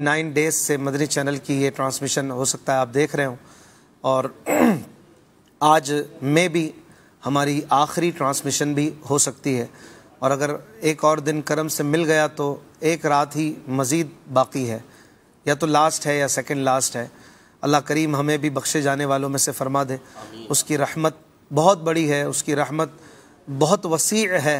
Nine days से Madani channel की ये ट्रांसमिशन हो सकता है आप देख रहे हो। और आज में भी हमारी आखिरी ट्रांसमिशन भी हो सकती है। और अगर एक और दिन करम से मिल गया तो एक रात ही मज़ीद बाकी है। या तो लास्ट है या सेकंड लास्ट है। अल्लाह करीम हमें भी बख्शे जाने वालों में से फरमा दे। उसकी रहमत बहुत बड़ी है उसकी रहमत बहुत वसी है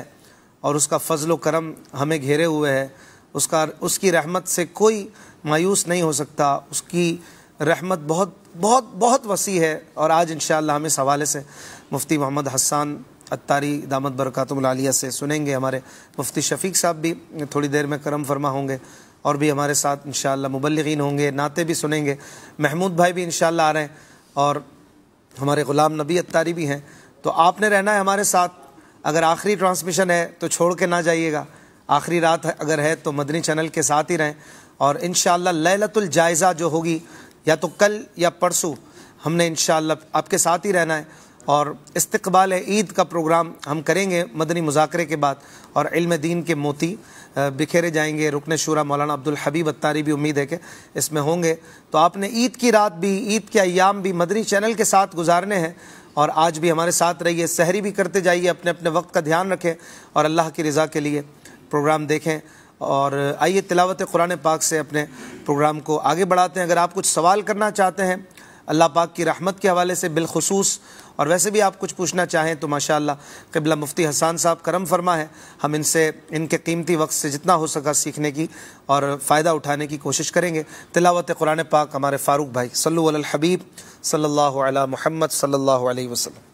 और उसका फ़ज़ल करम हमें घेरे हुए है। उसका उसकी रहमत से कोई मायूस नहीं हो सकता। उसकी रहमत बहुत बहुत बहुत वसी है। और आज इन हम इस हवाले से मुफ्ती मोहम्मद हसान अत्तारी दामद बरकतमिया से सुनेंगे। हमारे मुफ्ती शफीक साहब भी थोड़ी देर में करम फरमा होंगे और भी हमारे साथ इन मुबलगिन होंगे, नाते भी सुनेंगे। महमूद भाई भी इन आ रहे हैं और हमारे ग़ुलाम नबी अत्तारी भी हैं। तो आपने रहना है हमारे साथ। अगर आखिरी ट्रांसमिशन है तो छोड़ के ना जाइएगा। आखिरी रात अगर है तो मदनी चैनल के साथ ही रहें। और इन लैलतुल जायज़ा जो होगी, या तो कल या परसों, हमने इन आपके साथ ही रहना है। और इस्तबाल ईद का प्रोग्राम हम करेंगे मदनी मुजाकरे के बाद, और इल्म दीन के मोती बिखेरे जाएँगे रुकन शुरा मौलाना अब्दुल हबीब अत्तारी भी उम्मीद है कि इसमें होंगे। तो आपने ईद की रात भी, ईद के अयाम भी मदनी चैनल के साथ गुजारने हैं, और आज भी हमारे साथ रहिए, सहरी भी करते जाइए अपने अपने वक्त का ध्यान रखें, और अल्लाह की रज़ा के लिए प्रोग्राम देखें। और आइए तिलावत कुरान पाक से अपने प्रोग्राम को आगे बढ़ाते हैं। अगर आप कुछ सवाल करना चाहते हैं, अल्लाह पाक की रहमत के हवाले से बिलखसूस, और वैसे भी आप कुछ पूछना चाहें तो माशाल्लाह कबला मुफ्ती हसान साहब करम फरमा है। हम इनसे, इनके कीमती वक्त से जितना हो सका सीखने की और फ़ायदा उठाने की कोशिश करेंगे। तिलावत कुरान पाक हमारे फ़ारूक भाई सल्लु हबीब सल्लल्लाहु अला मुहम्मद सल्लल्लाहु अलैहि वसल्लम।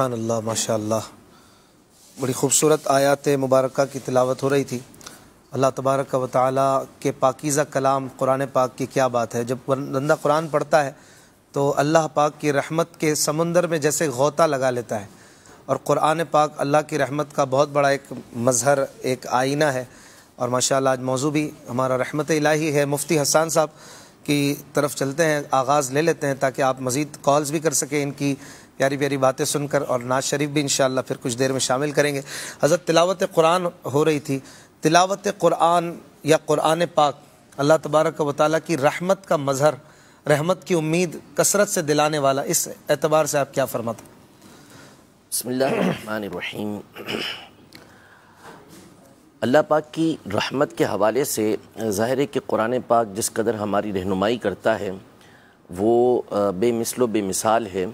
सुबहान अल्लाह माशा बड़ी खूबसूरत आयात मुबारक की तिलावत हो रही थी। अल्लाह तबारक व ताली के पाकिज़ा कलाम कुरान पाक की क्या बात है? जब बंदा कुरान पढ़ता है तो अल्लाह पाक की रहमत के समुंदर में जैसे गोता लगा लेता है। और कुरान पाक अल्लाह की रहमत का बहुत बड़ा एक मज़हर, एक आईना है। और माशाल्लाह आज मौजू भी हमारा रहमत इलाही है। मुफ्ती हसान साहब की तरफ़ चलते हैं, आगाज़ ले लेते हैं ताकि आप मज़ीद कॉल्स भी कर सकें इनकी। प्यारी प्यारी बातें सुनकर और नाज शरीफ भी इंशाल्लाह फिर कुछ देर में शामिल करेंगे। हज़रत तिलावत कुरान हो रही थी। तिलावत कुरान या कुरान पाक, अल्लाह तबारक व ताली की रहमत का मज़हर, रहमत की उम्मीद, कसरत से दिलाने वाला, इस एतबार से आप क्या फरमाते अल्लाह पाक की रहमत के हवाले से, ज़ाहिर है कि कुरान पाक जिस कदर हमारी रहनुमाई करता है, वो बेमिसलो, बेमिसाल है।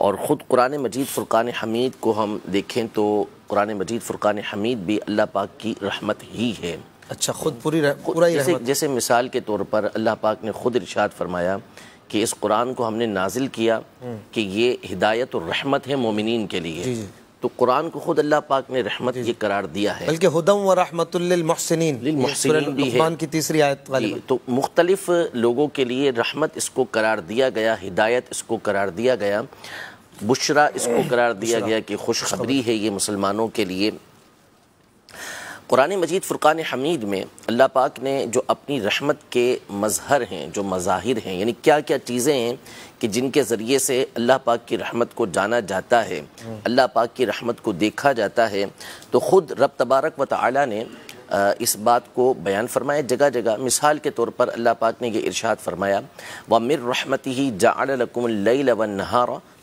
और ख़ुद कुरान मजीद फ़ुरक़ान हमीद को हम देखें तो कुरान मजीद फ़ुरक़ान हमीद भी अल्लाह पाक की रहमत ही है। अच्छा खुद पूरी रह, पूरा ही जैसे, रहमत। जैसे मिसाल के तौर पर अल्लाह पाक ने ख़ुद इरशाद फरमाया कि इस कुरान को हमने नाजिल किया कि ये हिदायत और रहमत है मोमिन के लिए। जी, जी। तो कुरान को खुद अल्लाह पाक ने रहमत ये करार दिया है। बल्कि हुदम व रहमतुल्लिल मुहसिनीन। लिलमुहसिनीन सूरह भी है। की तीसरी आयत गालिबन तो मुख्तलिफ़ लोगों के लिए रहमत इसको करार दिया गया हिदायत इसको करार दिया गया बुशरा इसको करार दिया गया कि खुशखबरी है ये मुसलमानों के लिए। कुरान मजीद फ़ुरक़ान हमीद में अल्लाह पाक ने जो अपनी रहमत के मज़हर हैं जो मज़ाहिर हैं यानी क्या क्या चीज़ें हैं कि जिनके ज़रिए से अल्लाह पाक की रहमत को जाना जाता है अल्लाह पाक की रहमत को देखा जाता है तो ख़ुद रब तबारक व ताली ने इस बात को बयान फरमाया जगह जगह मिसाल के तौर पर अल्लाह पाक ने यह इरशाद फरमाया व मिर रहमत ही जालकुमल व नहारा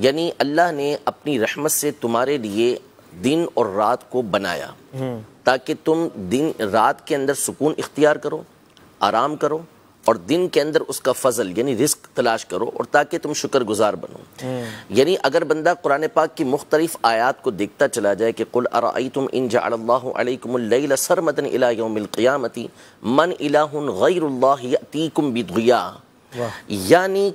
यानी अल्लाह ने अपनी रहमत से तुम्हारे लिए दिन और रात को बनाया ताकि तुम दिन रात के अंदर सुकून इख्तियार करो आराम करो और दिन के अंदर उसका फजल यानी रिस्क तलाश करो और ताकि तुम शुक्रगुजार बनो। यानी अगर बंदा कुरान पाक की मुख्तलिफ़ आयात को देखता चला जाए कि कुल अराई तुम इन जाकुम सरमदन इला यौमिल मन बिदुया यानी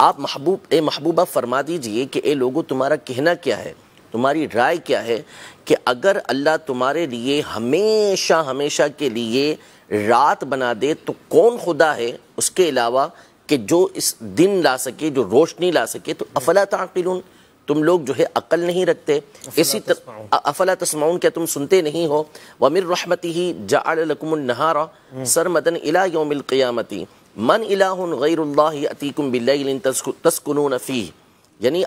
आप महबूब ए महबूबा फरमा दीजिए कि ए लोगों तुम्हारा कहना क्या है? तुम्हारी राय क्या है कि अगर अल्लाह तुम्हारे लिए हमेशा हमेशा के लिए रात बना दे तो कौन खुदा है? उसके अलावा कि जो इस दिन ला सके जो रोशनी ला सके तो अफला ताकिलून तुम लोग जो है अकल नहीं रखते। इसी तरह अफला तस्माउन क्या तुम सुनते नहीं हो? वमिर रहमती ही जाकुमनहारा सरमदन इला यौमिल क़ियामती। मन इलाहुन गैरुल्लाह अतीकुम तस्कुनून फीह। यानी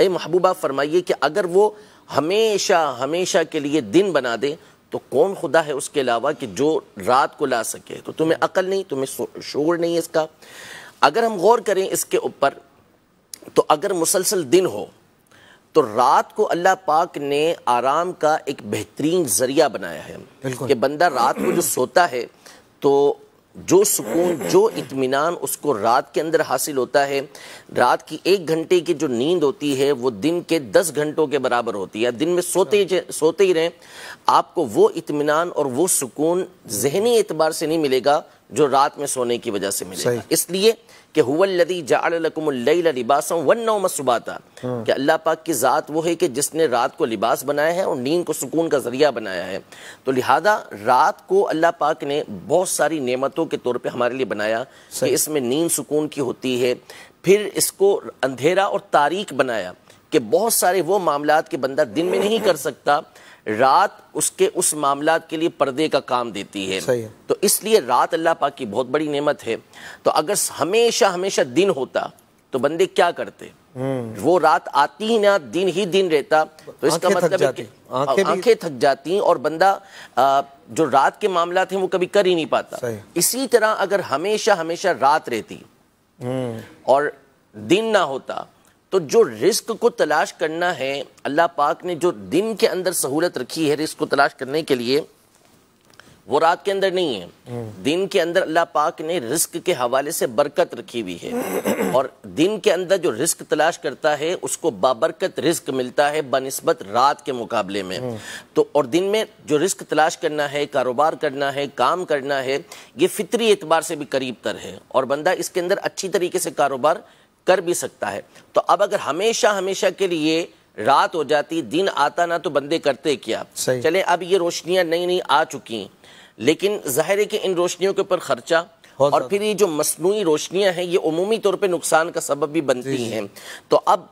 ए महबूबा फरमाइए कि अगर वो हमेशा हमेशा के लिए दिन बना दे तो कौन खुदा है उसके अलावा कि जो रात को ला सके? तो तुम्हें अकल नहीं तुम्हें शोर नहीं है इसका। अगर हम गौर करें इसके ऊपर तो अगर मुसलसल दिन हो तो रात को अल्लाह पाक ने आराम का एक बेहतरीन ज़रिया बनाया है। कि बंदा रात को जो सोता है तो जो सुकून जो इत्मीनान उसको रात के अंदर हासिल होता है। रात की एक घंटे की जो नींद होती है वो दिन के दस घंटों के बराबर होती है। दिन में सोते ही सोते ही रहें आपको वो इत्मीनान और वो सुकून जहनी एतबार से नहीं मिलेगा जो रात में सोने की वजह से मिलेगा। इसलिए कि हुवल्लदी जअलकुमुल्लैल लिबासन वन्नौम सुबाता। कि अल्लाह पाक की ज़ात वो है कि जिसने रात को लिबास बनाया है और नींद को सुकून का ज़रिया बनाया है। तो लिहाजा रात को अल्लाह पाक ने बहुत सारी नेमतों के तौर पे हमारे लिए बनाया कि इसमें नींद सुकून की होती है। फिर इसको अंधेरा और तारीख बनाया कि बहुत सारे वो मामला के बंदा दिन में नहीं कर सकता। रात उसके उस मामला के लिए पर्दे का काम देती है, है। तो इसलिए रात अल्लाह पाक की बहुत बड़ी नेमत है। तो अगर हमेशा हमेशा दिन होता तो बंदे क्या करते? हम्म। वो रात आती ही ना दिन ही दिन रहता। तो इसका मतलब आँखें थक जाती और बंदा जो रात के मामला थे वो कभी कर ही नहीं पाता। इसी तरह अगर हमेशा हमेशा रात रहती हम्म। और दिन ना होता तो जो रिस्क को तलाश करना है, अल्लाह पाक ने जो दिन के अंदर सहूलत रखी है रिस्क को तलाश करने के लिए, वो रात के अंदर नहीं है। दिन के अंदर अल्लाह पाक ने रिस्क के हवाले से बरकत रखी हुई है। और दिन के अंदर जो रिस्क तलाश करता है, उसको बाबरकत रिस्क मिलता है बनस्बत रात के मुकाबले में। तो और दिन में जो रिस्क तलाश करना है, कारोबार करना है, काम करना है, ये फितरी एतबार से भी करीब तर है। और बंदा इसके अंदर अच्छी तरीके से कारोबार कर भी सकता है। तो अब अगर हमेशा हमेशा के लिए रात हो जाती दिन आता ना तो बंदे करते क्या? चले अब ये रोशनियाँ नई नई आ चुकी लेकिन ज़ाहिर है कि इन रोशनियों के ऊपर खर्चा और फिर ये जो मसनू रोशनियाँ हैं ये उमूमी तौर पर नुकसान का सबब भी बनती हैं। तो अब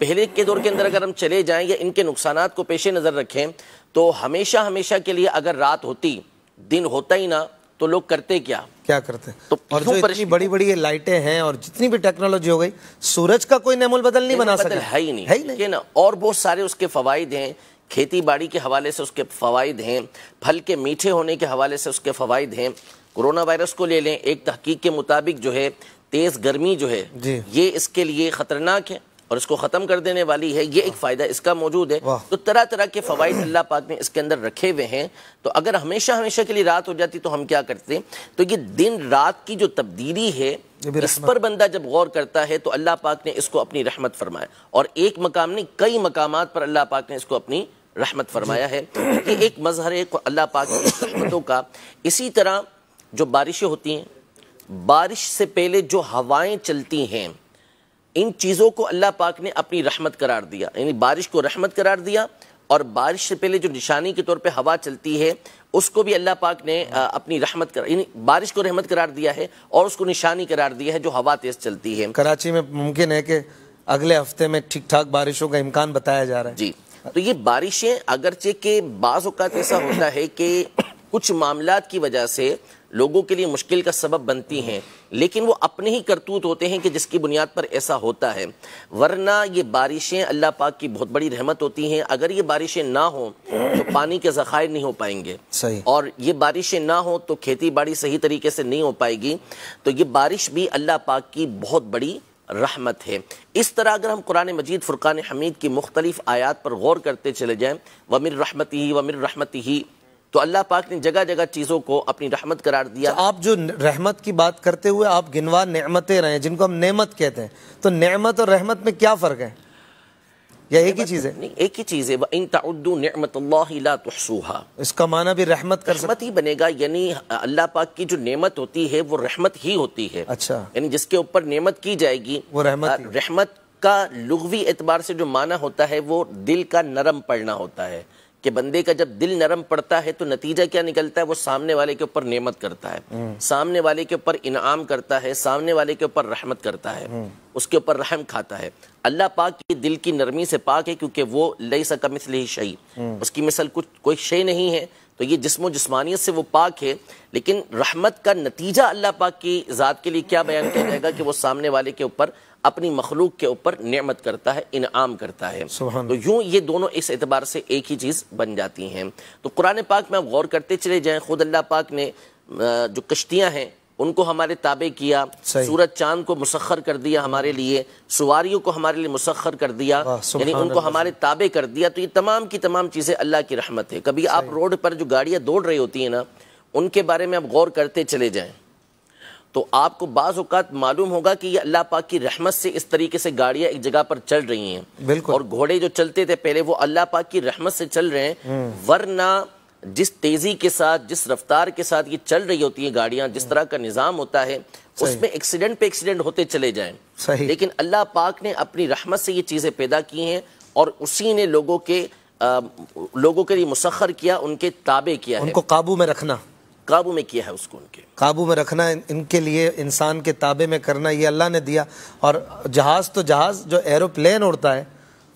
पहले के दौर के अंदर अगर हम चले जाएँ या इनके नुकसान को पेश नज़र रखें तो हमेशा हमेशा के लिए अगर रात होती दिन होता ही ना तो लोग करते क्या? क्या करते तो और जो इतनी बड़ी बड़ी ये लाइटें हैं और जितनी भी टेक्नोलॉजी हो गई सूरज का कोई नेमुल बदल नहीं बना सकता है ही नहीं। है ही नहीं। ना और बहुत सारे उसके फवाइद हैं। खेती बाड़ी के हवाले से उसके फवाइद हैं। फल के मीठे होने के हवाले से उसके फवाइद हैं। कोरोना वायरस को ले लें। एक तहकीक के मुताबिक जो है तेज गर्मी जो है ये इसके लिए खतरनाक है। और इसको ख़त्म कर देने वाली है ये एक फ़ायदा इसका मौजूद है। तो तरह तरह के फ़वाद अल्लाह पाक ने इसके अंदर रखे हुए हैं। तो अगर हमेशा हमेशा के लिए रात हो जाती तो हम क्या करते? तो ये दिन रात की जो तब्दीली है इस पर बंदा जब गौर करता है तो अल्लाह पाक ने इसको अपनी रहमत फरमाया। और एक मकाम नहीं कई मकाम पर अल्लाह पाक ने इसको अपनी रहमत फरमाया है। ये एक मजहर है अल्लाह पाक की रहमतों का। इसी तरह जो बारिशें होती हैं बारिश से पहले जो हवाएँ चलती हैं इन चीज़ों को अल्लाह पाक ने अपनी रहमत करार दिया यानी बारिश को रहमत करार दिया और बारिश से पहले जो निशानी के तौर पे हवा चलती है उसको भी अल्लाह पाक ने अपनी रहमत कर यानी बारिश को रहमत करार दिया है और उसको निशानी करार दिया है जो हवा तेज चलती है। कराची में मुमकिन है कि अगले हफ़्ते में ठीक ठाक बारिशों का इम्कान बताया जा रहा है। जी तो ये बारिशें अगरचे के बाज़ ऐसा होता है कि कुछ मामला की वजह से लोगों के लिए मुश्किल का सबब बनती हैं लेकिन वो अपने ही करतूत होते हैं कि जिसकी बुनियाद पर ऐसा होता है। वरना ये बारिशें अल्लाह पाक की बहुत बड़ी रहमत होती हैं। अगर ये बारिशें ना हो तो पानी के ज़खायर नहीं हो पाएँगे। सही। और ये बारिशें ना हो तो खेती बाड़ी सही तरीके से नहीं हो पाएगी। तो ये बारिश भी अल्लाह पाक की बहुत बड़ी रहमत है। इस तरह अगर हम कुरान मजीद फ़ुरक़ान हमीद की मुख्तलिफ़ आयात पर गौर करते चले जाएँ वमिर रहमती ही वमिर रहमती ही तो अल्लाह पाक ने जगह जगह चीज़ों को अपनी रहमत करार दिया। तो आप जो रहमत की बात करते हुए आप गिनवा नेमतें रहे जिनको हम नेमत कहते हैं तो नेमत और रहमत में क्या फ़र्क है? या एक ही चीज़ है? नहीं एक ही चीज़ है इन तउद्दू नेमत इसका माना भी रहमत कर रहमत ही बनेगा यानी अल्लाह पाक की जो नेमत होती है वो रहमत ही होती है। अच्छा। यानी जिसके ऊपर नेमत की जाएगी वो रहमत रहमत का लुगवी एतबार से जो माना होता है वो दिल का नरम पड़ना होता है। कि बंदे का जब दिल नरम पड़ता है तो नतीजा क्या निकलता है? वो सामने वाले के ऊपर नेमत करता है। हम्म। सामने वाले के ऊपर इनाम करता है सामने वाले के ऊपर रहमत करता है। हम्म। उसके ऊपर रहम खाता है। अल्लाह पाक की दिल की नरमी से पाक है क्योंकि वो लई सका मिसल शही हम्म। उसकी मिसल कुछ कोई शे नहीं है। तो ये जिसमो जिसमानियत से वो पाक है। लेकिन रहमत का नतीजा अल्लाह पाक की ज़ात के लिए क्या बयान किया जाएगा कि वो सामने वाले के ऊपर अपनी मखलूक के ऊपर नेमत करता है इनाम करता है। तो यूँ ये दोनों इस एतबार से एक ही चीज़ बन जाती हैं। तो कुरान पाक में आप गौर करते चले जाएँ खुद अल्लाह पाक ने जो कश्तियाँ हैं उनको हमारे ताबे किया सूरज चाँद को मुसखर कर दिया हमारे लिए सुवारियों को हमारे लिए मुसखर कर दिया यानी उनको हमारे ताबे कर दिया। तो ये तमाम की तमाम चीज़ें अल्लाह की रहमत है। कभी आप रोड पर जो गाड़ियाँ दौड़ रही होती हैं ना उनके बारे में आप गौर करते चले जाएँ। तो आपको बाज़ अवत मालूम होगा कि ये अल्लाह पाक की रहमत से इस तरीके से गाड़ियाँ एक जगह पर चल रही हैं। बिल्कुल। और घोड़े जो चलते थे पहले वो अल्लाह पाक की रहमत से चल रहे हैं। वरना जिस तेज़ी के साथ जिस रफ्तार के साथ ये चल रही होती है गाड़ियाँ जिस तरह का निज़ाम होता है उसमें एक्सीडेंट पे एक्सीडेंट होते चले जाएँ। लेकिन अल्लाह पाक ने अपनी रहमत से ये चीज़ें पैदा की हैं और उसी ने लोगों के आ, लोगों के लिए मुसखर किया उनके ताबे किया है। उनको काबू में रखना। काबू में किया है उसको उनके। काबू में रखना इन- इनके लिए इंसान के ताबे में करना ये अल्लाह ने दिया। और जहाज़ तो जहाज़ जो एरोप्लेन उड़ता है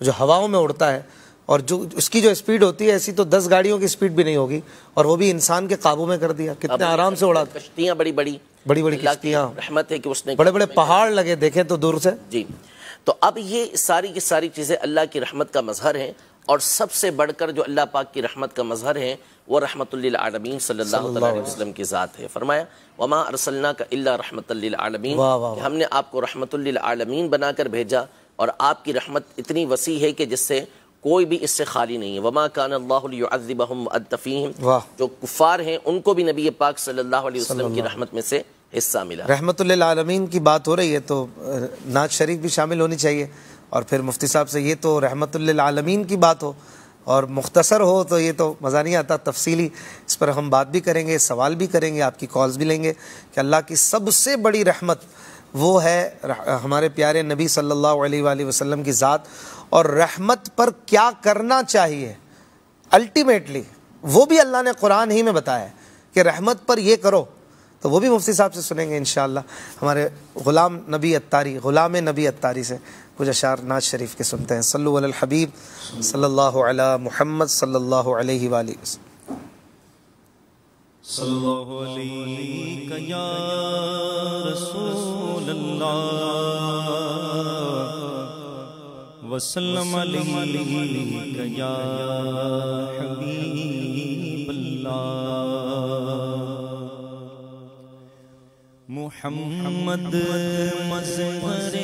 जो हवाओं में उड़ता है और जो उसकी जो स्पीड होती है ऐसी तो दस गाड़ियों की स्पीड भी नहीं होगी और वो भी इंसान के काबू में कर दिया। कितने आराम से उड़ा कश्तियाँ बड़ी बड़ी। बड़ी बड़ी किश्तियाँ। रहमत है कि उसने बड़े बड़े पहाड़ लगे देखे तो दूर से। जी। तो अब ये सारी की सारी चीज़ें अल्लाह की रहमत का मजहर हैं और सबसे बढ़कर जो अल्लाह पाक की रहमत का मजहर है वो रहमतुल्लिल आलमीन सल्लल्लाहु की ज़ात है। फरमाया वमा अरसलना का वाह, कि हमने आपको रहमतुल्लिल आलमीन बनाकर भेजा और आपकी रहमत इतनी वसी है कि जिससे कोई भी इससे खाली नहीं है। वमा कान अल्लाहुम जो कुफ़ार हैं उनको भी नबी पाक सल्लल्लाहु अलैहि वसल्लम की रहमत में से हिस्सा मिला। रहमतुल्लिल आलमीन की बात हो रही है तो नाज शरीफ भी शामिल होनी चाहिए। और फिर मुफ्ती साहब से ये तो रहमतुल्लिल आलमीन की बात हो। और मुख्तसर हो तो ये तो मज़ा नहीं आता। तफसीली इस पर हम बात भी करेंगे, सवाल भी करेंगे, आपकी कॉल्स भी लेंगे कि अल्लाह की सबसे बड़ी रहमत वो है हमारे प्यारे नबी सल्लल्लाहु अलैहि वसल्लम की ज़ात और रहमत पर क्या करना चाहिए। अल्टीमेटली वो भी अल्लाह ने कुरान ही में बताया कि रहमत पर ये करो। तो वो भी मुफ्ती साहब से सुनेंगे इन हमारे ग़ुलाम नबी अत्तारी, ग़ुलाम नबी अत्तारी से कुछ अशार नाज शरीफ के सुनते हैं। सल्लु अलल हबीब, सल्लल्लाहु अला मुहम्मद, सल्लल्लाहु अलैहि सल्लल्लाहु अलैहि या रसूल मुहम्मद मजहर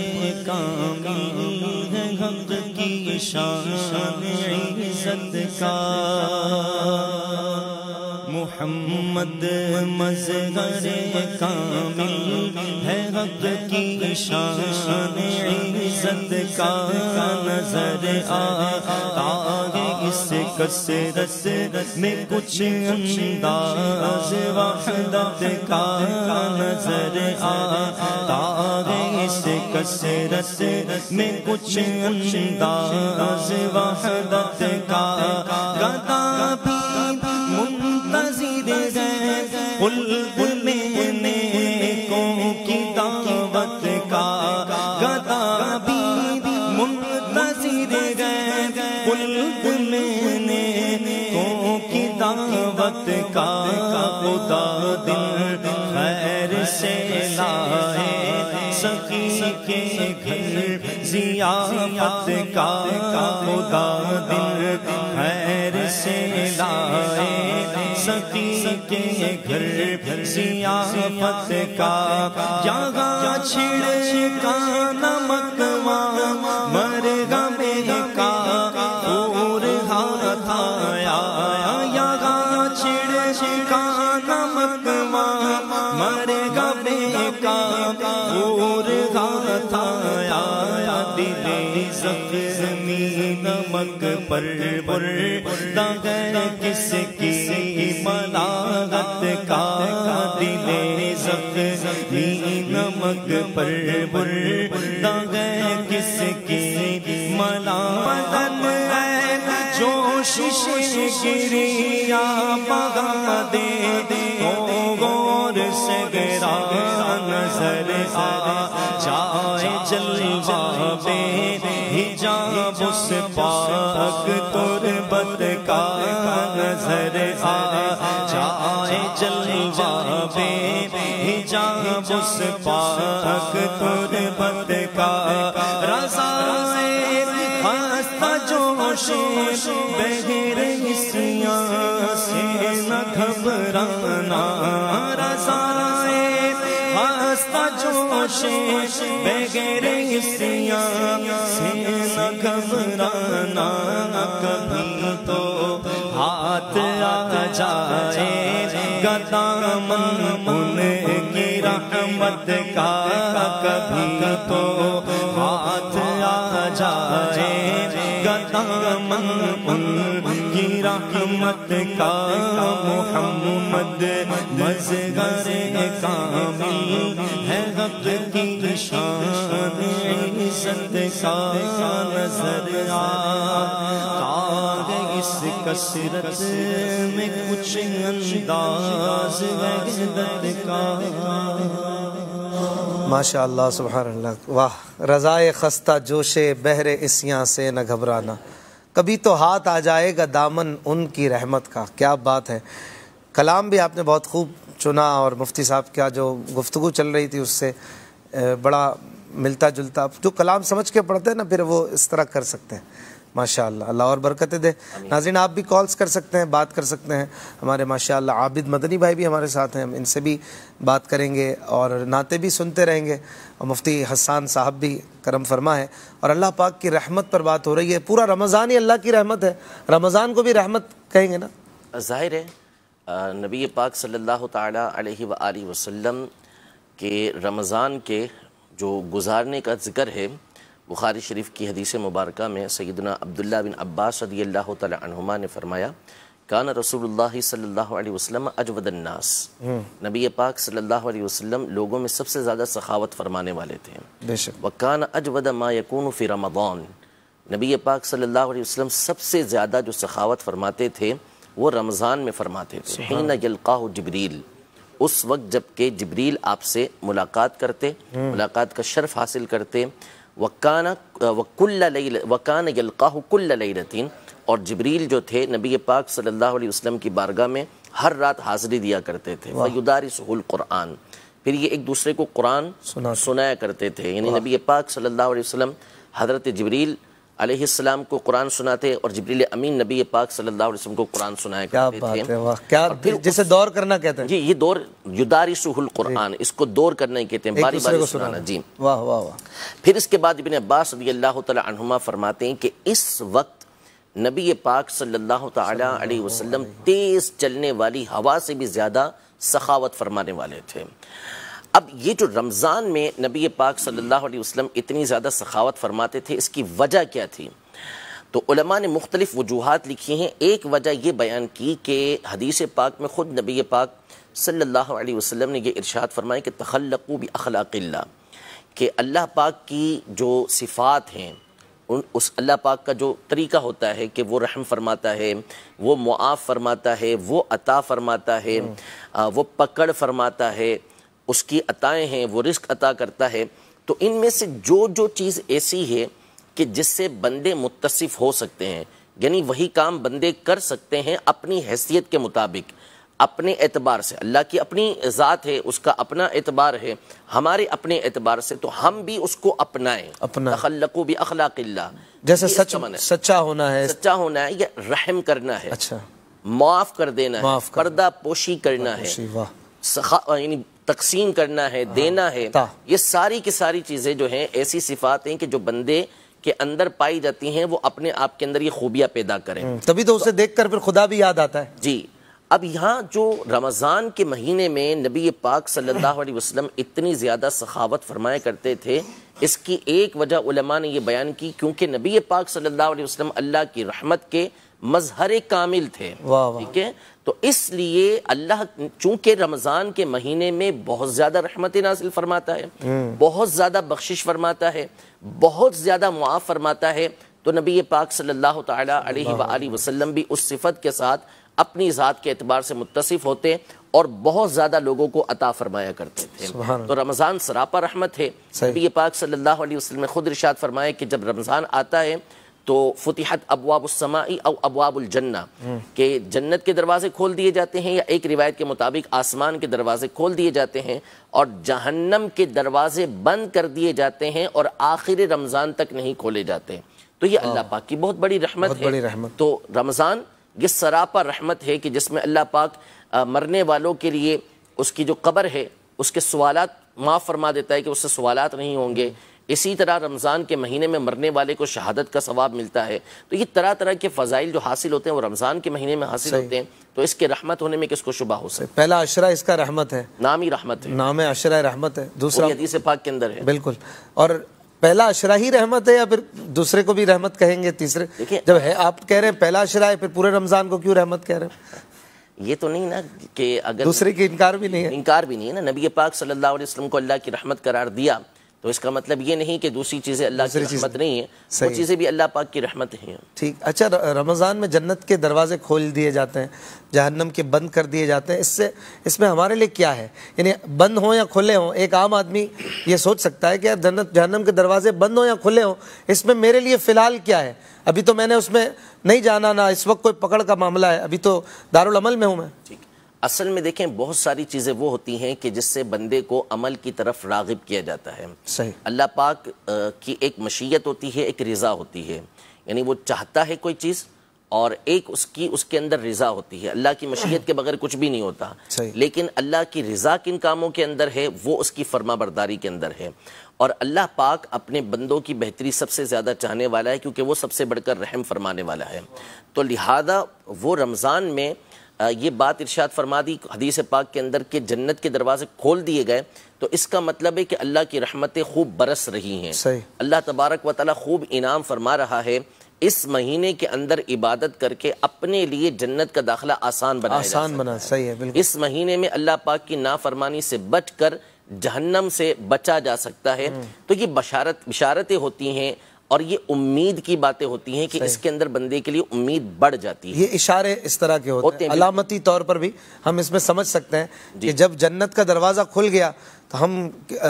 कामिल है हक की शान इज़्ज़त का। मोहम्मद मजहर कामिल है हक की शान इज़्ज़त का। नज़र आता है कसरत में कुछ अंदाज वहदत का नज़र आता है इस कसरत में कुछ अंदाज वहदत का। गदा भी का खुदा दिल खैर से लाए। सकी के घर सियाफत का नमक पर, दागर किसकी मलागत का दिले जख्मी नमक पर पर, दागर किसकी मलागत है? जो शीश गिरिया बगा दे दे गौर से गिरा नज़र आ, जाए जलवा बे हिजाब उस पाक तुरबत का नज़र आ जाए जलवा बे हिजाब उस पाक तुरबत का रजा हंसता जोश बगैर हिस्सियाँ से न घबराना। हंसता बगैर हिस्सियाँ से न घबराना कभी तो हाथ आ जाए। गदामन उनकी रहमत का कभी तो हाथ आ जाए। गदामन उनकी रहमत का मोहम्मद मजगर कामिल है हक की शान इज़्ज़त का नज़र आ इस कसरत में कुछ अंदाज वहदत का। माशा सुबहान वाह, रज़ाए खस्ता, जोशे बहरे इसियाँ से न घबराना। कभी तो हाथ आ जाएगा दामन उनकी रहमत का। क्या बात है। कलाम भी आपने बहुत खूब चुना और मुफ्ती साहब का जो गुफ्तु चल रही थी उससे बड़ा मिलता जुलता। जो कलाम समझ के पढ़ते हैं ना फिर वो इस तरह कर सकते हैं। माशा अल्लाह और बरकतें दे। नाजिन आप भी कॉल्स कर सकते हैं बात कर सकते हैं। हमारे माशा आबिद मदनी भाई भी हमारे साथ हैं। हम इनसे भी बात करेंगे और नाते भी सुनते रहेंगे। और मुफ्ती हसान साहब भी करम फरमा है। और अल्लाह पाक की रहमत पर बात हो रही है। पूरा रमज़ान ही अल्लाह की रहमत है। रमज़ान को भी रहमत कहेंगे ना? ज़ाहिर है। नबी पाक सल्लल्लाहु ताला अलैहि व वसल्लम के रमज़ान के जो गुजारने का ज़िक्र है बुखारी शरीफ की हदीस मुबारक में सैदना अब्दुल्ला बिन अब्बास रदी अल्लाह तआला ने फरमाया कान रसूलुल्लाह सल्लल्लाहु अलैहि वसल्लम अजवदन्नास नबी पाक सल्लल्लाहु अलैहि वसल्लम लोगों में सबसे ज़्यादा सखावत फरमाने वाले थे। व वकान अजवद मा यकून फ़ी रमज़ान। नबी पाक सल्लल्लाहु अलैहि वसल्लम सबसे ज़्यादा जो सखावत फरमाते थे वो रमज़ान में फरमाते थे। हिन जिब्रील। उस वक्त जबकि जबरील आपसे मुलाकात करते मुलाकात का शर्फ हासिल करते। वकाना वकुल्ला वकान लैलतीन। और जिब्रील जो थे नबी पाक सल्लल्लाहु अलैहि वसल्लम की बारगाह में हर रात हाजिरी दिया करते थे। वयुदारिसुल कुरान फिर ये एक दूसरे को कुरान सुना सुनाया करते थे। यानी नबी पाक सल्लल्लाहु अलैहि वसल्लम हज़रत जिब्रील अलैहिस्सलाम को कुरान सुनाते और जिब्रील अमीन नबी पाक सल्लल्लाहु अलैहि वसल्लम को कुरान सुनाया क्या करते बात थे। है वाह क्या जिसे दौर करना कहते हैं। जी ये दौर युदारिसुल कुरान इसको दौर करने कहते हैं बारी बारी सुनाना जी। वाह वाह वाह। फिर इसके बाद इबन अब्बास रदी अल्लाह तआला अन्हुमा फरमाते हैं कि इस वक्त नबी पाक सल्लल्लाहु अलैहि वसल्लम तेज चलने वाली हवा से भी ज़्यादा सखावत फरमाने वाले थे। अब ये जो रमज़ान में नबी पाक सल्लल्लाहु अलैहि वसल्लम इतनी ज़्यादा सखावत फरमाते थे इसकी वजह क्या थी? तो उलमा ने मुख्तलिफ़ वजूहत लिखी हैं। एक वजह ये बयान की कि हदीस पाक में ख़ुद नबी पाक सल्लल्लाहु अलैहि वसल्लम ने यह इरशाद फरमाया कि तखल्लकू भी अखलाक़िल्ला कि अल्लाह पाक की जो सिफ़ात हैं उन उस अल्लाह पाक का जो तरीका होता है कि वो रहम फरमाता है वो मुआफ़ फरमाता है वो अता फरमाता है वो पकड़ फरमाता है उसकी अताएँ हैं वो रिस्क अता करता है तो इनमें से जो जो चीज़ ऐसी है कि जिससे बंदे मुत्तसिफ हो सकते हैं यानी वही काम बंदे कर सकते हैं अपनी हैसियत के मुताबिक अपने एतबार से। अल्लाह की अपनी ज़ात है उसका अपना एतबार है हमारे अपने एतबार से तो हम भी उसको अपनाएँ। अपना तखल्लकू भी अखलाकिल्ला जैसे सच मन सच्चा होना है। सच्चा होना है या रहम करना है। अच्छा। माफ़ कर देना है। पर्दा पोशी करना है। यानी तकसीम करना है देना है ये सारी की सारी चीज़ें जो हैं ऐसी सिफात हैं कि जो बंदे के अंदर पाई जाती हैं वो अपने आप के अंदर ये खूबियाँ पैदा करें। तभी तो उसे देखकर फिर खुदा भी याद आता है। जी अब यहाँ जो रमज़ान के महीने में नबी पाक सल्लल्लाहु अलैहि वसल्लम इतनी ज़्यादा सखावत फरमाया करते थे इसकी एक वजह उलमा ने यह बयान की क्योंकि नबी पाक सल्लल्लाहु अलैहि वसल्लम अल्लाह की रहमत के मजहर कामिल थे। ठीक है? तो इसलिए अल्लाह चूँकि रमज़ान के महीने में बहुत ज़्यादा रहमत नासिल फरमाता है बहुत ज़्यादा बख्शिश फरमाता है बहुत ज़्यादा मुआफ़ फरमाता है तो नबी पाक सल्लल्लाहु अलैहि वसल्लम भी उस सिफत के साथ अपनी ज़ात के एतबार से मुत्तसिफ होते और बहुत ज़्यादा लोगों को अता फरमाया करते थे। तो रमज़ान सरापा रहमत है। नबी पाक सल्लल्लाहु अलैहि वसल्लम ने खुद इरशाद फरमाया कि जब रमज़ान आता है तो फतिहत अबवाबुस्समाई और अबवाबुल जन्ना। के जन्नत के दरवाजे खोल दिए जाते हैं या एक रिवायत के मुताबिक आसमान के दरवाजे खोल दिए जाते हैं और जहन्नम के दरवाजे बंद कर दिए जाते हैं और आखिर रमज़ान तक नहीं खोले जाते। तो ये अल्लाह पाक की बहुत बड़ी रहमत बहुत है। बड़ी रहमत। तो रमज़ान ये सरापा रहमत है कि जिसमें अल्लाह पाक मरने वालों के लिए उसकी जो कबर है उसके सवालात माफ़ फरमा देता है कि उससे सवालात नहीं होंगे। इसी तरह रमज़ान के महीने में मरने वाले को शहादत का सवाब मिलता है। तो ये तरह तरह के फ़जाइल जो हासिल होते हैं वो रमज़ान के महीने में हासिल होते हैं। तो इसके रहमत होने में किसको शुबा हो सकता पहला अशरा इसका रहमत है। है नाम ही रहमत है। नाम है अशरा रहमत है। दूसरा हदीस पाक के अंदर है। बिल्कुल। और पहला अशरा ही रहमत है या फिर दूसरे को भी रहमत कहेंगे? तीसरे जब है आप कह रहे हैं पहला अशरा है फिर पूरे रमज़ान को क्यों रहमत कह रहे हैं? ये तो नहीं ना कि अगर दूसरे की इनकार भी नहीं है। इनकार भी नहीं है ना। नबी पाक सल्लल्लाहु अलैहि वसल्लम को अल्लाह की रहमत करार दिया। तो इसका मतलब ये नहीं कि दूसरी चीज़ें अल्लाह की रहमत नहीं है वो चीज़ें भी अल्लाह पाक की रहमत हैं। ठीक अच्छा रमज़ान में जन्नत के दरवाजे खोल दिए जाते हैं जहन्नम के बंद कर दिए जाते हैं इससे इसमें हमारे लिए क्या है? यानी बंद हो या खुले हों एक आम आदमी ये सोच सकता है कि यार जन्नत जहन्नम के दरवाजे बंद हो या खुले हों इसमें मेरे लिए फ़िलहाल क्या है? अभी तो मैंने उसमें नहीं जाना ना इस वक्त कोई पकड़ का मामला है अभी तो दारुल अमल में हूँ मैं। ठीक। असल में देखें बहुत सारी चीज़ें वो होती हैं कि जिससे बंदे को अमल की तरफ़ रागिब किया जाता है। सही। अल्लाह पाक की एक मशीयत होती है एक रज़ा होती है। यानी वो चाहता है कोई चीज़ और एक उसकी उसके अंदर रज़ा होती है। अल्लाह की मशीयत के बगैर कुछ भी नहीं होता। सही। लेकिन अल्लाह की रज़ा किन कामों के अंदर है वो उसकी फर्मा बरदारी के अंदर है। और अल्लाह पाक अपने बंदों की बेहतरी सबसे ज़्यादा चाहने वाला है क्योंकि वो सबसे बढ़कर रहम फरमाने वाला है। तो लिहाजा वो रमज़ान में ये बात इरशाद फरमा दी हदीस पाक के अंदर के जन्नत के दरवाजे खोल दिए गए तो इसका मतलब है कि अल्लाह की रहमतें खूब बरस रही हैं। अल्लाह तबारक व ताली खूब इनाम फरमा रहा है इस महीने के अंदर इबादत करके अपने लिए जन्नत का दाखिला आसान बना आसान बना सही है बिल्कुल। इस महीने में अल्लाह पाक की नाफरमानी से बचकर जहन्नम से बचा जा सकता है। तो ये बशारत बिशारतें होती हैं और ये उम्मीद की बातें होती हैं कि इसके अंदर बंदे के लिए उम्मीद बढ़ जाती है। ये इशारे इस तरह के होते, होते हैं हैं, अलामती तौर पर भी हम इसमें समझ सकते हैं कि जब जन्नत का दरवाज़ा खुल गया तो हम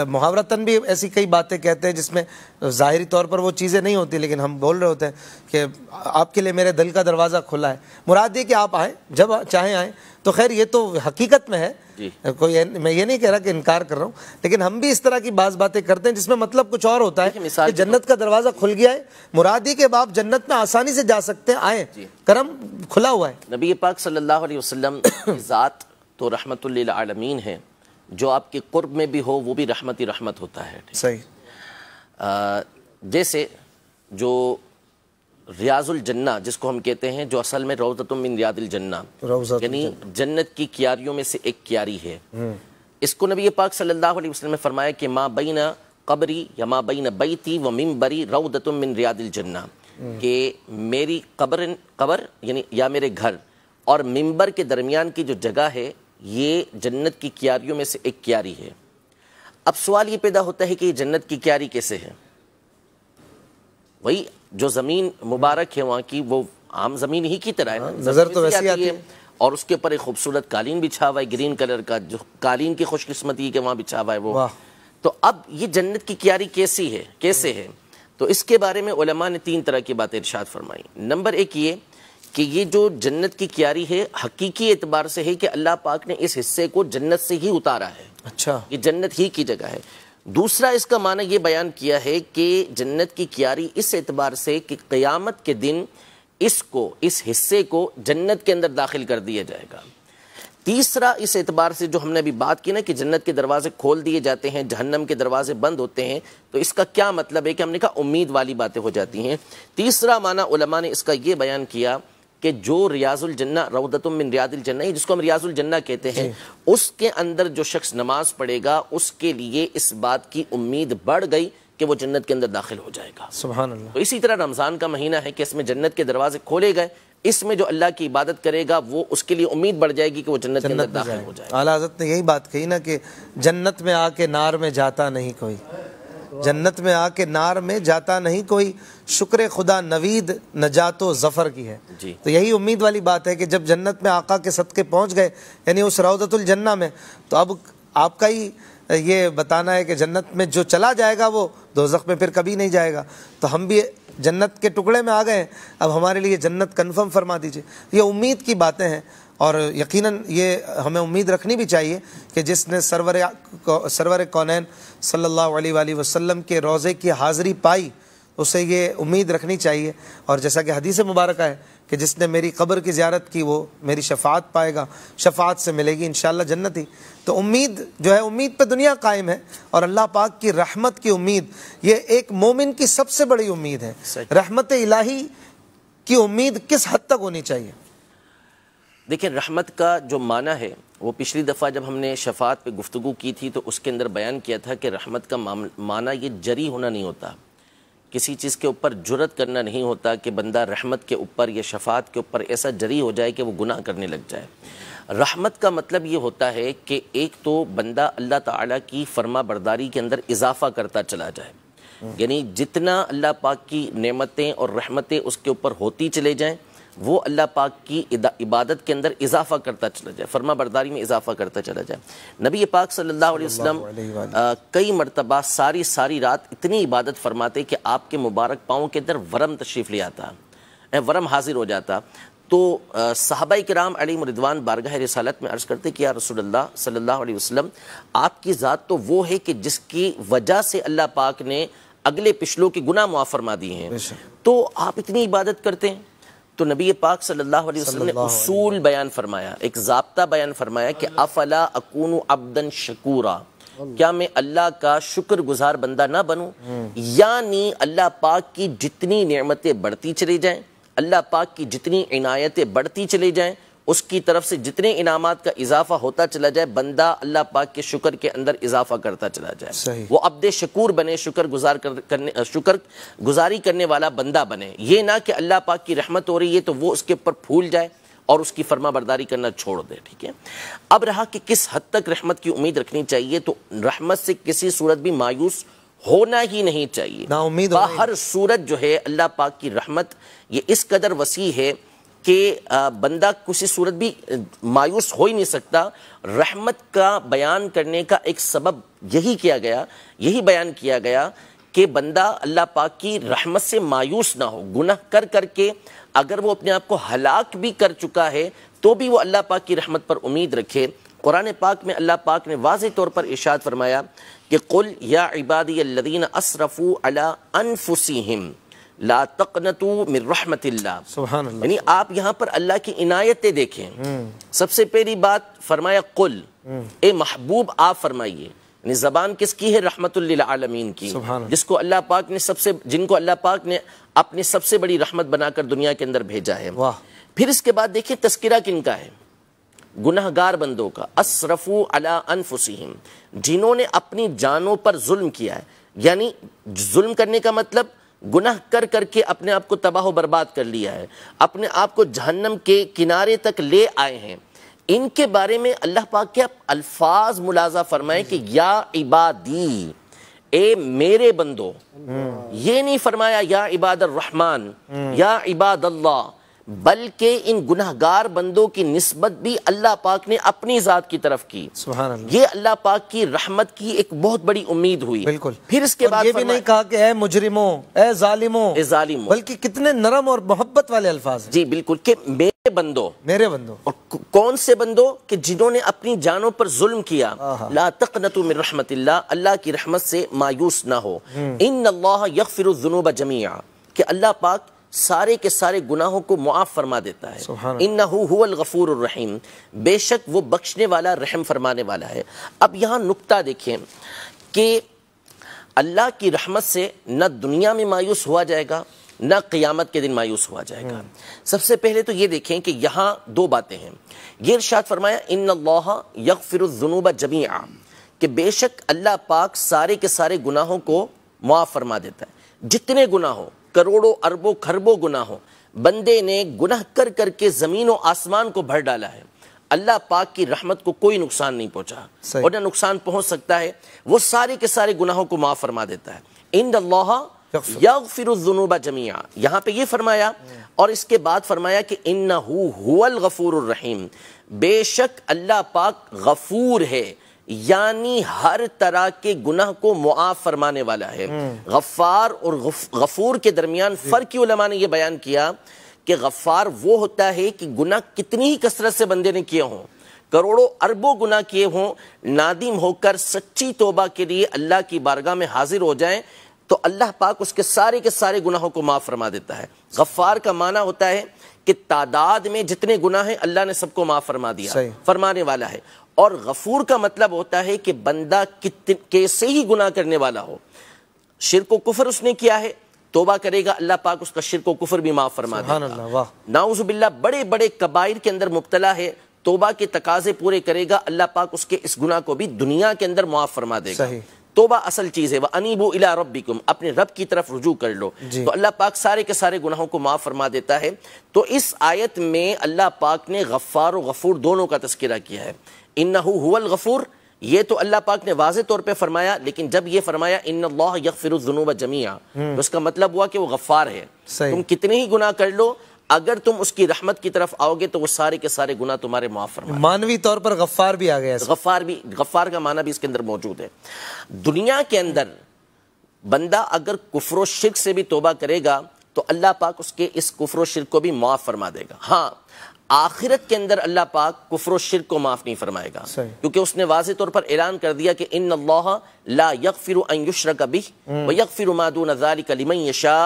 मुहावरतन भी ऐसी कई बातें कहते हैं जिसमें ज़ाहरी तौर पर वो चीज़ें नहीं होती लेकिन हम बोल रहे होते हैं कि आपके लिए मेरे दिल का दरवाज़ा खुला है। मुराद ये कि आप आएँ जब चाहें आएँ। तो खैर ये तो हकीकत में है। कोई मैं ये नहीं कह रहा कि इनकार कर रहा हूँ लेकिन हम भी इस तरह की बात बातें करते हैं जिसमें मतलब कुछ और होता है कि जन्नत का दरवाज़ा खुल गया है। मुरादी के बाप जन्नत में आसानी से जा सकते हैं आए। करम खुला हुआ है। नबी पाक सल्लल्लाहु अलैहि वसल्लम ज़ात तो रहमतुल लिल आलमीन है। जो आपके कुर्ब में भी हो वो भी रहमत ही रहमत होता है। सही। अ, जैसे जो रियाजुल जन्ना जिसको हम कहते हैं जो असल में रौजतुम रियादिल जन्ना यानी जन्नत की क्यारियों में से एक क्यारी है। इसको नबी पाक सल्लल्लाहु अलैहि वसल्लम ने फरमाया कि माँ बैन कबरी या माँ बैन बैती व मिम्बरी रौदतुम रियादिल जन्ना कि मेरी कबर कबर यानी या मेरे घर और मिंबर के दरमियान की जो जगह है ये जन्नत की क्यारियों में से एक क्यारी है। अब सवाल ये पैदा होता है कि ये जन्नत की क्यारी कैसे है? वही जो ज़मीन मुबारक है वहाँ की वो आम ज़मीन ही की तरह है। ना नज़र तो वैसी आती है। और उसके ऊपर एक खूबसूरत कालीन बिछा हुआ है ग्रीन कलर का जो कालीन की खुशकिस्मती है कि वहाँ बिछा हुआ है वो। तो अब ये जन्नत की क्यारी कैसी है? कैसे है? तो इसके बारे में उलमा ने तीन तरह की बातें इर्शाद फरमाई। नंबर एक ये कि ये जो जन्नत की क्यारी है हकीकी एतबार से है कि अल्लाह पाक ने इस हिस्से को जन्नत से ही उतारा है। अच्छा। ये जन्नत ही की जगह है। दूसरा इसका माना ये बयान किया है कि जन्नत की क्यारी इस एतबार से कि क़यामत के दिन इसको इस हिस्से को जन्नत के अंदर दाखिल कर दिया जाएगा। तीसरा इस एतबार से जो हमने अभी बात की ना कि जन्नत के दरवाजे खोल दिए जाते हैं जहन्नम के दरवाजे बंद होते हैं तो इसका क्या मतलब है कि हमने कहा उम्मीद वाली बातें हो जाती हैं। तीसरा माना उलमा ने इसका ये बयान किया कि जो रियाजुल जन्ना रौदतुम मिन रियादिल जन्ना जिसको हम रियाजुल जन्ना कहते हैं उसके अंदर जो शख्स नमाज़ पढ़ेगा उसके लिए इस बात की उम्मीद बढ़ गई कि वो जन्नत के अंदर दाखिल हो जाएगा। सुबहान तो इसी तरह रमज़ान का महीना है कि इसमें जन्नत के दरवाजे खोले गए। इसमें जो अल्लाह की इबादत करेगा वो उसके लिए उम्मीद बढ़ जाएगी कि वो जन्नत जन्नत के अंदर दाखिल हो जाए जाएगा। आला हज़रत ने यही बात कही ना कि जन्नत में आके नार में जाता नहीं कोई। जन्नत में आके नार में जाता नहीं कोई। शुक्र खुदा नवीद न नजातो ज़फ़र की है। जी। तो यही उम्मीद वाली बात है कि जब जन्नत में आका के सदके पहुँच गए यानी उस रौदतुल जन्ना में तो अब आपका ही ये बताना है कि जन्नत में जो चला जाएगा वो दोजख में फिर कभी नहीं जाएगा। तो हम भी जन्नत के टुकड़े में आ गए अब हमारे लिए जन्नत कन्फर्म फरमा दीजिए। ये उम्मीद की बातें हैं। और यकीनन ये हमें उम्मीद रखनी भी चाहिए कि जिसने सरवर सरवर कौनैन सल्लल्लाहु अलैहि वसल्लम के रोज़े की हाज़िरी पाई उसे ये उम्मीद रखनी चाहिए। और जैसा कि हदीस मुबारक है कि जिसने मेरी कब्र की ज़्यारत की वो मेरी शफात पाएगा शफात से मिलेगी इन जन्नती। तो उम्मीद जो है उम्मीद पे दुनिया कायम है और अल्लाह पाक की रहमत की उम्मीद ये एक मोमिन की सबसे बड़ी उम्मीद है। रहमत इलाही की उम्मीद किस हद तक होनी चाहिए? देखिए रहमत का जो माना है वो पिछली दफ़ा जब हमने शफात पे गुफ्तु की थी तो उसके अंदर बयान किया था कि रहमत का माना ये जरी होना नहीं होता। किसी चीज़ के ऊपर जुरत करना नहीं होता कि बंदा रहमत के ऊपर या शफात के ऊपर ऐसा जरी हो जाए कि वो गुनाह करने लग जाए। रहमत का मतलब ये होता है कि एक तो बंदा अल्लाह ताला की फर्मा बरदारी के अंदर इजाफा करता चला जाए। यानी जितना अल्लाह पाक की नेमतें और रहमतें उसके ऊपर होती चले जाएँ वो अल्लाह पाक की इबादत के अंदर इजाफा करता चला जाए फर्मा बरदारी में इजाफा करता चला जाए। नबी पाक सल्लल्लाहु अलैहि वसल्लम कई मरतबा सारी सारी रात इतनी इबादत फरमाते कि आपके मुबारक पाँव के अंदर वरम तशरीफ़ ले आता वरम हाजिर हो जाता। तो साहबा कराम अली मुरिदवान बारगाह रसालत में अर्ज़ करते कि या रसोल्ला सल्ला अलैहि वसल्लम आपकी ज़ात तो वो है कि जिसकी वजह से अल्लाह पाक ने अगले पिछलों के गुनाह मुआफ़रमा दिए हैं। तो आप इतनी इबादत करते हैं? तो नबी पाक सल्लल्लाहु अलैहि वसल्लम ने उसूल बयान फरमाया एक जबता बयान फरमाया कि अफला अकून अब्दन शकूरा। क्या मैं अल्लाह का शुक्र गुजार बंदा ना बनूं? यानी अल्लाह पाक की जितनी नियमतें बढ़ती चली जाएँ अल्लाह पाक की जितनी इनायतें बढ़ती चली जाएँ उसकी तरफ़ से जितने इनामात का इजाफा होता चला जाए बंदा अल्लाह पाक के शुक्र के अंदर इजाफा करता चला जाए। वो अब्द शकूर बने शुक्र गुजार कर, करने शुक्र गुजारी करने वाला बंदा बने। ये ना कि अल्लाह पाक की रहमत हो रही है तो वो उसके ऊपर फूल जाए और उसकी फर्मा बरदारी करना छोड़ दे ठीक है? अब रहा कि किस हद तक रहमत की उम्मीद रखनी चाहिए तो रहमत से किसी सूरत भी मायूस होना ही नहीं चाहिए। ना उम्मीद हर सूरत जो है अल्लाह पाक की रहमत ये इस कदर वसी है कि बंदा किसी सूरत भी मायूस हो ही नहीं सकता। रहमत का बयान करने का एक सबब यही किया गया, यही बयान किया गया कि बंदा अल्लाह पाक की रहमत से मायूस ना हो, गुनाह कर करके अगर वो अपने आप को हलाक भी कर चुका है तो भी वो अल्लाह पाक की रहमत पर उम्मीद रखे। कुरान पाक में अल्लाह पाक ने वाज तौर पर इशाद फरमाया कि कुल या इबादी अल्लदीन असरफ़ू अला अनफुसिहिम। ला तकनतु यानी आप यहाँ पर अल्लाह की इनायतें देखें। हम्म। सबसे पहली बात फरमाया कुल। हम्म। ए महबूब आप फरमाइए। यानी जबान किसकी है? रहमतुल्लिल आलमीन की। जिसको अल्लाह पाक ने सबसे जिनको अल्लाह पाक ने अपनी सबसे बड़ी रहमत बनाकर दुनिया के अंदर भेजा है। फिर इसके बाद देखिए तस्करा किनका है? गुनहगार बंदों का। असरफू अला अनफुसिहिम। जिन्होंने अपनी जानों पर जुल्म किया है। यानी जुल्म करने का मतलब गुनाह कर करके अपने आप को तबाह बर्बाद कर लिया है। अपने आप को जहन्नम के किनारे तक ले आए हैं। इनके बारे में अल्लाह पाक के अल्फाज मुलाजा फरमाए कि, या इबादी, ए मेरे बंदो, ये नहीं फरमाया, या इबाद रहमान, या इबाद अल्लाह बल्कि इन गुनाहगार बंदों की नस्बत भी अल्लाह पाक ने अपनी जात की तरफ़ की। ये अल्लाह पाक की रहमत की एक बहुत बड़ी उम्मीद हुई। बिल्कुल। फिर इसके बाद ये भी नहीं कहा कि मुजरिमो जालिमो जालिमो। बल्कि कितने नरम और मोहब्बत वाले अल्फाज जी बिल्कुल के मेरे बंदो मेरे बंदो। और कौन से बंदो? कि जिन्होंने अपनी जानों पर जुल्म किया। ला तकनतु मिन रहमतिल्लाह अल्लाह की रहमत से मायूस ना हो। हम्म। इन अल्लाह यगफिरु जुनूब जमीआ। कि अल्लाह पाक सारे के सारे गुनाहों को मुआफ़ फरमा देता है। इन गफूर रहीम। बेशक वो बख्शने वाला रहम फरमाने वाला है। अब यहाँ नुकता देखें कि अल्लाह की रहमत से न दुनिया में मायूस हुआ जाएगा न क़ियामत के दिन मायूस हुआ जाएगा। हम्म। सबसे पहले तो ये देखें कि यहाँ दो बातें हैं। ये इरशाद फरमाया इन यकफ़िरजुनूब जमीआ कि बेशक अल्लाह पाक सारे के सारे गुनाहों को मुआफ़ फरमा देता है। जितने गुनाह हो करोड़ों अरबों खरबों गुनाहों। बंदे ने गुनाह कर करके ज़मीन और आसमान को भर डाला है। अल्लाह पाक की रहमत को कोई नुकसान नहीं पहुँचा। और न नुकसान पहुँच सकता है वो सारे के सारे गुनाहों को माफ़ फरमा देता है। इन यगफिरुजुनूबा जमिया यहाँ पे ये फरमाया और इसके बाद फरमाया कि इन गफूर रहीम। बेशक अल्लाह पाक गफूर है। यानी हर तरह के गुनाह को मुआफ फरमाने वाला है। गफ्फार और गफूर के दरमियान फ़र्क उलमा ने यह बयान किया कि गफ्फार वो होता है कि गुनाह कितनी ही कसरत से बंदे ने किए हों करोड़ों अरबों गुना किए हों नादिम होकर सच्ची तोबा के लिए अल्लाह की बारगाह में हाजिर हो जाए तो अल्लाह पाक उसके सारे के सारे गुनाहों को माफ़ फरमा देता है। गफ्फार का माना होता है कि तादाद में जितने गुनाह हैं अल्लाह ने सबको माफ़ फरमा दिया। फरमाने वाला है। और गफूर का मतलब होता है कि बंदा कितने कैसे ही गुनाह करने वाला हो। शिरक व कुफर उसने किया है तोबा करेगा अल्लाह पाक उसका शिरक व कुफर भी माफ़ फरमा देगा। नाउजुबिल्ला बड़े बड़े कबाइर के अंदर मुब्तला है तोबा के तकाजे पूरे करेगा अल्लाह पाक उसके इस गुनाह को भी दुनिया के अंदर मुआफ फरमा देगा। तोबा असल चीज़ है वह अनीबू इला रब्बिकुम अपने रब की तरफ़ रुजू कर लो। तो अल्लाह पाक सारे के सारे गुनाहों को माफ़ फरमा देता है। तो इस आयत में अल्लाह पाक ने गफ्फार और गफूर दोनों का तस्करा किया है। हुवल गफूर। ये तो अल्लाह पाक ने वाजे तौर पे फरमाया लेकिन जब ये फरमाया इन जमिया तो उसका मतलब हुआ कि वो गफ्फार है। तुम कितने ही गुनाह कर लो अगर तुम उसकी रहमत की तरफ़ आओगे तो वो सारे के सारे गुनाह तुम्हारे माफ़ मानवी तौर पर गफ्फार भी आ गया। गफ्फार भी गफ्फार का माना भी इसके अंदर मौजूद है। दुनिया के अंदर बंदा अगर कुफर शिरक से भी तोबा करेगा तो अल्लाह पाक उसके इस कुफर शिरक को भी माफ़ फरमा देगा। हाँ आखिरत के अंदर अल्लाह पाक कुफर शिरक को माफ़ नहीं फरमाएगा। क्योंकि उसने वाजे तौर पर ऐलान कर दिया कि इन अल्लाह ला व यगफिरु मा दून ज़ालिका यशा।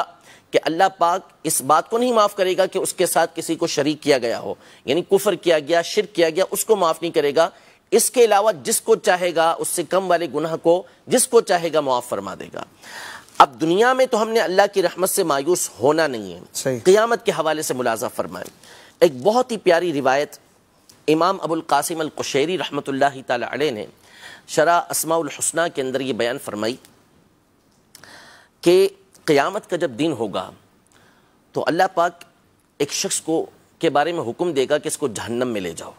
कि अल्लाह पाक इस बात को नहीं माफ़ करेगा कि उसके साथ किसी को शरीक किया गया हो यानी कुफर किया गया शिरक किया गया उसको माफ़ नहीं करेगा। इसके अलावा जिसको चाहेगा उससे कम वाले गुनाह को जिसको चाहेगा मुआफ फरमा देगा। अब दुनिया में तो हमने अल्लाह की रहमत से मायूस होना नहीं है। क़ियामत के हवाले से मुलाजा फरमाएँ। एक बहुत ही प्यारी रिवायत इमाम अबुल कासिम अल कुशैरी रहमतुल्लाहि ताला अलैह ने शरा अस्माउल हुस्ना के अंदर ये बयान फरमाई कि क़ियामत का जब दिन होगा तो अल्लाह पाक एक शख्स को के बारे में हुक्म देगा कि इसको जहन्नम में ले जाओ।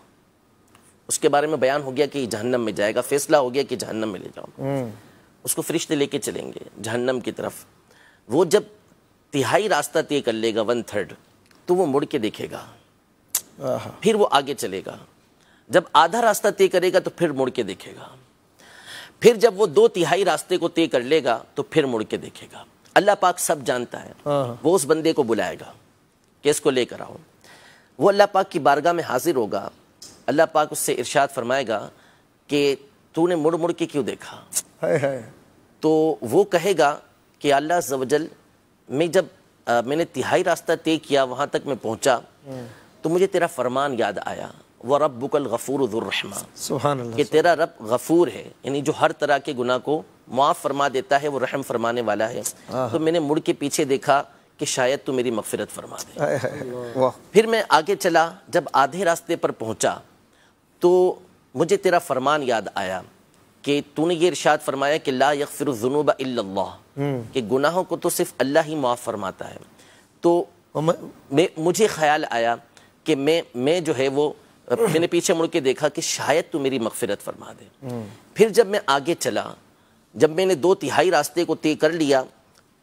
उसके बारे में बयान हो गया कि ये जहन्नम में जाएगा फैसला हो गया कि जहन्नम में ले जाओ। उसको फरिश्ते लेके चलेंगे जहन्नम की तरफ़। वो जब तिहाई रास्ता तय कर लेगा वन थर्ड तो वो मुड़ के देखेगा। फिर वो आगे चलेगा। जब आधा रास्ता तय करेगा तो फिर मुड़ के देखेगा। फिर जब वो दो तिहाई रास्ते को तय कर लेगा तो फिर मुड़ के देखेगा। अल्लाह पाक सब जानता है। हाँ। वो उस बंदे को बुलाएगा। कि इसको लेकर आओ वो अल्लाह पाक की बारगाह में हाजिर होगा। अल्लाह पाक उससे इरशाद फरमाएगा कि तूने मुड़ मुड़ के क्यों देखा? हाय हाय। तो वो कहेगा कि अल्लाह जवजल मैं जब अ, मैंने तिहाई रास्ता तय किया वहाँ तक मैं पहुँचा। तो मुझे तेरा फरमान याद आया वह रब्बुकल गफूर रहमा सुभान अल्लाह कि तेरा रब गफूर है यानी जो हर तरह के गुनाह को माफ़ फरमा देता है वो रहम फरमाने वाला है। तो मैंने मुड़ के पीछे देखा कि शायद तू मेरी मगफिरत फरमा दे। फिर मैं आगे चला जब आधे रास्ते पर पहुँचा तो मुझे तेरा फरमान याद आया कि तूने ये इरशाद फरमाया कि ला यगफिरुज़ुनूब इल्लल्लाह। कि गुनाहों को तो सिर्फ़ अल्लाह ही माफ़ फरमाता है। तो मैं मुझे ख्याल आया कि मैं मैं जो है वो मैंने पीछे मुड़ के देखा कि शायद तू मेरी मगफिरत फरमा दे। फिर जब मैं आगे चला जब मैंने दो तिहाई रास्ते को तय कर लिया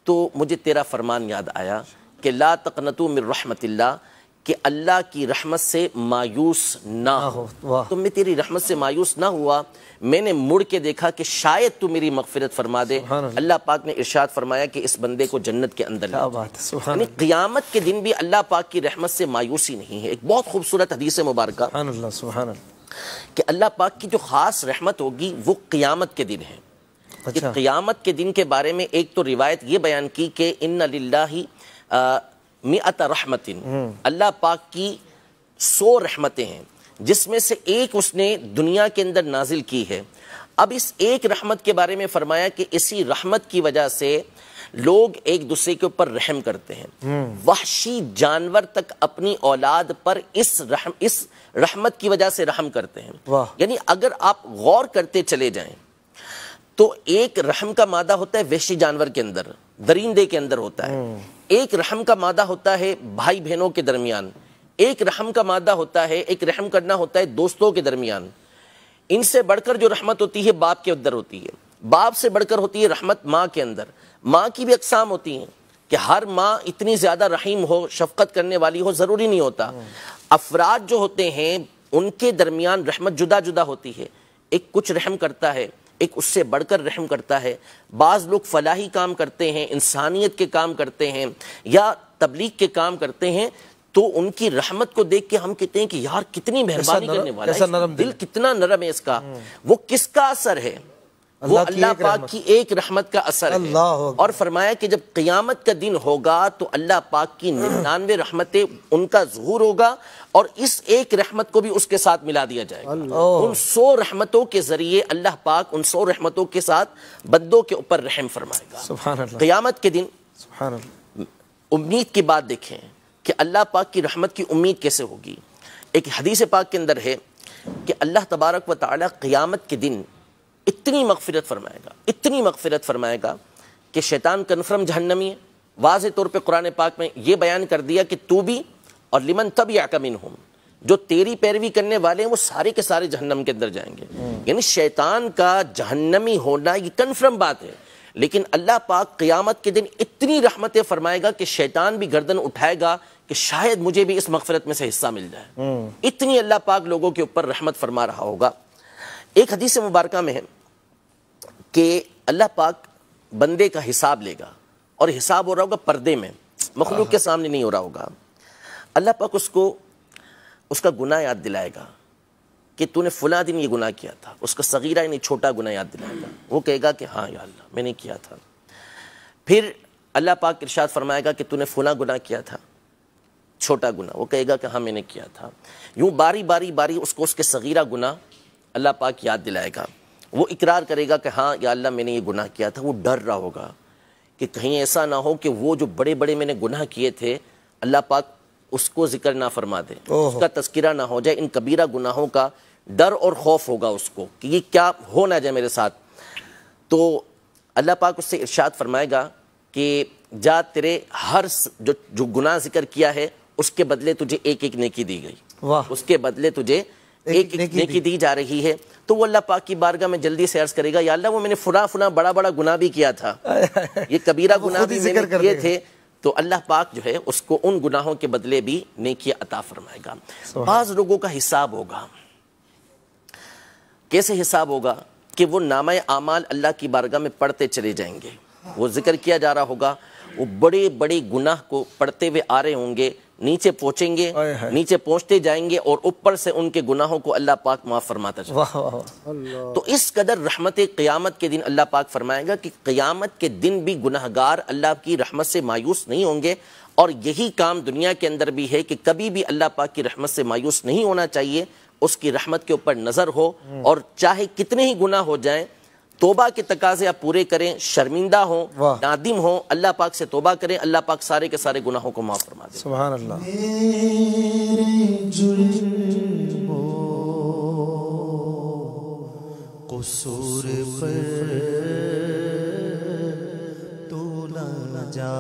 तो मुझे तेरा फरमान याद आया कि ला तकनतु मिर रहमतिल्लाह कि अल्लाह की रहमत से मायूस ना हो। हो, तो मैं तेरी रहमत से मायूस ना हुआ मैंने मुड़ के देखा कि शायद तू मेरी मगफिरत फरमा दे। अल्लाह। पाक ने इरशाद फरमाया कि इस बंदे को जन्नत के अंदर है यानी क़ियामत के दिन भी अल्लाह पाक की रहमत से मायूसी नहीं है। एक बहुत खूबसूरत हदीस मुबारक। कि अल्लाह पाक की जो ख़ास रहमत होगी वो क़ियामत के दिन है। कि अच्छा। क़ियामत के दिन के बारे में एक तो रिवायत ये बयान की कि इन लिल्लाही मिअत रहमतिन। अल्लाह पाक की सौ रहमतें हैं जिसमें से एक उसने दुनिया के अंदर नाजिल की है। अब इस एक रहमत के बारे में फरमाया कि इसी रहमत की वजह से लोग एक दूसरे के ऊपर रहम करते हैं। वहशी जानवर तक अपनी औलाद पर इस रहम इस रहमत की वजह से रहम करते हैं। यानी अगर आप गौर करते चले जाएँ तो एक रहम का मादा होता है वहशी जानवर के अंदर दरिंदे के अंदर होता है। एक रहम का मादा होता है भाई बहनों के दरमियान। एक रहम का मादा होता है, एक रहम करना होता है दोस्तों के दरमियान। इनसे बढ़कर जो रहमत होती है, बाप के अंदर होती है। बाप से बढ़कर होती है रहमत माँ के अंदर। माँ की भी अकसाम होती हैं कि हर माँ इतनी ज़्यादा रहीम हो, शफकत करने वाली हो, ज़रूरी नहीं होता। अफराद जो होते हैं, उनके दरमियान रहमत जुदा जुदा होती है। एक कुछ रहम करता है एक उससे बढ़कर रहम करता है। बाज़ लोग फलाही काम करते हैं इंसानियत के काम करते हैं या तबलीग के काम करते हैं तो उनकी रहमत को देख के हम कहते हैं कि यार कितनी मेहरबानी करने वाला है। दिल। दिल कितना नरम है इसका। वो किसका असर है? वो अल्लाह पाक की एक रहमत का असर है। और फरमाया कि जब क़यामत का दिन होगा तो अल्लाह पाक की निन्यानवे रहमतें उनका जहूर होगा और इस एक रहमत को भी उसके साथ मिला दिया जाएगा। उन सौ रहमतों के ज़रिए अल्लाह पाक उन सौ रहमतों के साथ बंदों के ऊपर रहम फरमाएगा। क़यामत के दिन उम्मीद की बात देखें कि अल्लाह पाक की रहमत की उम्मीद कैसे होगी। एक हदीस पाक के अंदर है कि अल्लाह तबारक व ताली क़यामत के दिन इतनी मगफिरत फरमाएगा इतनी मगफिरत फरमाएगा कि शैतान कन्फर्म जहन्नमी है। वाज तौर पर कुरान पाक में ये बयान कर दिया कि तू भी और लिमन तब याकमिन हम जो तेरी पैरवी करने वाले हैं वो सारे के सारे जहन्नम के अंदर जाएँगे। यानी शैतान का जहन्नमी होना ये कन्फर्म बात है। लेकिन अल्लाह पाक क़यामत के दिन इतनी रहमतें फरमाएगा कि शैतान भी गर्दन उठाएगा कि शायद मुझे भी इस मगफरत में से हिस्सा मिल जाए। इतनी अल्लाह पाक लोगों के ऊपर रहमत फरमा रहा होगा। एक हदीस मुबारक में है। कि अल्लाह पाक बंदे का हिसाब लेगा और हिसाब हो रहा होगा पर्दे में, मखलूक के सामने नहीं हो रहा होगा। अल्लाह पाक उसको, उसका गुनाह याद दिलाएगा कि तूने फुला दिन ये गुनाह किया था, उसका सगीरा यानी छोटा गुनाह याद दिलाएगा। वो कहेगा कि हाँ या अल्लाह, मैंने किया था। फिर अल्लाह पाक इरशाद फरमाएगा कि तूने फुला गुनाह किया था, छोटा गुना वो कहेगा कि हाँ मैंने किया था। यूँ बारी बारी बारी उसको उसके सगीरा गुना अल्लाह पाक याद दिलाएगा। वो इकरार करेगा कि हाँ या अल्लाह मैंने ये गुनाह किया था वो डर रहा होगा कि कहीं ऐसा ना हो कि वो जो बड़े बड़े मैंने गुनाह किए थे अल्लाह पाक उसको ज़िक्र ना फरमा दे। उसका तस्करा ना हो जाए इन कबीरा गुनाहों का डर और खौफ होगा उसको कि ये क्या हो ना जाए मेरे साथ। तो अल्लाह पाक उससे इर्शाद फरमाएगा कि जा तेरे हर जो जो गुनाह ज़िक्र किया है उसके बदले तुझे एक एक नेकी दी गई। उसके बदले तुझे एक एक नेकी नेकी दी। जा रही है। तो वो अल्लाह पाक की बारगाह में जल्दी से अर्ज़ करेगा। या अल्लाह वो मैंने फुला फुला बड़ा बड़ा गुना भी किया था। ये कबीरा ही भी मैंने किए थे। तो अल्लाह पाक जो है उसको उन गुनाहों के बदले भी नेकी अता फरमाएगा। बाज लोगों का हिसाब होगा। कैसे हिसाब होगा? कि वो नामा आमाल अल्लाह की बारगाह में पढ़ते चले जाएँगे। वो ज़िक्र किया जा रहा होगा। वो बड़े बड़े गुनाह को पढ़ते हुए आ रहे होंगे। नीचे पहुँचेंगे नीचे पहुँचते जाएँगे और ऊपर से उनके गुनाहों को अल्लाह पाक माफ़ फरमाता चला वाह वाह वाह। तो इस कदर रहमत क़यामत के दिन अल्लाह पाक फरमाएगा कि क़यामत के दिन भी गुनाहगार अल्लाह की रहमत से मायूस नहीं होंगे और यही काम दुनिया के अंदर भी है कि कभी भी अल्लाह पाक की रहमत से मायूस नहीं होना चाहिए उसकी रहमत के ऊपर नज़र हो और चाहे कितने ही गुनाह हो जाएँ तोबा के तकाजे आप पूरे करें शर्मिंदा हो वाह। नादिम हो अल्लाह पाक से तोबा करें अल्लाह पाक सारे के सारे गुनाहों को माफ़ फरमा दे। सुभान अल्लाह कसूर पर तू न जा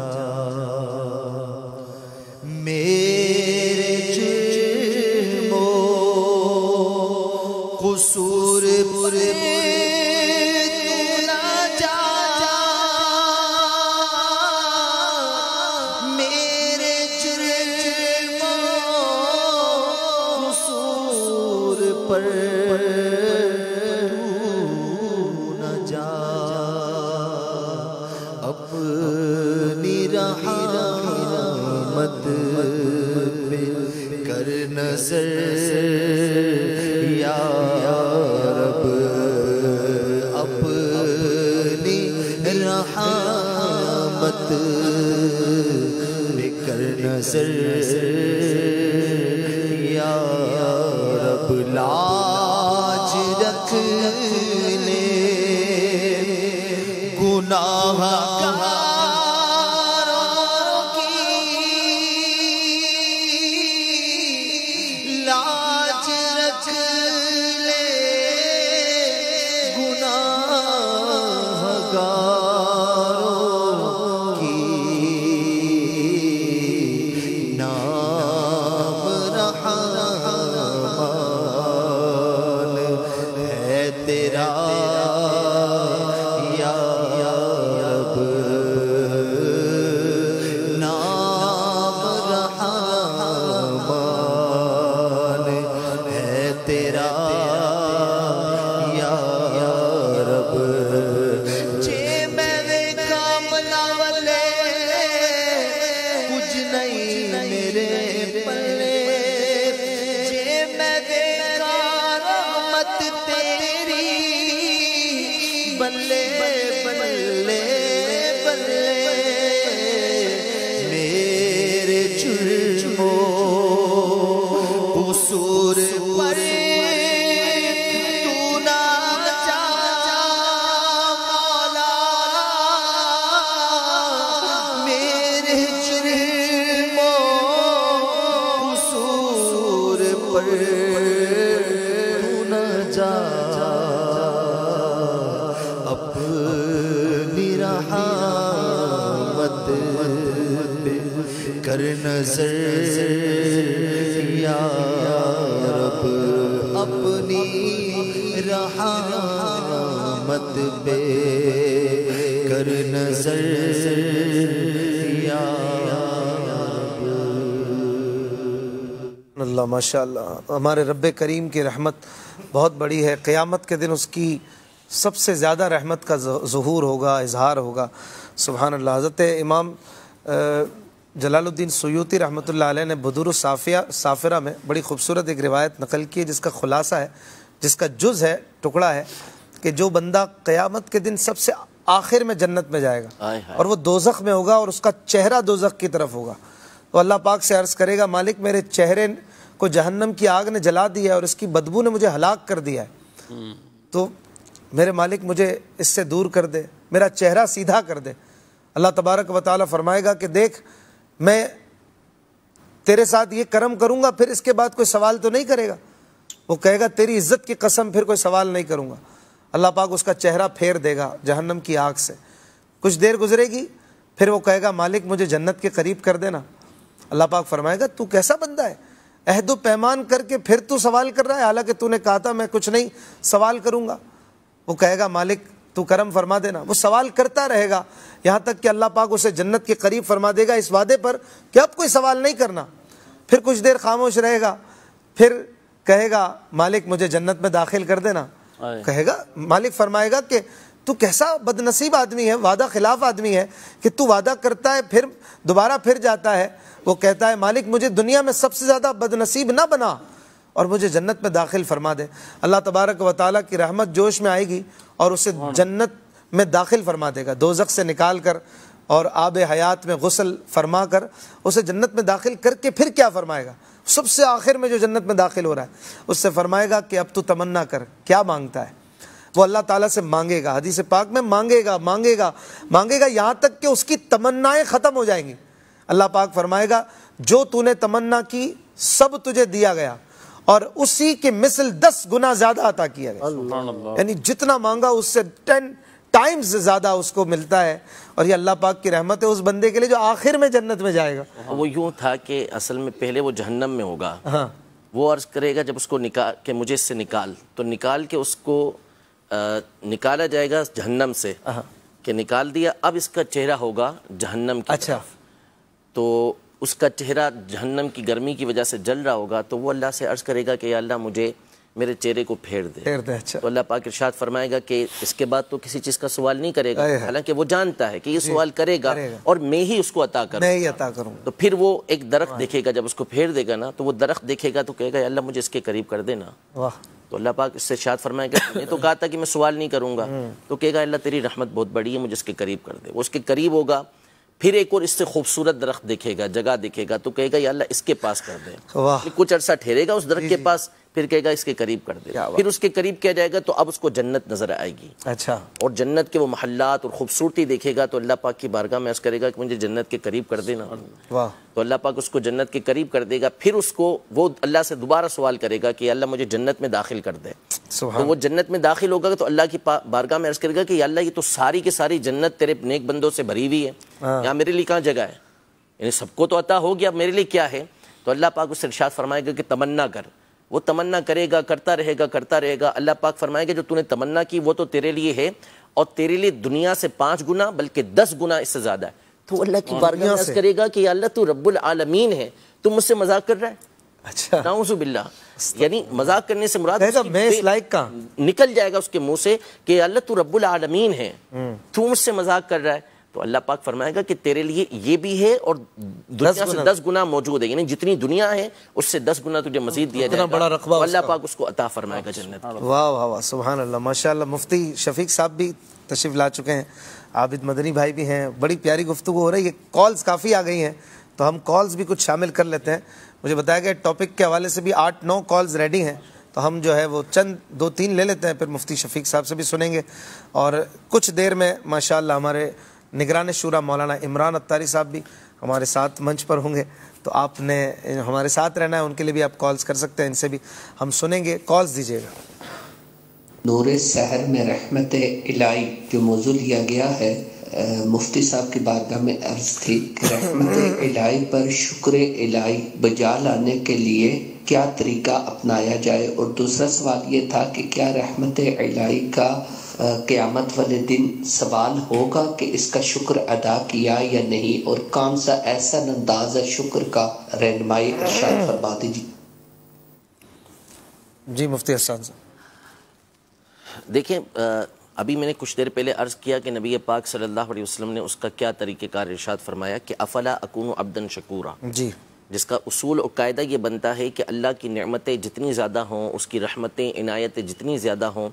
माशाल्लाह। हमारे रब करीम की रहमत बहुत बड़ी है। क़यामत के दिन उसकी सबसे ज़्यादा रहमत का ज़हूर होगा इजहार होगा। सुबहान अल्लाह हज़रत इमाम जलालुद्दीन सयूती अलैह ने बदुर साफिया साफिरा में बड़ी खूबसूरत एक रिवायत नकल की है जिसका खुलासा है जिसका जुज़ है टुकड़ा है कि जो बंदा क़यामत के दिन सबसे आखिर में जन्नत में जाएगा। और वो दोजख में होगा और उसका चेहरा दोजख की तरफ़ होगा। तो अल्लाह पाक से अर्ज़ करेगा मालिक मेरे चेहरे को जहन्नम की आग ने जला दिया है और इसकी बदबू ने मुझे हलाक कर दिया है। तो मेरे मालिक मुझे इससे दूर कर दे मेरा चेहरा सीधा कर दे। अल्लाह तबारक व ताली फरमाएगा कि देख मैं तेरे साथ ये कर्म करूँगा फिर इसके बाद कोई सवाल तो नहीं करेगा। वो कहेगा तेरी इज़्ज़त की कसम फिर कोई सवाल नहीं करूँगा। अल्लाह पाक उसका चेहरा फेर देगा जहन्नम की आग से। कुछ देर गुजरेगी फिर वो कहेगा मालिक मुझे जन्नत के करीब कर देना। अल्लाह पाक फरमाएगा तू कैसा बंदा है? अहदो पैमान करके फिर तू सवाल कर रहा है? हालाँकि तूने कहा था मैं कुछ नहीं सवाल करूँगा। वो कहेगा मालिक तू करम फरमा देना। वो सवाल करता रहेगा। यहाँ तक कि अल्लाह पाक उसे जन्नत के करीब फरमा देगा इस वादे पर कि अब कोई सवाल नहीं करना। फिर कुछ देर खामोश रहेगा। फिर कहेगा मालिक मुझे जन्नत में दाखिल कर देना। कहेगा मालिक फरमाएगा कि तू कैसा बदनसीब आदमी है वादा खिलाफ आदमी है कि तू वादा करता है फिर दोबारा फिर जाता है। वो कहता है मालिक मुझे दुनिया में सबसे ज़्यादा बदनसीब ना बना और मुझे जन्नत में दाखिल फरमा दे। अल्लाह तबारक व ताली की रहमत जोश में आएगी और उसे जन्नत में दाखिल फरमा देगा। दोजक से निकाल कर और आब हयात में गसल फरमा कर उसे जन्नत में दाखिल करके फिर क्या फरमाएगा? सबसे आखिर में जो जन्नत में दाखिल हो रहा है उससे फरमाएगा कि अब तू तमन्ना कर क्या माँगता है? वो अल्लाह ताला से मांगेगा हदीस पाक में मांगेगा मांगेगा मांगेगा यहाँ तक कि उसकी तमन्नाएँ ख़त्म हो जाएँगी। अल्लाह पाक फरमाएगा जो तूने तमन्ना की सब तुझे दिया गया। और उसी के मिसल दस गुना ज़्यादा अता किया गया। यानी जितना मांगा उससे टेन टाइम्स ज़्यादा उसको मिलता है। और ये अल्लाह पाक की रहमत है उस बंदे के लिए जो आखिर में जन्नत में जाएगा। वो यूँ था कि असल में पहले वो जहन्नम में होगा। हाँ। वो अर्ज़ करेगा जब उसको निकाल के मुझे इससे निकाल। तो निकाल के उसको निकाला जाएगा जहन्नम से। कि निकाल दिया अब इसका चेहरा होगा जहन्नम की अच्छा। तो उसका चेहरा जहन्नम की गर्मी की वजह से जल रहा होगा तो वो अल्लाह से अर्ज़ करेगा कि अल्लाह मुझे मेरे चेहरे को फेर दे। फेर दे अच्छा। तो अल्लाह पाक इरशाद फरमाएगा कि इसके बाद तो किसी चीज़ का सवाल नहीं करेगा। हाय। हालाँकि वो जानता है कि ये सवाल करेगा करेगा। और मैं ही उसको अता करूँ मैं ही अता करूँगा। तो फिर वो एक दरख्त देखेगा जब उसको फेर देगा ना तो वो दरख्त देखेगा तो कहेगा अल्लाह मुझे इसके करीब कर देना। वाह। तो अल्लाह पाक इससे शाद फरमाएगा मैंने तो कहा था कि मैं सवाल नहीं करूँगा। तो कहेगा अल्लाह तेरी रहमत बहुत बड़ी है मुझे इसके करीब कर दे। वो उसके करीब होगा फिर एक और इससे खूबसूरत दरख्त देखेगा जगह देखेगा तो कहेगा या अल्लाह इसके पास कर दे। कुछ अरसा ठहरेगा उस दरख्त के पास फिर कहेगा इसके करीब कर दे। फिर उसके करीब किया जाएगा तो अब उसको जन्नत नज़र आएगी। अच्छा। और जन्नत के वो महल्लात और खूबसूरती देखेगा तो अल्लाह पाक की बारगाह में अर्ज़ करेगा कि मुझे जन्नत के करीब कर देना। वाह। तो अल्लाह पाक उसको जन्नत के करीब कर देगा फिर उसको वो अल्लाह से दोबारा सवाल करेगा कि अल्लाह मुझे जन्नत में दाखिल कर दे। तो वो जन्नत में दाखिल होगा तो अल्लाह की बारगाह में अर्ज़ करेगा कि अल्लाह ये तो सारी की सारी जन्नत तेरे नेक बंदों से भरी हुई है। यहाँ मेरे लिए कहाँ जगह है? यानी सबको तो अता हो गया मेरे लिए क्या है? तो अल्लाह पाक उससे इरशाद फरमाएगा कि तमन्ना कर। वो तमन्ना करेगा करता रहेगा करता रहेगा। अल्लाह पाक फरमाएगा जो तूने तमन्ना की वो तो तेरे लिए है और तेरे लिए दुनिया से पाँच गुना बल्कि दस गुना इससे ज़्यादा है। तो अल्लाह की बारगाह करेगा कि अल्लाह तू रब्बुल आलमीन है तू मुझसे मज़ाक कर रहा है। अच्छा। नाउजुबिल्ला यानी मज़ाक करने से मुराद मैं इस लायक कहाँ? निकल जाएगा उसके मुँह से कि अल्लाह तू रब्बुल आलमीन है। तू मुझसे मज़ाक कर रहा है। तो अल्लाह पाक फरमाएगा कि तेरे लिए ये भी है और दुनिया से दस गुना मौजूद है। यानी जितनी दुनिया है उससे दस गुना तुझे मजीद दिया जाएगा। बड़ा रकबा तो अल्लाह पाक उसको अता फरमाएगा जन्नत वाह वाह वाह सुबहान अल्लाह माशाल्लाह। मुफ्ती शफीक साहब भी तशरीफ़ ला चुके हैं। आबिद मदनी भाई भी हैं। बड़ी प्यारी गुफ्तु हो रही है। कॉल्स काफ़ी आ गई हैं। तो हम कॉल्स भी कुछ शामिल कर लेते हैं। मुझे बताया गया टॉपिक के हवाले से भी आठ नौ कॉल्स रेडी हैं। तो हम जो है वो चंद दो तीन ले लेते हैं। फिर मुफ्ती शफीक साहब से भी सुनेंगे। और कुछ देर में माशाल्लाह हमारे निगरान शुरा मौलाना इमरान अत्तारी साहब भी हमारे साथ मंच पर होंगे। तो आपने हमारे साथ रहना है उनके लिए भी आप कॉल्स कर सकते हैं इनसे भी हम सुनेंगे। कॉल्स दीजिएगा। नूर सहर में रहमत इलाई जो मौजू लिया गया है मुफ्ती साहब की बारगाह में अर्ज़ थी कि रहमत इलाई पर शुक्र इलाई बजा लाने के लिए क्या तरीका अपनाया जाए? और दूसरा सवाल ये था कि क्या रहमत इलाई का क़यामत वाले दिन सवाल होगा कि इसका शुक्र अदा किया या नहीं और कौन सा ऐसा अंदाज है शुक्र का रहनमाई इरशाद फरमा दीजिए जी मुफ्ती हसन साहब। देखें अभी मैंने कुछ देर पहले अर्ज़ किया कि नबी पाक सल्लल्लाहु अलैहि वसल्लम ने उसका क्या तरीक़ेकार इरशाद फरमाया कि अफला अकून अब्दन शकूरा। जी। जिसका उसूल और कायदा ये बनता है कि अल्लाह की नमतें जितनी ज़्यादा हों उसकी रहमतें इनायतें जितनी ज़्यादा हों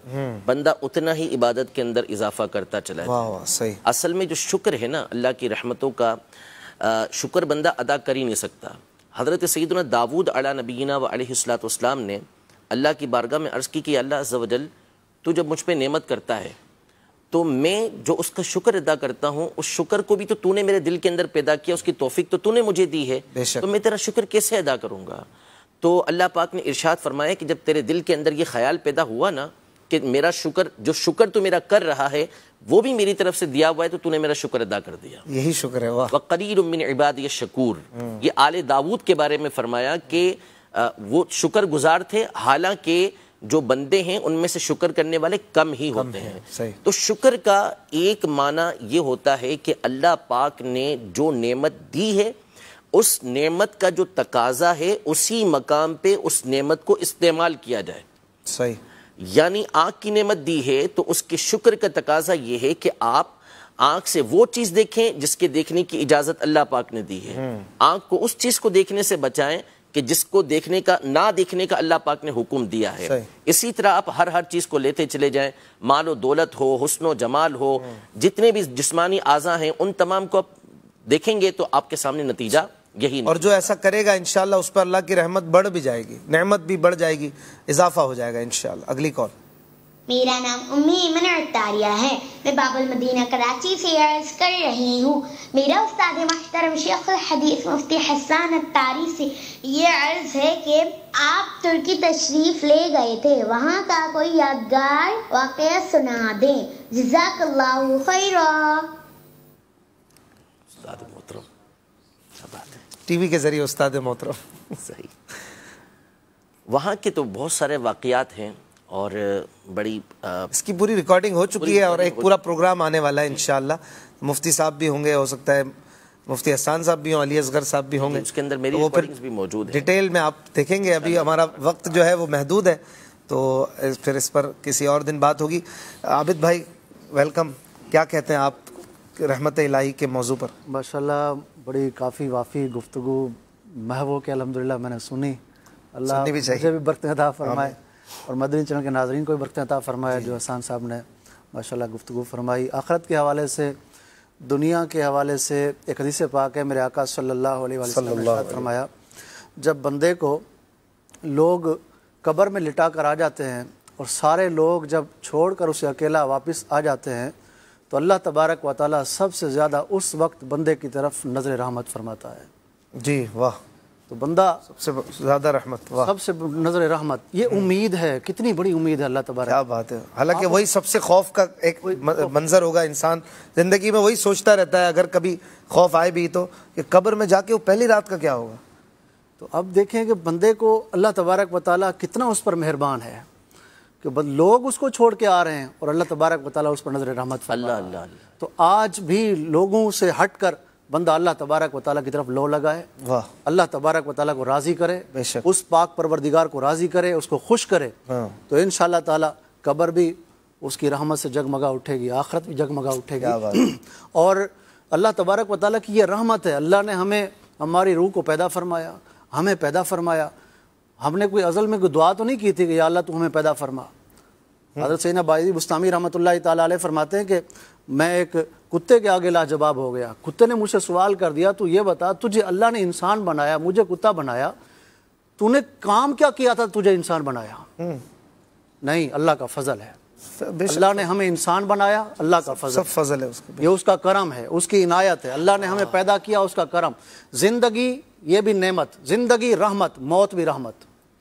बंदा उतना ही इबादत के अंदर इजाफा करता चला वाह सही। असल में जो शुक्र है ना अल्लाह की रहमतों का शुक्र बंदा अदा कर ही नहीं सकता। हज़रत सईदना दाऊद अला नबीना व अलैहिस्सलाम ने अल्लाह की बारगाह में अर्ज़ की कि अल्लाह अज़्ज़ा वजल तू जब मुझ पर नेमत करता है तो मैं जो उसका शुक्र अदा करता हूँ उस शुक्र को भी तो तूने मेरे दिल के अंदर पैदा किया उसकी तौफीक तो तूने मुझे दी है। तो मैं तेरा शुक्र कैसे अदा करूँगा? तो अल्लाह पाक ने इरशाद फरमाया कि जब तेरे दिल के अंदर ये ख्याल पैदा हुआ ना कि मेरा शुक्र जो शुक्र तू मेरा कर रहा है वो भी मेरी तरफ़ से दिया हुआ है तो तूने मेरा शुक्र अदा कर दिया। यही शुक्र है वाह। वक़रीर मिन इबाद ये शकूर ये आले दाऊद के बारे में फरमाया कि वो शुक्र गुजार थे हालाँकि जो बंदे हैं उनमें से शुक्र करने वाले कम ही कम होते हैं, हैं। तो शुक्र का एक माना ये होता है कि अल्लाह पाक ने जो नेमत दी है उस नेमत का जो तकाजा है उसी मकाम पे उस नेमत को इस्तेमाल किया जाए। सही। यानी आँख की नेमत दी है तो उसके शुक्र का तकाजा यह है कि आप आँख से वो चीज़ देखें जिसके देखने की इजाज़त अल्लाह पाक ने दी है। आँख को उस चीज़ को देखने से बचाएँ कि जिसको देखने का ना देखने का अल्लाह पाक ने हुक्म दिया है। इसी तरह आप हर हर चीज़ को लेते चले जाएँ। मालो दौलत हो हुस्नो जमाल हो जितने भी जिस्मानी आज़ा हैं उन तमाम को आप देखेंगे तो आपके सामने नतीजा यही और जो ऐसा करेगा इनशाला उस पर अल्लाह की रहमत बढ़ भी जाएगी नहमत भी बढ़ जाएगी इजाफा हो जाएगा इंशाल्लाह। अगली कॉल। मेरा नाम उम्मी इमन अत्तारिया है। मैं बाबुल मदीना कराची से अर्ज़ कर रही हूँ। मेरा उस्ताद महतरम शेख हदीस मुफ्ती हसान अत्तारी से ये अर्ज़ है कि आप तुर्की तशरीफ़ ले गए थे। वहाँ का कोई यादगार वाक़ सुना दें। है? टीवी के ज़रिए उस्ताद मोहतरम। सही। वहाँ के तो बहुत सारे वाक़यात हैं। और बड़ी अ, इसकी पूरी रिकॉर्डिंग हो चुकी है और एक पूरा प्रोग्राम आने वाला है इंशाल्लाह। मुफ्ती साहब भी होंगे हो सकता है मुफ्ती हसान साहब भी हों अली असगर साहब भी होंगे। उसके अंदर मेरी तो वो फिर भी मौजूद हैं। डिटेल में आप देखेंगे अभी हमारा वक्त जो है वो महदूद है तो फिर इस पर किसी और दिन बात होगी। आबिद भाई वेलकम क्या कहते हैं आप रहमत इलाही के मौजू पर? माशाल्लाह बड़ी काफ़ी वाफ़ी गुफ्तगु महवो के अल्हम्दुलिल्लाह मैंने सुनी। अल्लाह भी मुझे भी बरकत फरमाए। और मदनी चैनल के नाजरन को भी बरकत अता फरमाए जो। हसान साहब ने माशा गुफ्तु फरमाई। आखरत के हवाले से दुनिया के हवाले से एक हदीस पाक है मेरे आका इरशाद फरमाया जब बंदे को लोग कब्र में लिटा कर आ जाते हैं और सारे लोग जब छोड़ कर उसे अकेला वापस आ जाते हैं तो अल्लाह तबारक व ताली सबसे ज़्यादा उस वक्त बंदे की तरफ़ नज़र रहमत फरमाता है। जी वाह। तो बंदा सबसे ज़्यादा रहमत सबसे नज़र रहमत। ये उम्मीद है कितनी बड़ी उम्मीद है अल्लाह तबारक। क्या बात है। हालाँकि वही सबसे खौफ का एक मंजर होगा इंसान। ज़िंदगी में वही सोचता रहता है अगर कभी खौफ आए भी तो कि कब्र में जाके वो पहली रात का क्या होगा? तो अब देखें कि बंदे को अल्लाह तबारक व ताली कितना उस पर मेहरबान है कि लोग उसको छोड़ के आ रहे हैं और अल्लाह तबारक व ताली उस पर नज़र रहमत अल्लाह अल्लाह अल्लाह। तो आज भी लोगों से हट कर बंदा अल्लाह तबारक व ताली की तरफ़ लो लगाए। वाह। अल्लाह तबारक व ताली को राज़ी करे। उस पाक परवरदिगार को राज़ी करे उसको खुश करे। हाँ। तो इन ताला कब्र भी उसकी रहमत से जगमगा उठेगी आखरत भी जगमगा उठेगी। और अल्लाह तबारक व ताली की ये रहमत है अल्लाह ने हमें हमारी रूह को पैदा फरमाया हमें पैदा फरमाया। हमने कोई अज़ल में कोई दुआ तो नहीं की थी कि या अल्लाह तू हमें पैदा फरमा। हज़रत सैना बाई बुस्तामी ताला अलैह फरमाते हैं कि मैं एक कुत्ते के आगे लाजवाब हो गया। कुत्ते ने मुझसे सवाल कर दिया तू ये बता तुझे अल्लाह ने इंसान बनाया मुझे कुत्ता बनाया। तूने काम क्या किया था तुझे इंसान बनाया? नहीं अल्लाह का फजल है। अल्लाह ने हमें इंसान बनाया अल्लाह का फजल सब फजल है उसका ये उसका करम है उसकी इनायत है। अल्लाह ने हमें पैदा किया उसका करम। ज़िंदगी ये भी नेमत। ज़िंदगी रहमत मौत भी रहमत।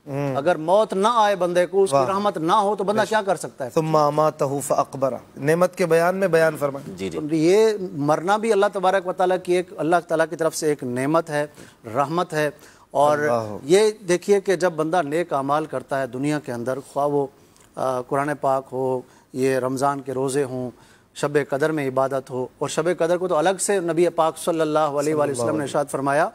अगर मौत ना आए बंदे को उसकी रहमत ना हो तो बंदा क्या कर सकता है? मामा तहूफ अकबरा नेमत के बयान में बयान फरमाए। जी जी। तो ये मरना भी अल्लाह तबारक व ताला की एक अल्लाह ताला की तरफ़ से एक नेमत है रहमत है। और ये देखिए कि जब बंदा नेक अमाल करता है दुनिया के अंदर ख्वा वो कुरान पाक हो ये रमज़ान के रोज़े हों शब कदर में इबादत हो और शब कदर को तो अलग से नबी पाक सल्लल्लाहु अलैहि वसल्लम ने इरशाद फरमाया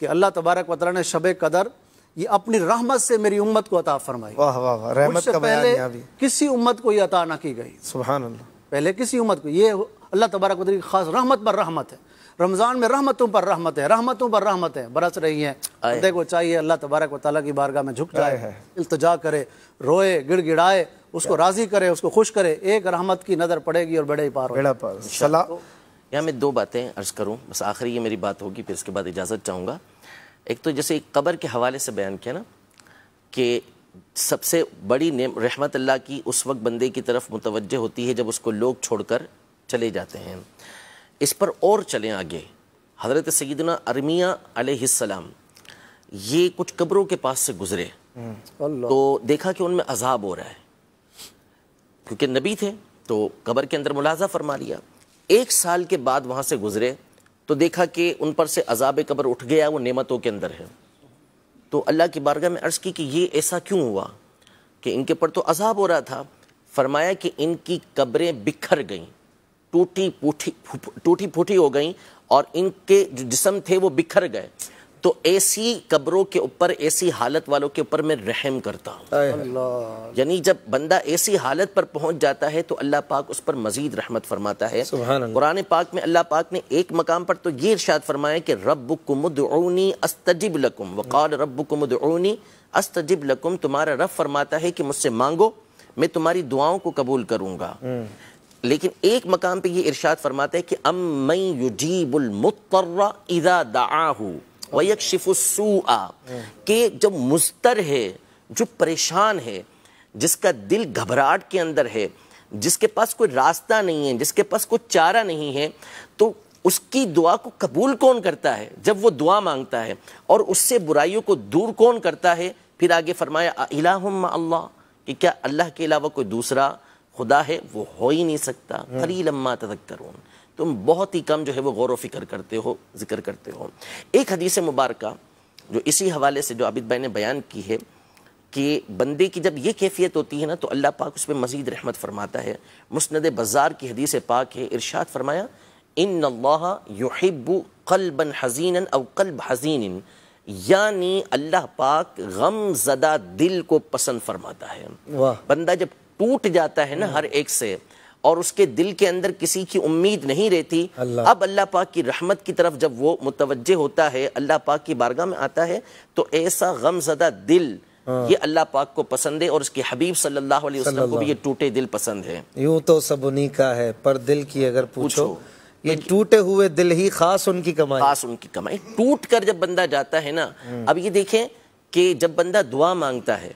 कि अल्लाह तबारक व ताला ने शब कदर ये अपनी रहमत से मेरी उम्मत को अता फरमाई। वाह वाह वाह रहमत का बयान पहले किसी उम्मत को ये अता ना की गई। सुबहान अल्लाह पहले किसी उम्मत को ये अल्लाह तबारक व तआला की खास रहमत पर रहमत है। रमज़ान में रहमतों पर रहमत है रहमतों पर रहमत है। बरस रही हैं बंदे को चाहिए अल्लाह तबारक व ताला की बारगाह में झुक जाए इल्तजा करे रोए गिड़गिड़ाए उसको राज़ी करे उसको खुश करे एक रहमत की नज़र पड़ेगी और बड़े ही पार बेड़ा पार। यहाँ मैं दो बातें अर्ज़ करूँ बस आखिरी ये मेरी बात होगी फिर इसके बाद इजाज़त चाहूँगा। एक तो जैसे कब्र के हवाले से बयान किया ना कि सबसे बड़ी नेम रहमत अल्लाह की उस वक्त बंदे की तरफ़ मुतवजह होती है जब उसको लोग छोड़कर चले जाते हैं। इस पर और चलें आगे। हज़रत सैदना अरमिया अलैहिस्सलाम ये कुछ कब्रों के पास से गुज़रे। तो देखा कि उनमें अजाब हो रहा है। क्योंकि नबी थे तो कब्र के अंदर मुलाजा फरमा लिया। एक साल के बाद वहाँ से गुज़रे। तो देखा कि उन पर से अजाब क़बर उठ गया, वो नेमतों के अंदर है। तो अल्लाह की बारगाह में अर्ज़ की कि ये ऐसा क्यों हुआ कि इनके पर तो अजाब हो रहा था? फरमाया कि इनकी कब्रें बिखर गईं टूटी फूटी टूटी फूटी हो गईं और इनके जो जिसम थे वो बिखर गए। तो ऐसी कब्रों के ऊपर ऐसी हालत वालों के ऊपर मैं रहम करता हूँ। यानी जब बंदा ऐसी हालत पर पहुँच जाता है तो अल्लाह पाक उस पर मजीद रहमत फरमाता है। कुरान पाक में अल्लाह पाक ने एक मकाम पर तो ये इरशाद फरमाया कि रब रब्बुकुमुदऊनी अस्तजिब लकुम। वक़ाल रब रब्बुकुमुदऊनी अस्तजिब लकुम। तुम्हारा रब फरमाता है कि मुझसे मांगो मैं तुम्हारी दुआओं को कबूल करूँगा। लेकिन एक मकाम पे ये इरशाद फरमाता है कि अम मैं युजीबुल मुत्तर्रा इदा दाआहू। वयकशिफुस्सूआ कि जो मुस्तर है, जो परेशान है, जिसका दिल घबराहट के अंदर है, जिसके पास कोई रास्ता नहीं है, जिसके पास कोई चारा नहीं है तो उसकी दुआ को कबूल कौन करता है? जब वो दुआ माँगता है और उससे बुराइयों को दूर कौन करता है? फिर आगे फरमाया इलाहुम अल्लाह, कि क्या अल्लाह के अलावा कोई दूसरा खुदा है? वो हो ही नहीं सकता। कलील अम्मा तदक्करून तुम बहुत ही कम जो है वो गौर व फ़िक्र करते हो ज़िक्र करते हो। एक हदीस मुबारक जो इसी हवाले से जो आबिद भाई ने बयान की है कि बंदे की जब ये कैफियत होती है ना तो अल्लाह पाक उस पर मजीद रहमत फरमाता है। मुस्ंद बाज़ार की हदीस पाक है इरशाद फरमाया इन युहिब्बु कल्बन हजीन अव कल्ब हजीन यानी अल्लाह पाक गम ज़दा दिल को पसंद फरमाता है। बंदा जब टूट जाता है ना हर एक से और उसके दिल के अंदर किसी की उम्मीद नहीं रहती। अल्लाह। अब अल्लाह पाक की रहमत की तरफ़ जब वो मुतवज्जे होता है अल्लाह पाक की बारगाह में आता है तो ऐसा गमजदा दिल ये अल्लाह पाक को पसंद है और उसके हबीब सल्लल्लाहु अलैहि वसल्लम को भी ये टूटे दिल पसंद है। यूँ तो सब उन्हीं का है पर दिल की अगर पूछो। ये टूटे हुए दिल ही खास उनकी कमाई। खास उनकी कमाई। टूट कर जब बंदा जाता है ना अब ये देखें कि जब बंदा दुआ माँगता है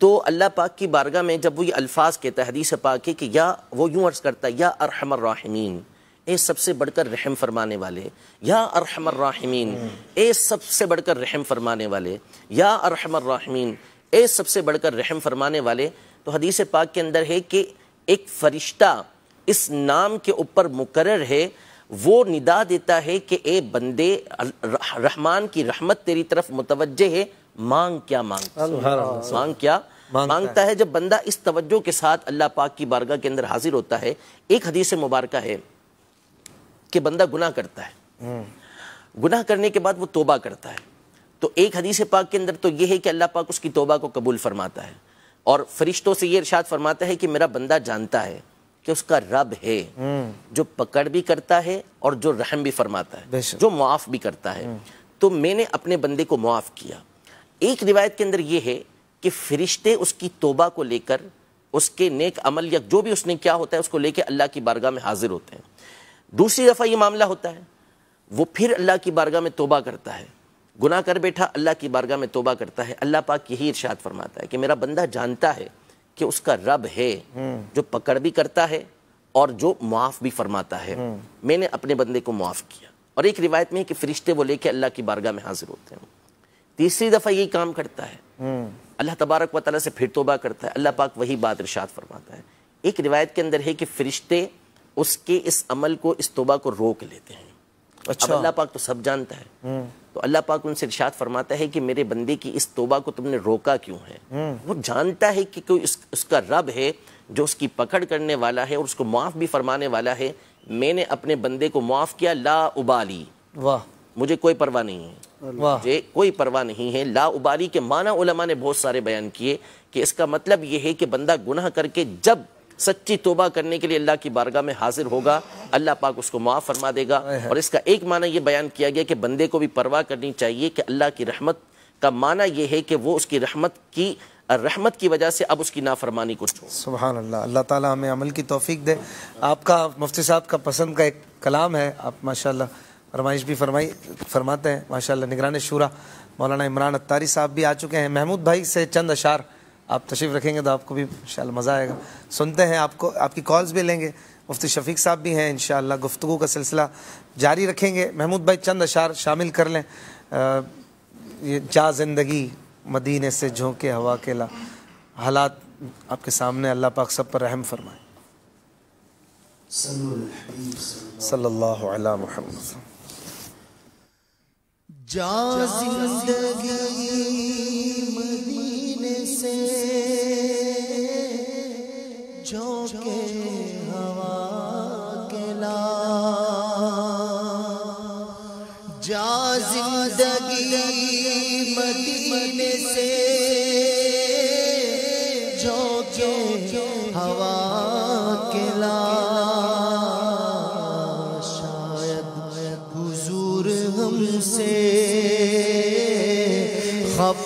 तो अल्लाह पाक की बारगाह में जब वो ये अल्फाज कहता है, हदीस पाक के कि या वो यूँ अर्ज़ करता है, या अरहमर राहिमीन, ए सबसे बढ़कर रहम फरमाने वाले, या अरहमर राहिमीन, ए सबसे बढ़कर रहम फरमाने वाले, या अरहमर राहिमीन, ए सबसे बढ़कर रहम फरमाने वाले तो हदीस पाक के अंदर है कि एक फरिश्ता इस नाम के ऊपर मुकर्रर है, वो निदा देता है कि ए बंदे रहमान की रहमत तेरी तरफ़ मुतवज्जे है मांग क्या माँगता मांग क्या? माँगता माँगता है। जब बंदा इस तवज्जो के साथ अल्लाह पाक की बारगाह के अंदर हाजिर होता है एक हदीस मुबारक है कि बंदा गुनाह करता है। गुनाह करने के बाद वो तोबा करता है। तो एक हदीस पाक के अंदर तो ये है कि अल्लाह पाक उसकी तोबा को कबूल फरमाता है। और फरिश्तों से ये इरशाद फरमाता है कि मेरा बंदा जानता है कि उसका रब है जो पकड़ भी करता है और जो रहम भी फरमाता है जो मुआफ भी करता है। तो मैंने अपने बंदे को मुआफ किया। एक रिवायत के अंदर यह है कि फरिश्ते उसकी तोबा को लेकर, उसके नेक अमल या जो भी उसने क्या होता है, उसको लेकर अल्लाह की बारगाह में हाजिर होते हैं। दूसरी दफ़ा ये मामला होता है, वो फिर अल्लाह की बारगाह में तोबा करता है। गुनाह कर बैठा अल्लाह की बारगाह में तोबा करता है। अल्लाह पाक यही इर्शाद फरमाता है कि मेरा बंदा जानता है कि उसका रब है, जो पकड़ भी करता है और जो मुआफ़ भी फरमाता है। मैंने अपने बंदे को मुआफ़ किया। और एक रिवायत में है कि फरिश्ते वो लेके अल्लाह की बारगाह में हाजिर होते हैं। तीसरी दफ़ा यही काम करता है। अल्लाह तबारक व ताली से फिर तोबा करता है। अल्लाह पाक वही बात इरशाद फरमाता है। एक रिवायत के अंदर है कि फरिश्ते उसके इस अमल को इस तोबा को रोक लेते हैं। अच्छा। अल्लाह पाक तो सब जानता है। तो अल्लाह पाक उनसे इरशाद फरमाता है कि मेरे बंदे की इस तोबा को तुमने रोका क्यों है? वो जानता है कि कोई उस, उसका रब है जो उसकी पकड़ करने वाला है और उसको माफ़ भी फरमाने वाला है। मैंने अपने बंदे को माफ़ किया ला उबाली। वाह। मुझे कोई परवाह नहीं है। मुझे कोई परवाह नहीं है। ला उबारी के माना उलमा ने बहुत सारे बयान किए कि इसका मतलब ये है कि बंदा गुनाह करके जब सच्ची तोबा करने के लिए अल्लाह की बारगाह में हाजिर होगा अल्लाह पाक उसको माफ़ फरमा देगा। और इसका एक माना यह बयान किया गया कि बंदे को भी परवाह करनी चाहिए कि अल्लाह की रहमत का माना यह है कि वो उसकी रहमत की रहमत की वजह से अब उसकी नाफरमानी को छोड़। सुबहान अल्लाह अल्लाह ताला हमें अमल की तौफीक दे। आपका मुफ्ती साहब का पसंद का एक कलाम है। आप माशाल्लाह फरमाइश भी फरमाई फरमाते हैं माशाल्लाह निगरान शूरा मौलाना इमरान अत्तारी साहब भी आ चुके हैं। महमूद भाई से चंद अशार आप तशरीफ़ रखेंगे तो आपको भी इंशाल्लाह मज़ा आएगा। सुनते हैं आपको आपकी कॉल्स भी लेंगे। मुफ्ती शफीक साहब भी हैं इंशाल्लाह गुफ्तु का सिलसिला जारी रखेंगे। महमूद भाई चंद अशार शामिल कर लें। अ, ये जा ज़िंदगी मदीने से झोंके हवा के ला। हालात आपके सामने अल्लाह पाक सब पर रहम फरमाए। सल्लल्लाहु अलैहि मुहम्मद जा ज़िंदगी मदीने से झोंके हवा के ला जा ज़िंदगी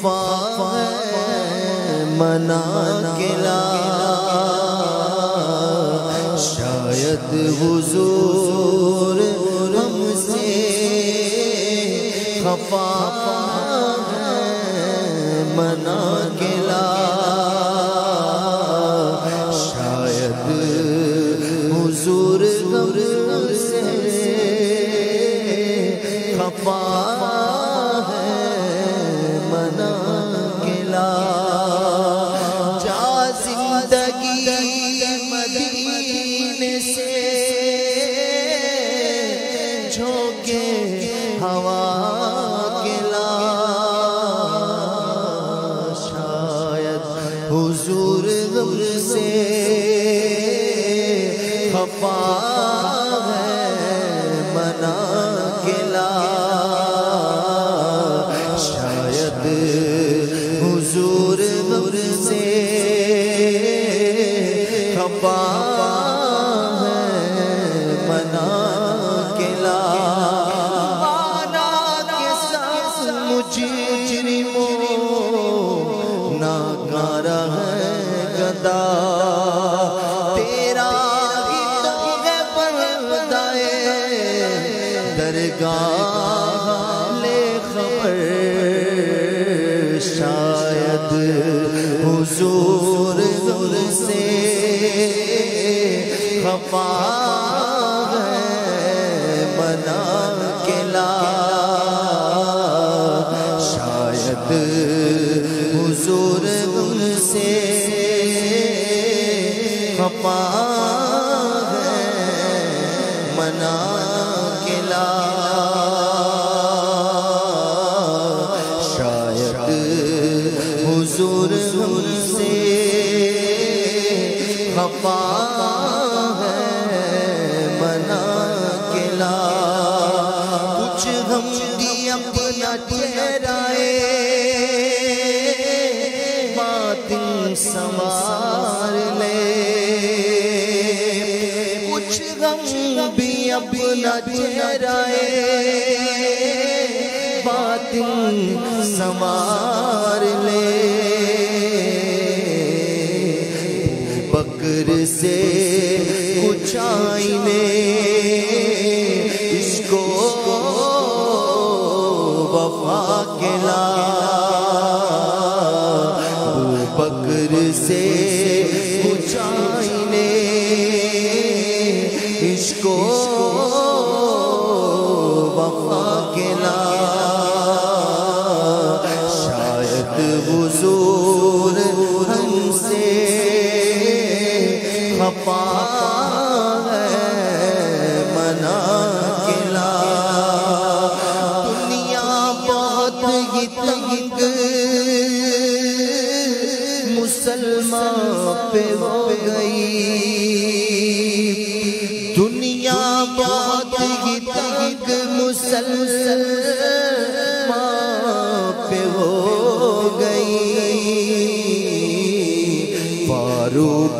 खफा मना गिला शायद हुजूर हमसे खफा मना गिला खफा बना के किला। शायद हुजूर से खफा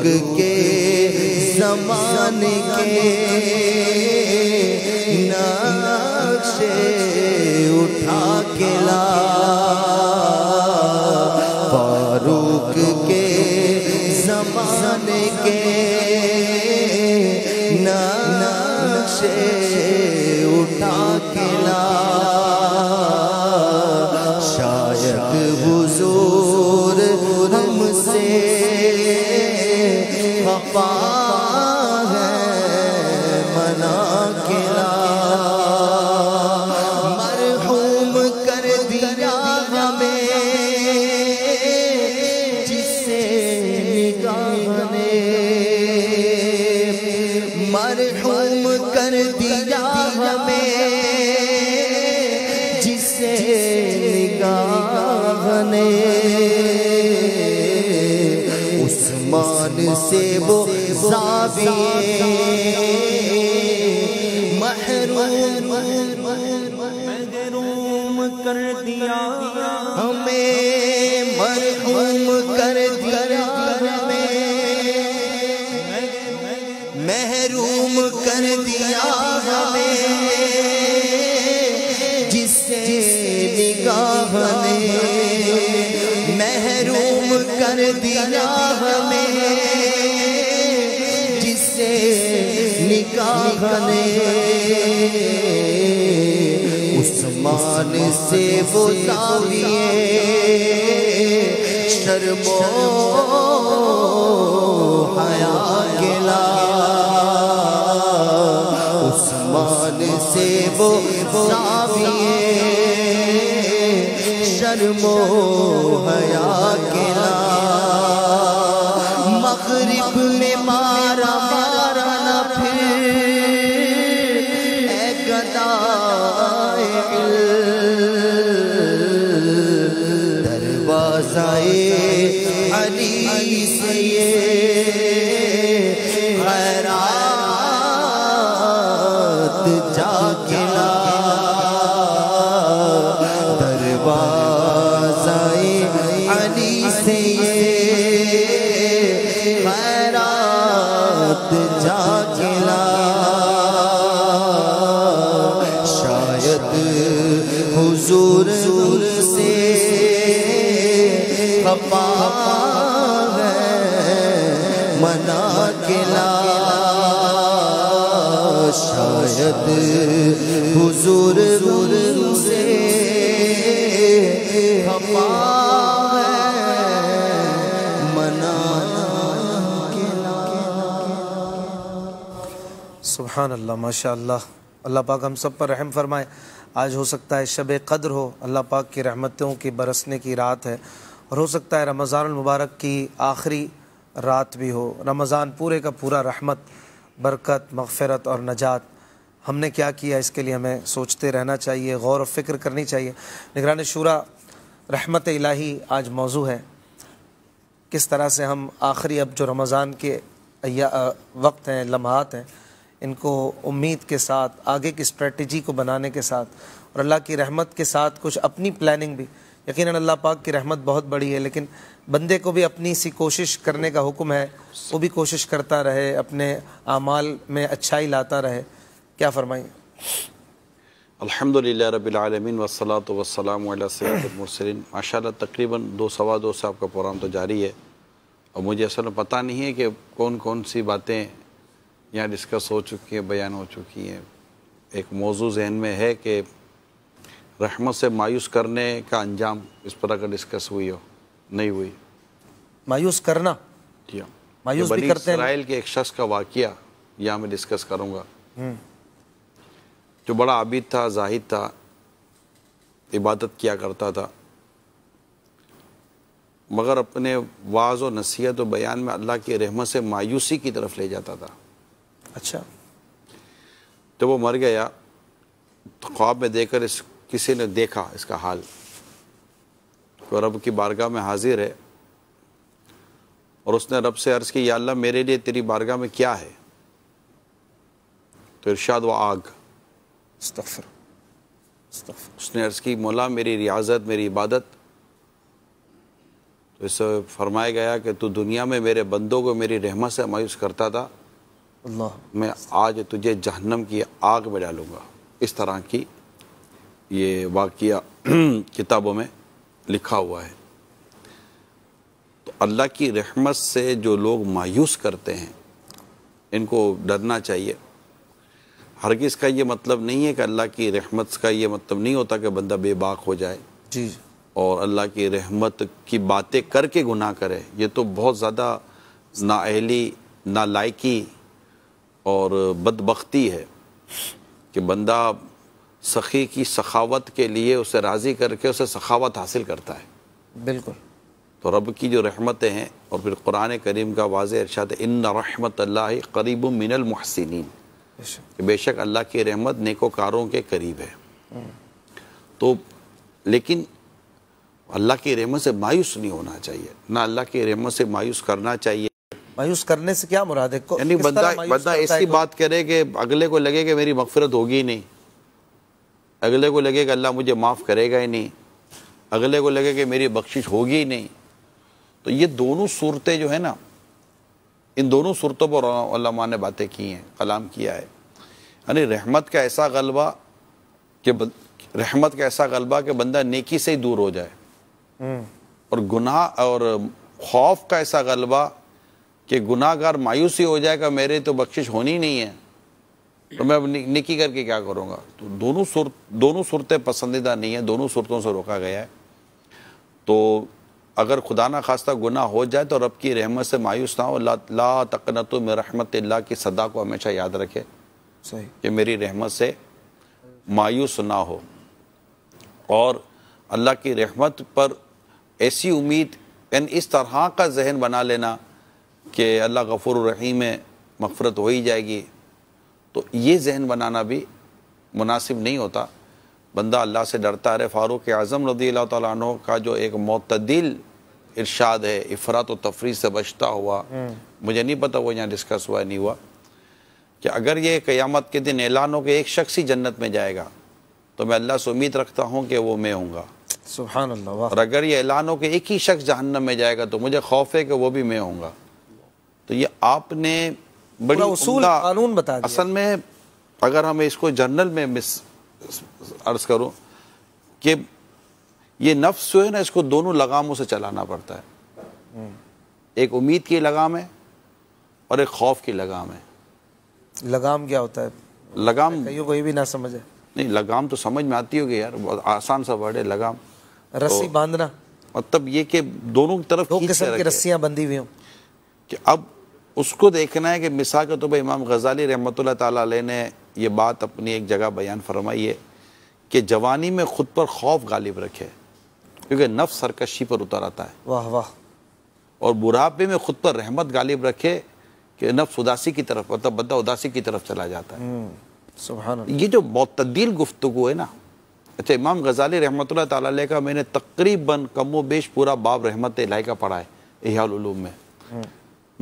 के जमाने के जाविए निगाह ने उस्मान से वो दाविए शर्मो हया के ला उस्मान से वो दाविए शर्मो हया के शायद हुजूर से सुबहान अल्लाह माशा अल्लाह अल्लाह पाक हम सब पर रहम फरमाए। आज हो सकता है शब कद्र हो। अल्लाह पाक की रहमतों की बरसने की रात है। और हो सकता है रमज़ान मुबारक की आखिरी रात भी हो। रमज़ान पूरे का पूरा रहमत, बरकत, मगफ़रत और नजात। हमने क्या किया, इसके लिए हमें सोचते रहना चाहिए, गौर व फ़िक्र करनी चाहिए। निगरान शुरा, रहमत इलाही आज मौजू है। किस तरह से हम आखिरी अब जो रमज़ान के वक्त हैं, लम्हात हैं, इनको उम्मीद के साथ, आगे की स्ट्रेटजी को बनाने के साथ, और अल्लाह की रहमत के साथ कुछ अपनी प्लानिंग भी। यकीन अल्लाह पाक की रहमत बहुत बड़ी है, लेकिन बंदे को भी अपनी सी कोशिश करने का हुक्म है, वो भी कोशिश करता रहे, अपने आमाल में अच्छाई लाता रहे। क्या फरमाएँगे? अल्हम्दुलिल्लाह रब्बिल आलमीन वस्सलातु वस्सलामु अला सय्यिदिल मुरसलीन। माशाल्लाह तकरीबन दो सवा दो से आपका प्रोग्राम तो जारी है। और मुझे असल में पता नहीं है कि कौन कौन सी बातें यहाँ डिस्कस हो चुकी हैं बयान हो चुकी हैं। एक मौजू जहन में है कि रहमत से मायूस करने का अंजाम इस पर अगर डिस्कस हुई हो नहीं हुई। मायूस करना? जी हाँ। मायूस भी करते हैं इसराइल के एक शख्स का वाक़िया यहाँ मैं डिस्कस करूँगा। जो बड़ा आबिद था जाहिद था इबादत किया करता था। मगर अपने वाज और नसीहत और बयान में अल्लाह की रहमत से मायूसी की तरफ़ ले जाता था। अच्छा। जब वो मर गया तो ख्वाब में देखकर इस किसी ने देखा इसका हाल। तो रब की बारगाह में हाजिर है और उसने रब से अर्ज़ की या अल्लाह मेरे लिए तेरी बारगाह में क्या है? तो इरशाद व आग अस्तगफिर उसने अर्ज़ की मौला मेरी रियाजत मेरी इबादत। तो इससे फरमाया गया कि तू दुनिया में मेरे बंदों को मेरी रहमत से मायूस करता था। अल्लाह। मैं आज तुझे जहन्नम की आग में डालूँगा। इस तरह की ये वाक़िया किताबों में लिखा हुआ है। तो अल्लाह की रहमत से जो लोग मायूस करते हैं इनको डरना चाहिए। हरगिज़ का ये मतलब नहीं है कि अल्लाह की रहमत का ये मतलब नहीं होता कि बंदा बेबाक हो जाए। जी। और अल्लाह की रहमत की बातें करके गुनाह करे ये तो बहुत ज़्यादा नाअहली नालायकी और बदबख्ती है कि बंदा सखी की सखावत के लिए उसे राज़ी करके उसे सखावत हासिल करता है। बिल्कुल। तो रब की जो रहमतें हैं और फिर कुरान करीम का वाज इरशाद इन रहमत अल्लाह करीब मिनल मुहसिनीन। बेशक कि बेशक अल्लाह की रहमत नेकोकारों के करीब है। तो लेकिन अल्लाह की रहमत से मायूस नहीं होना चाहिए ना अल्लाह की रहमत से मायूस करना चाहिए। मायूस करने से क्या मुराद है? को- यानी बंदा बंदा ऐसी बात करे कि अगले को लगे कि मेरी मगफरत होगी ही नहीं। अगले को लगे कि अल्लाह मुझे माफ़ करेगा ही नहीं। अगले को लगे कि मेरी बख्शिश होगी ही नहीं। तो ये दोनों सूरतें जो है ना इन दोनों सूरतों पर ने बातें की हैं, कलाम किया है। यानी रहमत का ऐसा गलबा कि रहमत का ऐसा गलबा कि बंदा नेकी से ही दूर हो जाए। और गुनाह और खौफ का ऐसा गलबा कि गुनाहगार मायूसी हो जाएगा, मेरे तो बख्शिश होनी नहीं है। तो मैं अब निकी करके क्या करूँगा? तो दोनों सूरत दोनों सूरतें पसंदीदा नहीं है, दोनों सूरतों से रोका गया है। तो अगर खुदा ना खास्ता गुनाह हो जाए तो रब की रहमत से मायूस ना हो। ला, ला तकनतु में रहमत अल्लाह की सदा को हमेशा याद रखे। सही। कि मेरी रहमत से मायूस ना हो। और अल्लाह की रहमत पर ऐसी उम्मीद यानी इस तरह का जहन बना लेना कि अल्लाह गफूर रहीम है मगफरत हो ही जाएगी। तो ये जहन बनाना भी मुनासिब नहीं होता। बंदा अल्लाह से डरता रहे फ़ारूक आज़म रदी अल्लाह अन्हु का जो एक मतदिल इरशाद है इफ़रात व तफरी से बचता हुआ मुझे नहीं पता वो यहाँ डिस्कस हुआ नहीं हुआ कि अगर ये क़यामत के दिन ऐलान हो कि एक शख्स ही जन्नत में जाएगा तो मैं अल्लाह से उम्मीद रखता हूँ कि वो मैं हूँगा। सुबहान और अगर ये ऐलान हो कि एक ही शख्स जहन्नम में जाएगा तो मुझे खौफ है कि वो भी मैं होऊँगा तो ये आपने बड़ी उसूल, कानून बता असल में अगर हम इसको जर्नल में मिस अर्ज़ करूँ कि ये नफ्स जो है ना इसको दोनों लगामों से चलाना पड़ता है। एक उम्मीद की लगाम है और एक खौफ की लगाम है। लगाम क्या होता है? लगाम कईयों को ये भी ना समझे नहीं लगाम तो समझ में आती होगी यार बहुत आसान सा वर्ड है लगाम। रस्सी तो- बांधना। मतलब ये कि दोनों तरफ़ दो किस्म की। रस्सियाँ बंधी हुई हों। कि अब उसको देखना है कि मिसाल के तौर पर इमाम गज़ाली अलैह ने ये बात अपनी एक जगह बयान फरमाई है कि जवानी में खुद पर खौफ गालिब रखे क्योंकि नफ्स सरकशी पर उतर आता है। वाह वाह। और बुढ़ापे में खुद पर रहमत गालिब रखे कि नफ्स उदासी की तरफ़ मतलब बंदा उदासी की तरफ़ चला जाता है। सुबहान अल्लाह ये जो मतदिल गुफ्तु है ना अच्छा इमाम गज़ाली रहमत ताला का मैंने तकरीबन कमो बेश पूरा बाब रहमत इलाही का पढ़ा है एहालूम में।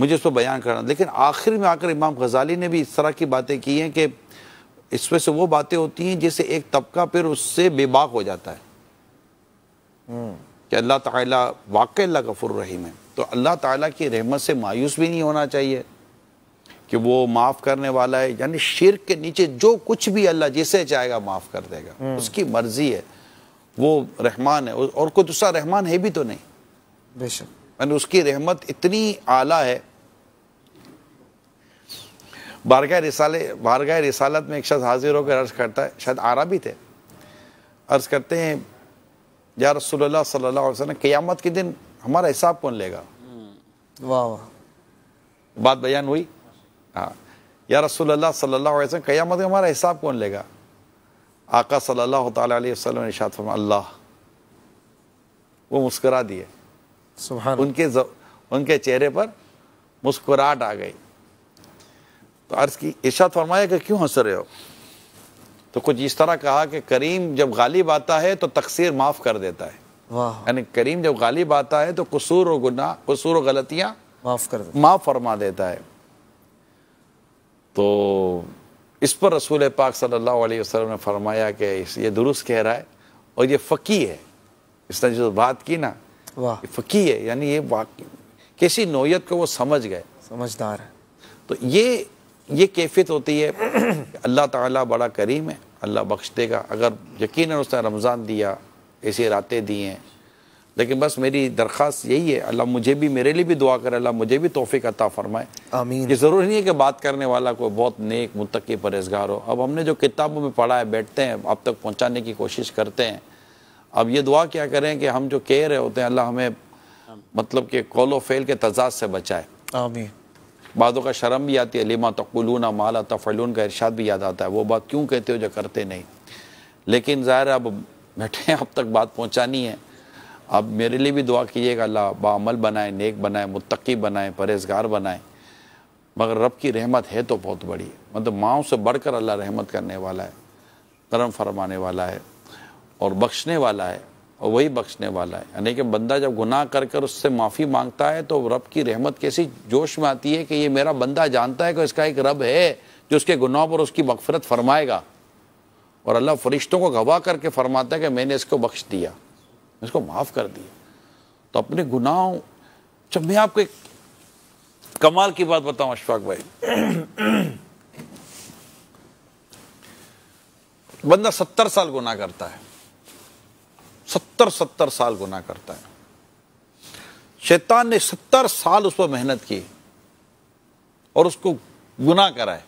मुझे उस पर बयान करना। लेकिन आखिर में आकर इमाम गज़ाली ने भी इस तरह की बातें की हैं कि इसमें से वो बातें होती हैं जिससे एक तबका फिर उससे बेबाक हो जाता है। कि अल्लाह ताला वाक़ अल्लाह गफुर रहीम है। तो अल्लाह ताला की रहमत से मायूस भी नहीं होना चाहिए कि वो माफ़ करने वाला है। यानी शिर के नीचे जो कुछ भी अल्लाह जिसे चाहेगा माफ़ कर देगा। उसकी मर्ज़ी है। वो रहमान है। और कोई दूसरा रहमान है भी तो नहीं। बेशक। उसकी रहमत इतनी आला है बारगाह रिसाले बारगाह रिसालत में एक शख्स हाजिर होकर अर्ज़ करता है शायद आरबी थे। अर्ज़ करते हैं या रसूलुल्लाह सल्लल्लाहु अलैहि वसल्लम क़यामत के दिन हमारा हिसाब कौन लेगा? वाह वाह। बात बयान हुई? हाँ। या रसूलुल्लाह सल्लल्लाहु अलैहि वसल्लम क़यामत में हमारा हिसाब कौन लेगा? आका सल्लल्लाहु ताला अलैहि वसल्लम ने इरशाद फरमाया अल्लाह। वो मुस्कुरा दिए। उनके उनके चेहरे पर मुस्कुराहट आ गई। तो अर्ज़ की इरशाद फरमाया कि क्यों हंस रहे हो? तो कुछ इस तरह कहा कि करीम जब गालिब आता है तो तकसीर माफ़ कर देता है। यानी करीम जब गालिब आता है तो कसूर और गुनाह कसूर और गलतियाँ माफ़ कर माफ़ फरमा देता है। तो इस पर रसूल पाक सल्लल्लाहु अलैहि वसल्लम ने फरमाया कि ये दुरुस्त कह रहा है और ये फ़की है। इसने जो बात की ना वाह। फ़की है यानी ये वाकई किसी नोयत को वो समझ गए। समझदार है। तो ये ये कैफियत होती है। अल्लाह ताला बड़ा करीम है। अल्लाह बख्श देगा अगर यकीन उसने रमज़ान दिया ऐसी रातें दी हैं। लेकिन बस मेरी दरख्वास्त यही है अल्लाह मुझे भी मेरे लिए भी दुआ करे अल्लाह मुझे भी तोफ़ी अता फरमाए। आमीन। ये ज़रूरी नहीं है कि बात करने वाला कोई बहुत नेक मुतकी परहेजगार हो। अब हमने जो किताबों में पढ़ा है बैठते हैं अब तक पहुँचाने की कोशिश करते हैं। अब ये दुआ क्या करें कि हम जो कह रहे होते हैं अल्लाह हमें मतलब कि कौलो फेल के तजाद से बचाए। आमीन। बादों का शर्म भी आती है, लिमा तकुलूना माला तफलून का इरशाद भी याद आता है। वो बात क्यों कहते हो जो करते नहीं? लेकिन ज़ाहिर अब बैठे अब तक बात पहुँचानी है। अब मेरे लिए भी दुआ कीजिएगा, अल्लाह बामल बनाए, नेक बनाए मुतकी बनाए, परहेजगार बनाए। मगर रब की रहमत है तो बहुत बड़ी मतलब माओ से बढ़कर अल्लाह रहमत करने वाला है, करम फरमाने वाला है और बख्शने वाला है। और वही बख्शने वाला है। यानी कि बंदा जब गुनाह कर कर उससे माफ़ी माँगता है तो रब की रहमत कैसी जोश में आती है कि ये मेरा बंदा जानता है कि इसका एक रब है जो उसके गुनाह पर उसकी मगफरत फरमाएगा। और अल्लाह फरिश्तों को गवाह करके फरमाता है कि मैंने इसको बख्श दिया, इसको माफ़ कर दिया। तो अपने गुनाहों, जब मैं आपको एक कमाल की बात बताऊँ, अशफाक भाई। बंदा सत्तर साल गुनाह करता है। सत्तर सत्तर साल गुना करता है। शैतान ने सत्तर साल उस पर मेहनत की और उसको गुनाह कराए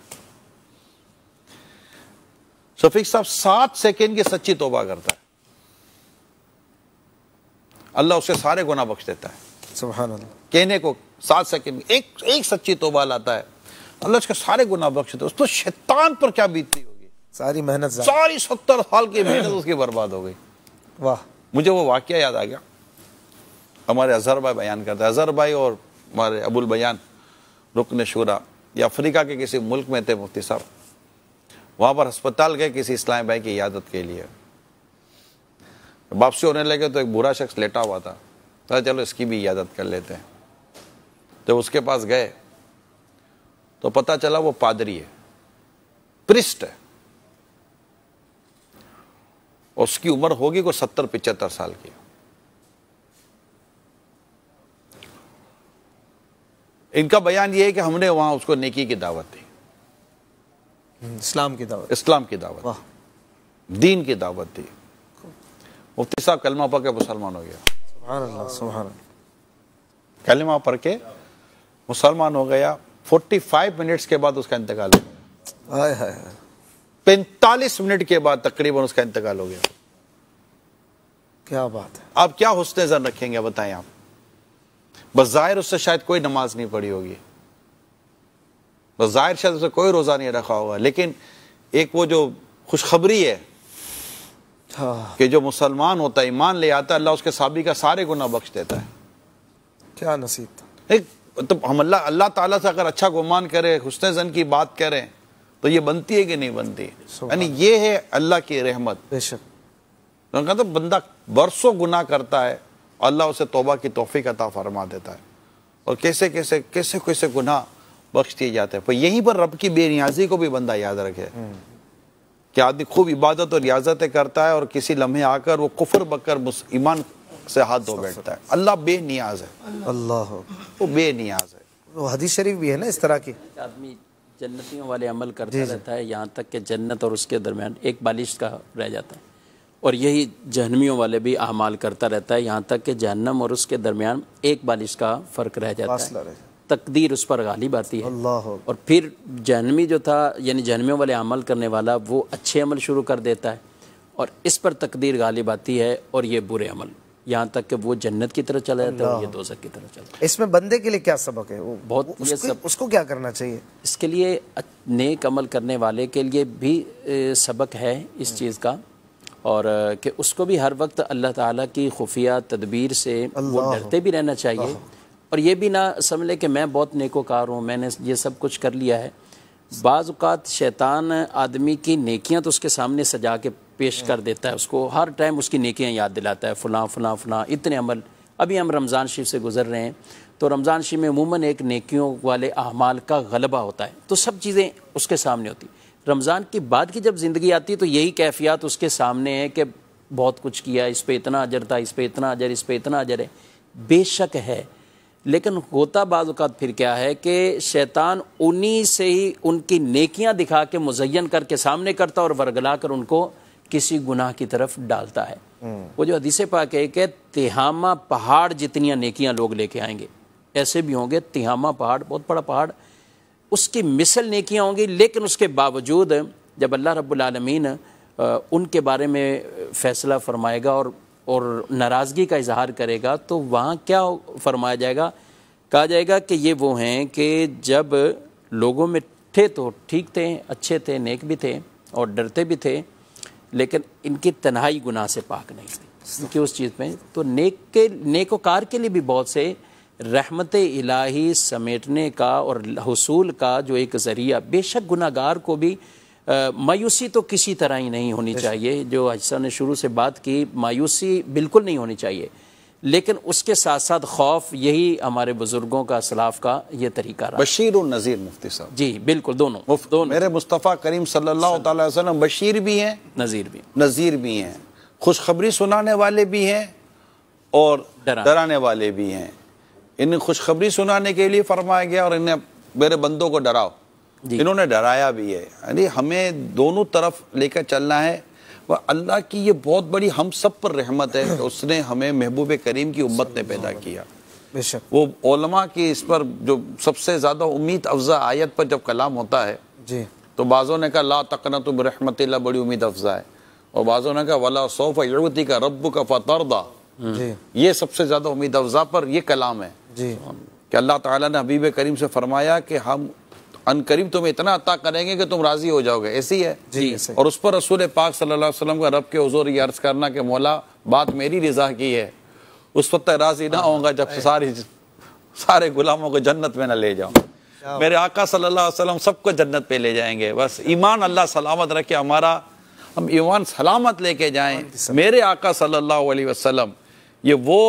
शफीक साहब सात सेकेंड की सच्ची तोबा करता है। अल्लाह उसके सारे गुना बख्श देता है। अल्लाह कहने को सात सेकंड में एक एक सच्ची तोबा लाता है। अल्लाह उसके सारे गुना बख्श देता है। उस पर शैतान पर क्या बीतती होगी? सारी मेहनत सारी सत्तर साल की मेहनत उसकी बर्बाद हो गई। वाह। मुझे वो वाक्य याद आ गया। हमारे अजहर भाई बयान करते अजहर भाई और हमारे अबुल बयान, रुकन शुरा, ये अफ्रीका के किसी मुल्क में थे, मुफ्ती साहब। वहाँ पर अस्पताल गए किसी इस्लाम भाई की इयादत के लिए। वापसी होने लगे तो एक बुरा शख्स लेटा हुआ था। तो चलो, इसकी भी इयादत कर लेते हैं। जब उसके पास गए तो पता चला वो पादरी है प्रिस्ट है। और उसकी उम्र होगी कोई सत्तर पिचहत्तर साल की। इनका बयान यह है कि हमने वहाँ उसको नेकी की दावत दी। इस्लाम की दावत। इस्लाम की दावत। दीन की दावत दी। मुफ्ती साहब कलमा पढ़ के मुसलमान हो गया। कलमा पढ़ के मुसलमान हो गया। 45 मिनट्स के बाद उसका इंतकाल हो गया। हाय हाय हाय पैंतालीस मिनट के बाद तकरीबन उसका इंतकाल हो गया। क्या बात है। आप क्या हुस्न जन रखेंगे बताएँ आप। बस ज़ाहिर उससे शायद कोई नमाज़ नहीं पढ़ी होगी। बस ज़ाहिर शायद उससे कोई रोज़ा नहीं रखा होगा। लेकिन एक वो जो खुशखबरी है हाँ। कि जो मुसलमान होता है ईमान ले आता है अल्लाह उसके साबी का सारे गुना बख्श देता है। क्या नसीब था। एक तो हम अल्लाह अल्लाह ताला से अगर अच्छा गुमान करें हुस्न जन की बात करें तो ये बनती है कि नहीं बनती? यानी ये है अल्लाह की रहमत। बेशक। उन्होंने कहा तो बंदा बरसों गुनाह करता है अल्लाह उसे तौबा की तोफ़ी अता फरमा देता है। और कैसे कैसे कैसे कैसे गुनाह बख्श दिए जाते हैं? पर यहीं पर रब की बेनियाजी को भी बंदा याद रखे। कि आदमी खूब इबादत और रियाजतें करता है और किसी लम्हे आकर वो कुफर बकर ईमान से हाथ धो बैठता है। अल्लाह। बेनियाज है। अल्लाह। वो बेनियाज है। वो हदीस शरीफ भी है ना इस तरह की? आदमी जन्नतियों वाले अमल करता रहता है यहाँ तक कि जन्नत और उसके दरमियान एक बालिश का रह जाता है। और यही जहनमियों वाले भी अमाल करता रहता है यहाँ तक कि जहन्नम और उसके दरमियान एक बालिश का फ़र्क रह जाता है। तकदीर उस पर गालिब आती है। और फिर जहनमी जो था यानी जहनमियों वाले अमल करने वाला वो अच्छे अमल शुरू कर देता है। और इस पर तकदीर गालिब आती है और ये बुरे अमल। यहाँ तक कि वो जन्नत की तरफ़ चला जाता है और ये दोजक की तरफ़ चला है। इसमें बंदे के लिए क्या सबक है? वो बहुत वो ये उसको, सब- उसको क्या करना चाहिए? इसके लिए नेक अमल करने वाले के लिए भी सबक है इस चीज़ का। और कि उसको भी हर वक्त अल्लाह ताला की खुफिया तदबीर से वो डरते भी रहना चाहिए। और ये भी ना समझ लें कि मैं बहुत नेकोकार हूँ मैंने ये सब कुछ कर लिया है। बाज़ात शैतान आदमी की नेकियाँ तो उसके सामने सजा के पेश कर देता है, उसको हर टाइम उसकी नेकियाँ याद दिलाता है, फ़लाँ फ़लाँ फ़लाँ, इतने अमल। अभी हम रमज़ान शरीफ से गुजर रहे हैं तो रमज़ान शरीफ में अमूमन एक नेकियों वाले अहमाल का गलबा होता है तो सब चीज़ें उसके सामने होती। रमज़ान के बाद की जब ज़िंदगी आती है तो यही कैफियत उसके सामने है कि बहुत कुछ किया, इस पर इतना अजर था, इस पर इतना अजर, इस पर इतना अजर है। बेशक है, लेकिन होता बाज़ अवत फिर क्या है कि शैतान उन्हीं से ही उनकी नेकियाँ दिखा के मुजयन करके सामने करता और वरगला कर उनको किसी गुनाह की तरफ़ डालता है। वो जो हदीस पाक है कि तिहामा पहाड़ जितनियाँ नेकियाँ लोग लेके आएँगे ऐसे भी होंगे तिहामा पहाड़ बहुत बड़ा पहाड़ उसकी मिसल नेकियाँ होंगी लेकिन उसके बावजूद जब अल्लाह रब्बुल आलमीन अ, उनके बारे में फैसला फरमाएगा और और नाराज़गी का इजहार करेगा तो वहाँ क्या फरमाया जाएगा? कहा जाएगा कि ये वो हैं कि जब लोगों में थे तो ठीक थे अच्छे थे नेक भी थे और डरते भी थे लेकिन इनकी तन्हाई गुनाह से पाक नहीं थी। इनकी उस चीज़ में तो नेक के नेकोकार के लिए भी बहुत से रहमत इलाही समेटने का और हसूल का जो एक ज़रिया बेशक गुनागार को भी आ, मायूसी तो किसी तरह ही नहीं होनी चाहिए जो अजसा ने शुरू से बात की मायूसी बिल्कुल नहीं होनी चाहिए। लेकिन उसके साथ साथ खौफ यही हमारे बुज़ुर्गों का सलाफ का ये तरीका रहा। बशीर और नज़ीर मुफ्ती साहब। जी बिल्कुल दोनों मुफ़्त दोनों। मेरे मुस्तफ़ा करीम सल्लल्लाहु अलैहि वसल्लम बशीर भी हैं। नज़ीर भी। नज़ीर भी हैं। खुशखबरी सुनाने वाले भी हैं और डरा- डराने वाले भी हैं। इन्हें खुशखबरी सुनाने के लिए फरमाया गया और इन्हें मेरे बंदों को डराओ। इन्होंने डराया भी है। यानी हमें दोनों तरफ़ लेकर चलना है। वह अल्लाह की ये बहुत बड़ी हम सब पर रहमत है कि उसने हमें महबूब करीम की उम्मत ने पैदा किया। वो ओलमा की इस पर जो सबसे ज़्यादा उम्मीद अफजा आयत पर जब कलाम होता है जी। तो बाज़ों ने कहा ला तकना तुम रहमतिल्ला बड़ी उम्मीद अफजा है। और बाज़ों ने कहा वला सौफ युवती का रब्बु का फतरदा ये सबसे ज़्यादा उम्मीद अफजा पर ये कलाम है। जी। कि अल्लाह ताला ने हबीब करीम से फरमाया कि हम अन करीब तुम्हें इतना अता करेंगे कि तुम राज़ी हो जाओगे। ऐसी है? जी। और उस पर रसूल पाक सल्लल्लाहु अलैहि वसल्लम का रब के हजूर ये अर्ज़ करना कि मौला बात मेरी रिजा की है। उस वक्त तक राज़ी ना होगा जब सारी सारे गुलामों को जन्नत में न ले जाऊँ। मेरे आका सल्लल्लाहु अलैहि वसल्लम सबको जन्नत पे ले जाएँगे। बस ईमान अल्लाह सलामत रखे हमारा हम ईमान सलामत लेके जाएँ। मेरे आका सल्लल्लाहु अलैहि वसल्लम ये वो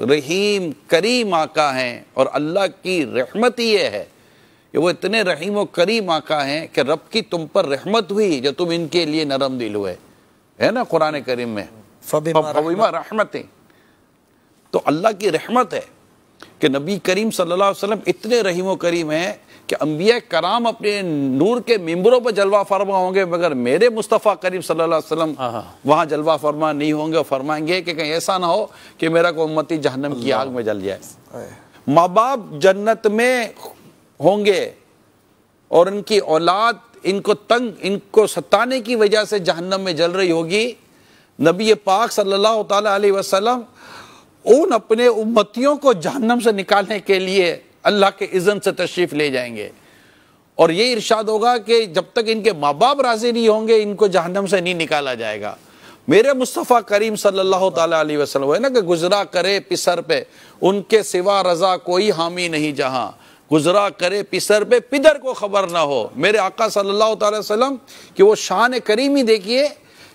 रहीम करीम आका हैं और अल्लाह की रहमत ही ये है। ये वो इतने रहीम और करीम आका हैं कि रब की तुम पर रहमत हुई जो तुम इनके लिए नरम दिल हुए। है ना कुरान करीम में? फबिमा रहमतें। तो अल्लाह की रहमत है कि नबी करीम सल्लल्लाहु अलैहि वसल्लम इतने रहीम व करीम हैं कि अम्बिया कराम अपने नूर के मिंबरों पर जलवा फरमा होंगे मगर मेरे मुस्तफ़ा करीम सल्लल्लाहु अलैहि वसल्लम वहाँ जलवा फरमा नहीं होंगे और फरमाएँगे कि कहीं ऐसा ना हो कि मेरा को उम्मती जहन्नम की आग में जल जाए। माँ बाप जन्नत में होंगे और इनकी औलाद, इनको तंग, इनको सताने की वजह से जहन्नम में जल रही होगी। नबी पाक सल्लल्लाहु अलैहि वसल्लम उन अपने उम्मतियों को जहन्नम से निकालने के लिए अल्लाह के इज़न से तशरीफ़ ले जाएँगे। और ये इरशाद होगा कि जब तक इनके माँ बाप राज़ी नहीं होंगे, इनको जहन्नम से नहीं निकाला जाएगा। मेरे मुस्तफ़ा करीम सल्लल्लाहु अलैहि वसल्लम है ना कि गुजरा करे पिसर पे, उनके सिवा रजा कोई हामी नहीं जहाँ। गुजरा करे पिसर पे, पिदर को खबर ना हो। मेरे आका सल्लल्लाहु ताला वसल्लम कि वो शान करीमी देखिए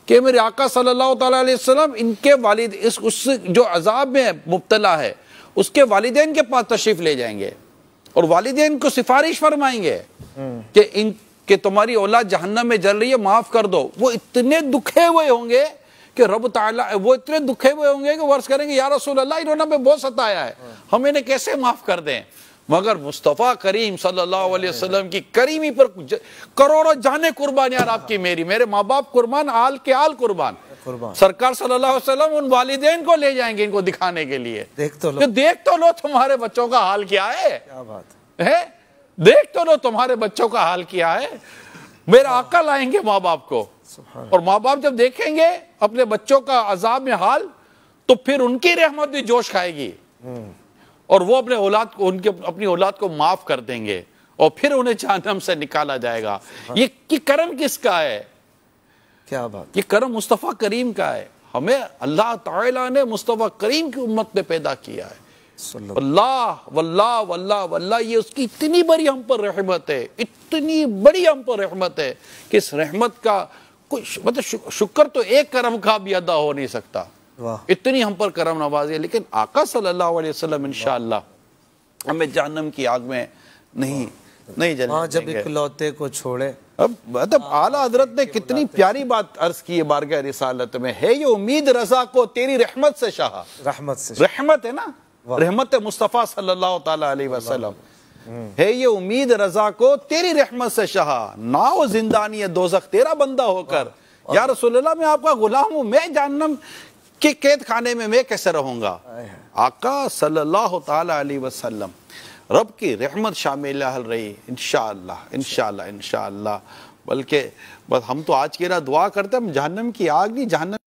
कि मेरे आका सल्लल्लाहु अलैहि वसल्लम इनके वालिद, इस, उस जो अजाब में मुबतला है, उसके वालिदैन के पास तशरीफ़ ले जाएँगे और वालिदैन को सिफारिश फरमाएँगे कि इन, कि तुम्हारी औलाद जहन्नम में जल रही है, माफ़ कर दो। वो इतने दुखे हुए होंगे कि रब ताला, वो इतने दुखे हुए होंगे कि वर्ष करेंगे, या रसूल अल्लाह इन्होंने हमें बहुत सताया है, हम इन्हें कैसे माफ़ कर दें? मगर मुस्तफ़ा करीम सल्लल्लाहु अलैहि वसल्लम की करीमी पर करोड़ों जाने कुर्बान यार आपकी मेरी। मेरे माँ बाप कुर्बान आल के आल कुर्बान। कुर्बान। सरकार सल्लल्लाहु अलैहि वसल्लम उन वालिदैन को ले जाएँगे इनको दिखाने के लिए। देख तो लो। देख तो लो तुम्हारे बच्चों का हाल क्या है। क्या बात है। देख तो लो तुम्हारे बच्चों का हाल क्या है। मेरा आका लाएँगे माँ बाप को और माँ बाप जब देखेंगे अपने बच्चों का अजाब में हाल तो फिर उनकी रहमत भी जोश खाएगी। और वो अपने औलाद को उनके अपनी औलाद को माफ़ कर देंगे और फिर उन्हें जहन्नम से निकाला जाएगा। ये कि कर्म किसका है? क्या बात ये कर्म मुस्तफ़ा करीम का है। हमें अल्लाह ताला ने मुस्तफ़ा करीम की उम्मत में पैदा किया है। सल्लल्लाहु वल्लाह वल्लाह वल्लाह ये उसकी इतनी बड़ी हम पर रहमत है इतनी बड़ी हम पर रहमत है कि इस रहमत का कोई मतलब शुक्र तो एक करम का भी अदा हो नहीं सकता। इतनी हम पर करम नवाजी है लेकिन आका सल्लल्लाहु अलैहि वसल्लम इंशाअल्लाह हमें जहन्नम की आग में नहीं नहीं जलने हाँ जब इकलौते को छोड़े। अब मतलब आला हज़रत ने कितनी प्यारी बात अर्ज़ की है बारगाह रिसालत में। है ये उम्मीद रजा को तेरी रहमत से शाह। रहमत से रहमत है ना? रहमत मुस्तफ़ा सल्लल्लाहु अलैहि वसल्लम। है ये उम्मीद रजा को तेरी रहमत से शाह। ना हो जिंदानी दोजख तेरा बंदा होकर। या रसूलुल्लाह मैं आपका गुलाम हूँ मैं जहन्नम के कैद खाने में मैं कैसे रहूँगा? आका सल्लल्लाहु ताला अलैहि वसल्लम रब की रहमत शामिल हल रही इनशा इंशाअल्लाह इंशाअल्लाह बल्कि बस हम तो आज की रात दुआ करते हैं हम जहन्नम की आग नहीं जहन्नम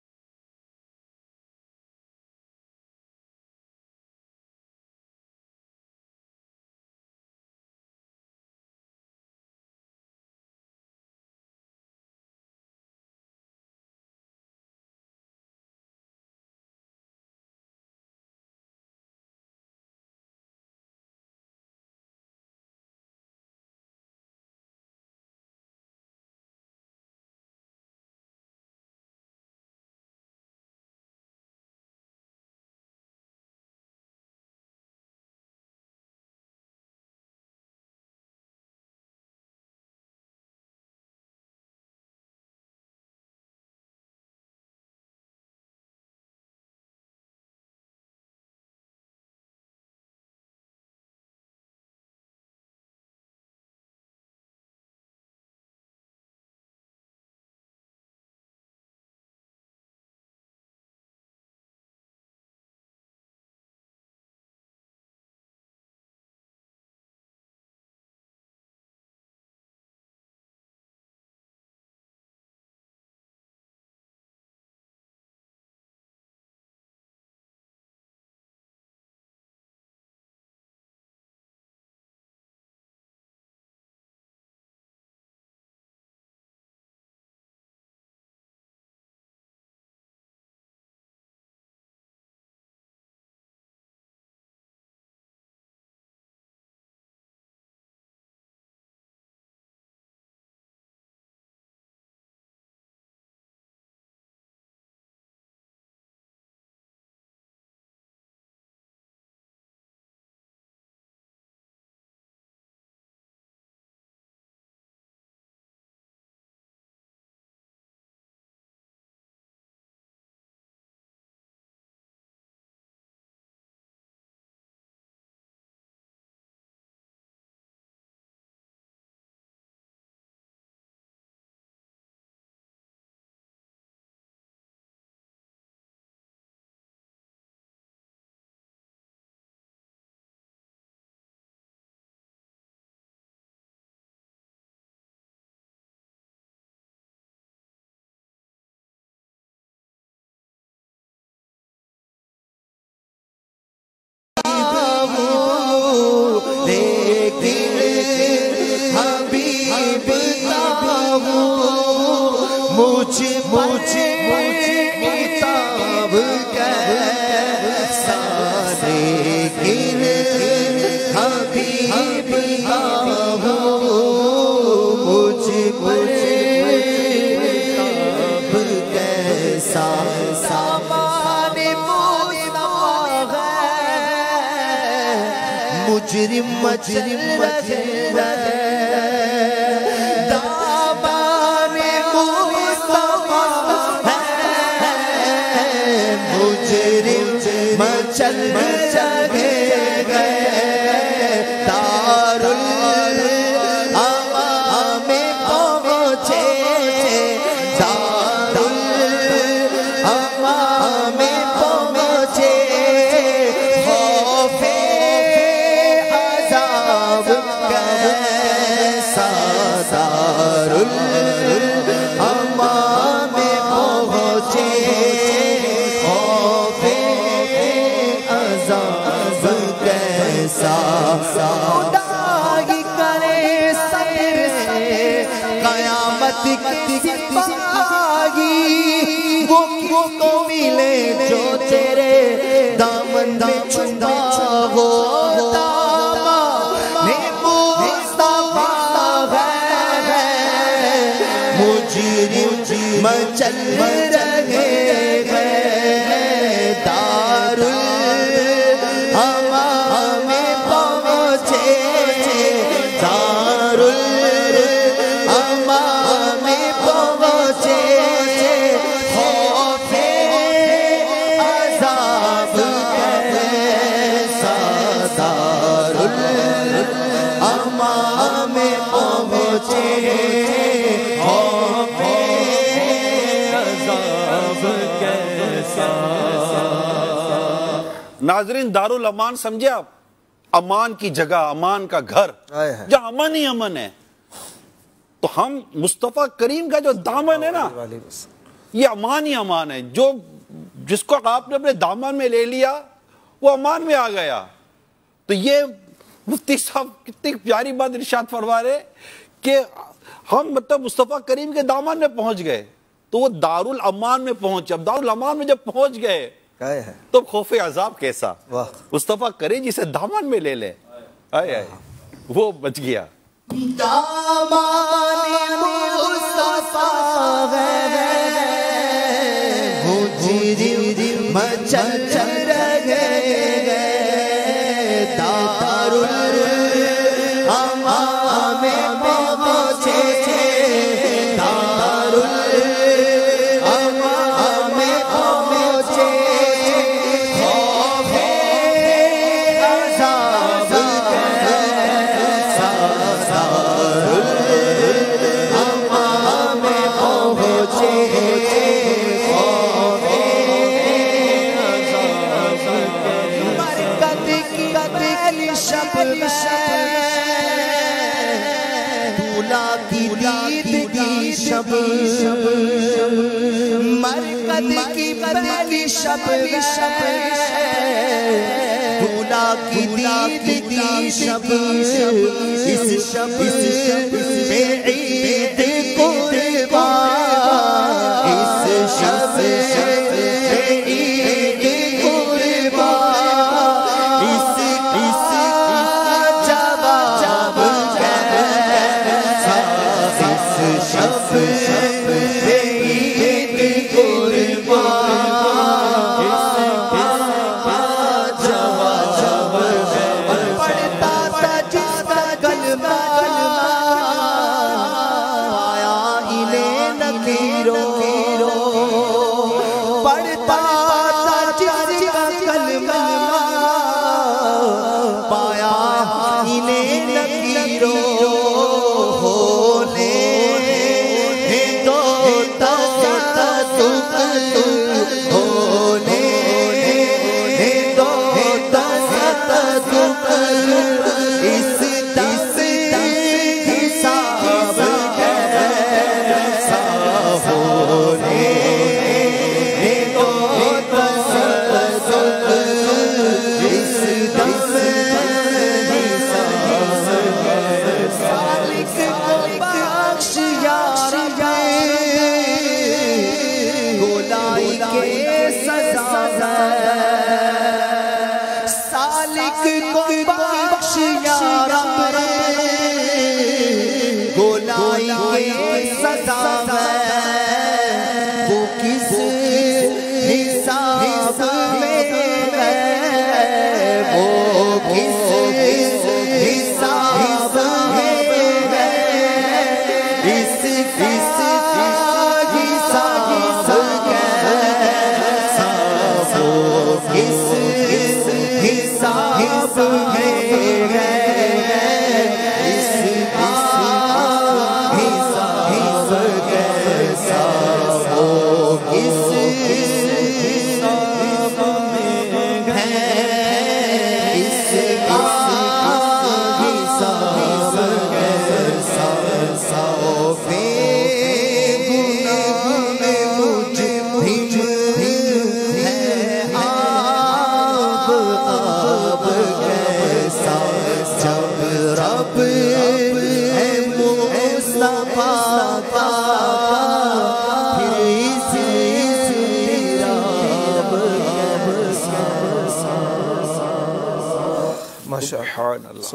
मुजरिम मजरिम मजरिम तेरे दामन छुपा हो दामा में मुस्तफ़ा मुजरिम मचल नाजरीन दारुल अमान समझे आप? अमान की जगह अमान का घर। जहाँ अमन ही अमन है। तो हम मुस्तफ़ा करीम का जो दामन है ना ये अमान ही अमान है। जो जिसको आपने अपने दामन में ले लिया वो अमान में आ गया। तो ये मुफ्ती साहब कितनी प्यारी बात इरशाद फरमा रहे कि हम मतलब मुस्तफ़ा करीम के दामन में पहुँच गए। तो वो दारुल अमान में पहुँचे। अब दारुल अमान में जब पहुँच गए है तो खौफ अजाब कैसा वाह। मुस्तफ़ा करे जिसे दामन में ले ले आए आए वो बच गया दामाने पहली शब दूल्हा की दीद दी शब। इस शब पे ईद कुर्बान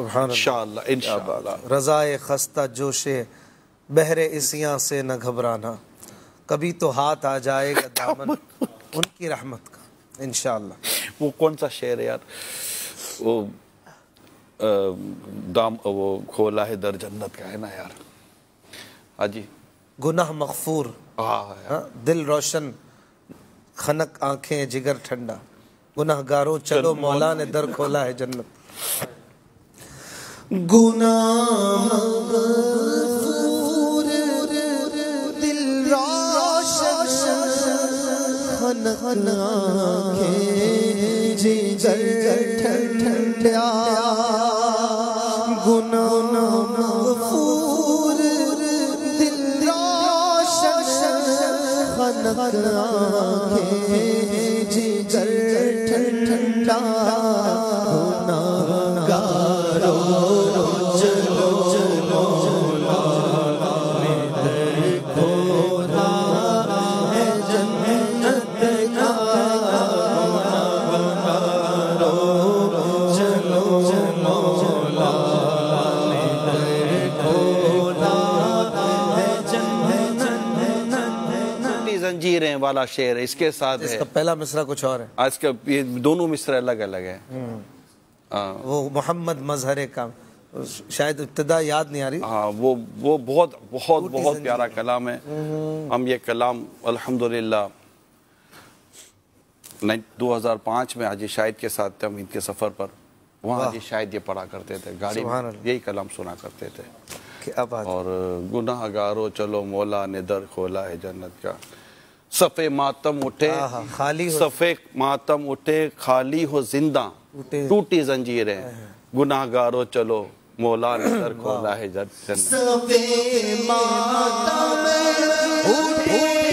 इंशाअल्लाह रज़ाए खस्ता जोशे बहरे इसियाँ से न घबराना। कभी तो हाथ आ जाएगा दामन। उनकी रहमत का इंशाअल्लाह वो कौन सा शेर है यार? वो अ, दाम वो खोला है दर जन्नत का है ना यार? हाजी गुनाह मगफूर। हाँ हाँ, दिल रोशन खनक आँखें जिगर ठंडा। गुनाहगारों चलो मौला ने दर खोला है। जन्नत। गुनाह दिल रोशन आँखें जिगर ठंडा गुनाह दिल रोशन आँखें जिगर ठंडा वाला शेर इसके साथ इसका है पहला मिसरा कुछ और है। आज का ये दोनों मिस्र अलग अलग है हाँ। वो मोहम्मद मजहर का शायद इब्तदा याद नहीं आ रही? हाँ वो वो बहुत बहुत बहुत प्यारा कलाम है। हम ये कलाम अल्हम्दुलिल्लाह दो हज़ार पाँच में हाजी शाहिद के साथ थे हम इनके सफ़र पर। वहाँ। हाजी शाहिद ये पढ़ा करते थे गाड़ी में यही कलाम सुना करते थे। और गुनाहगारो चलो मौला ने दर खोला है जन्नत का। सफ़े मातम उठे खाली सफ़े मातम उठे खाली हो ज़िंदा। टूटे- जंजीरें। गुनाहगारो चलो मौला ने सर खोला है। जब सफ़े मातम उठे।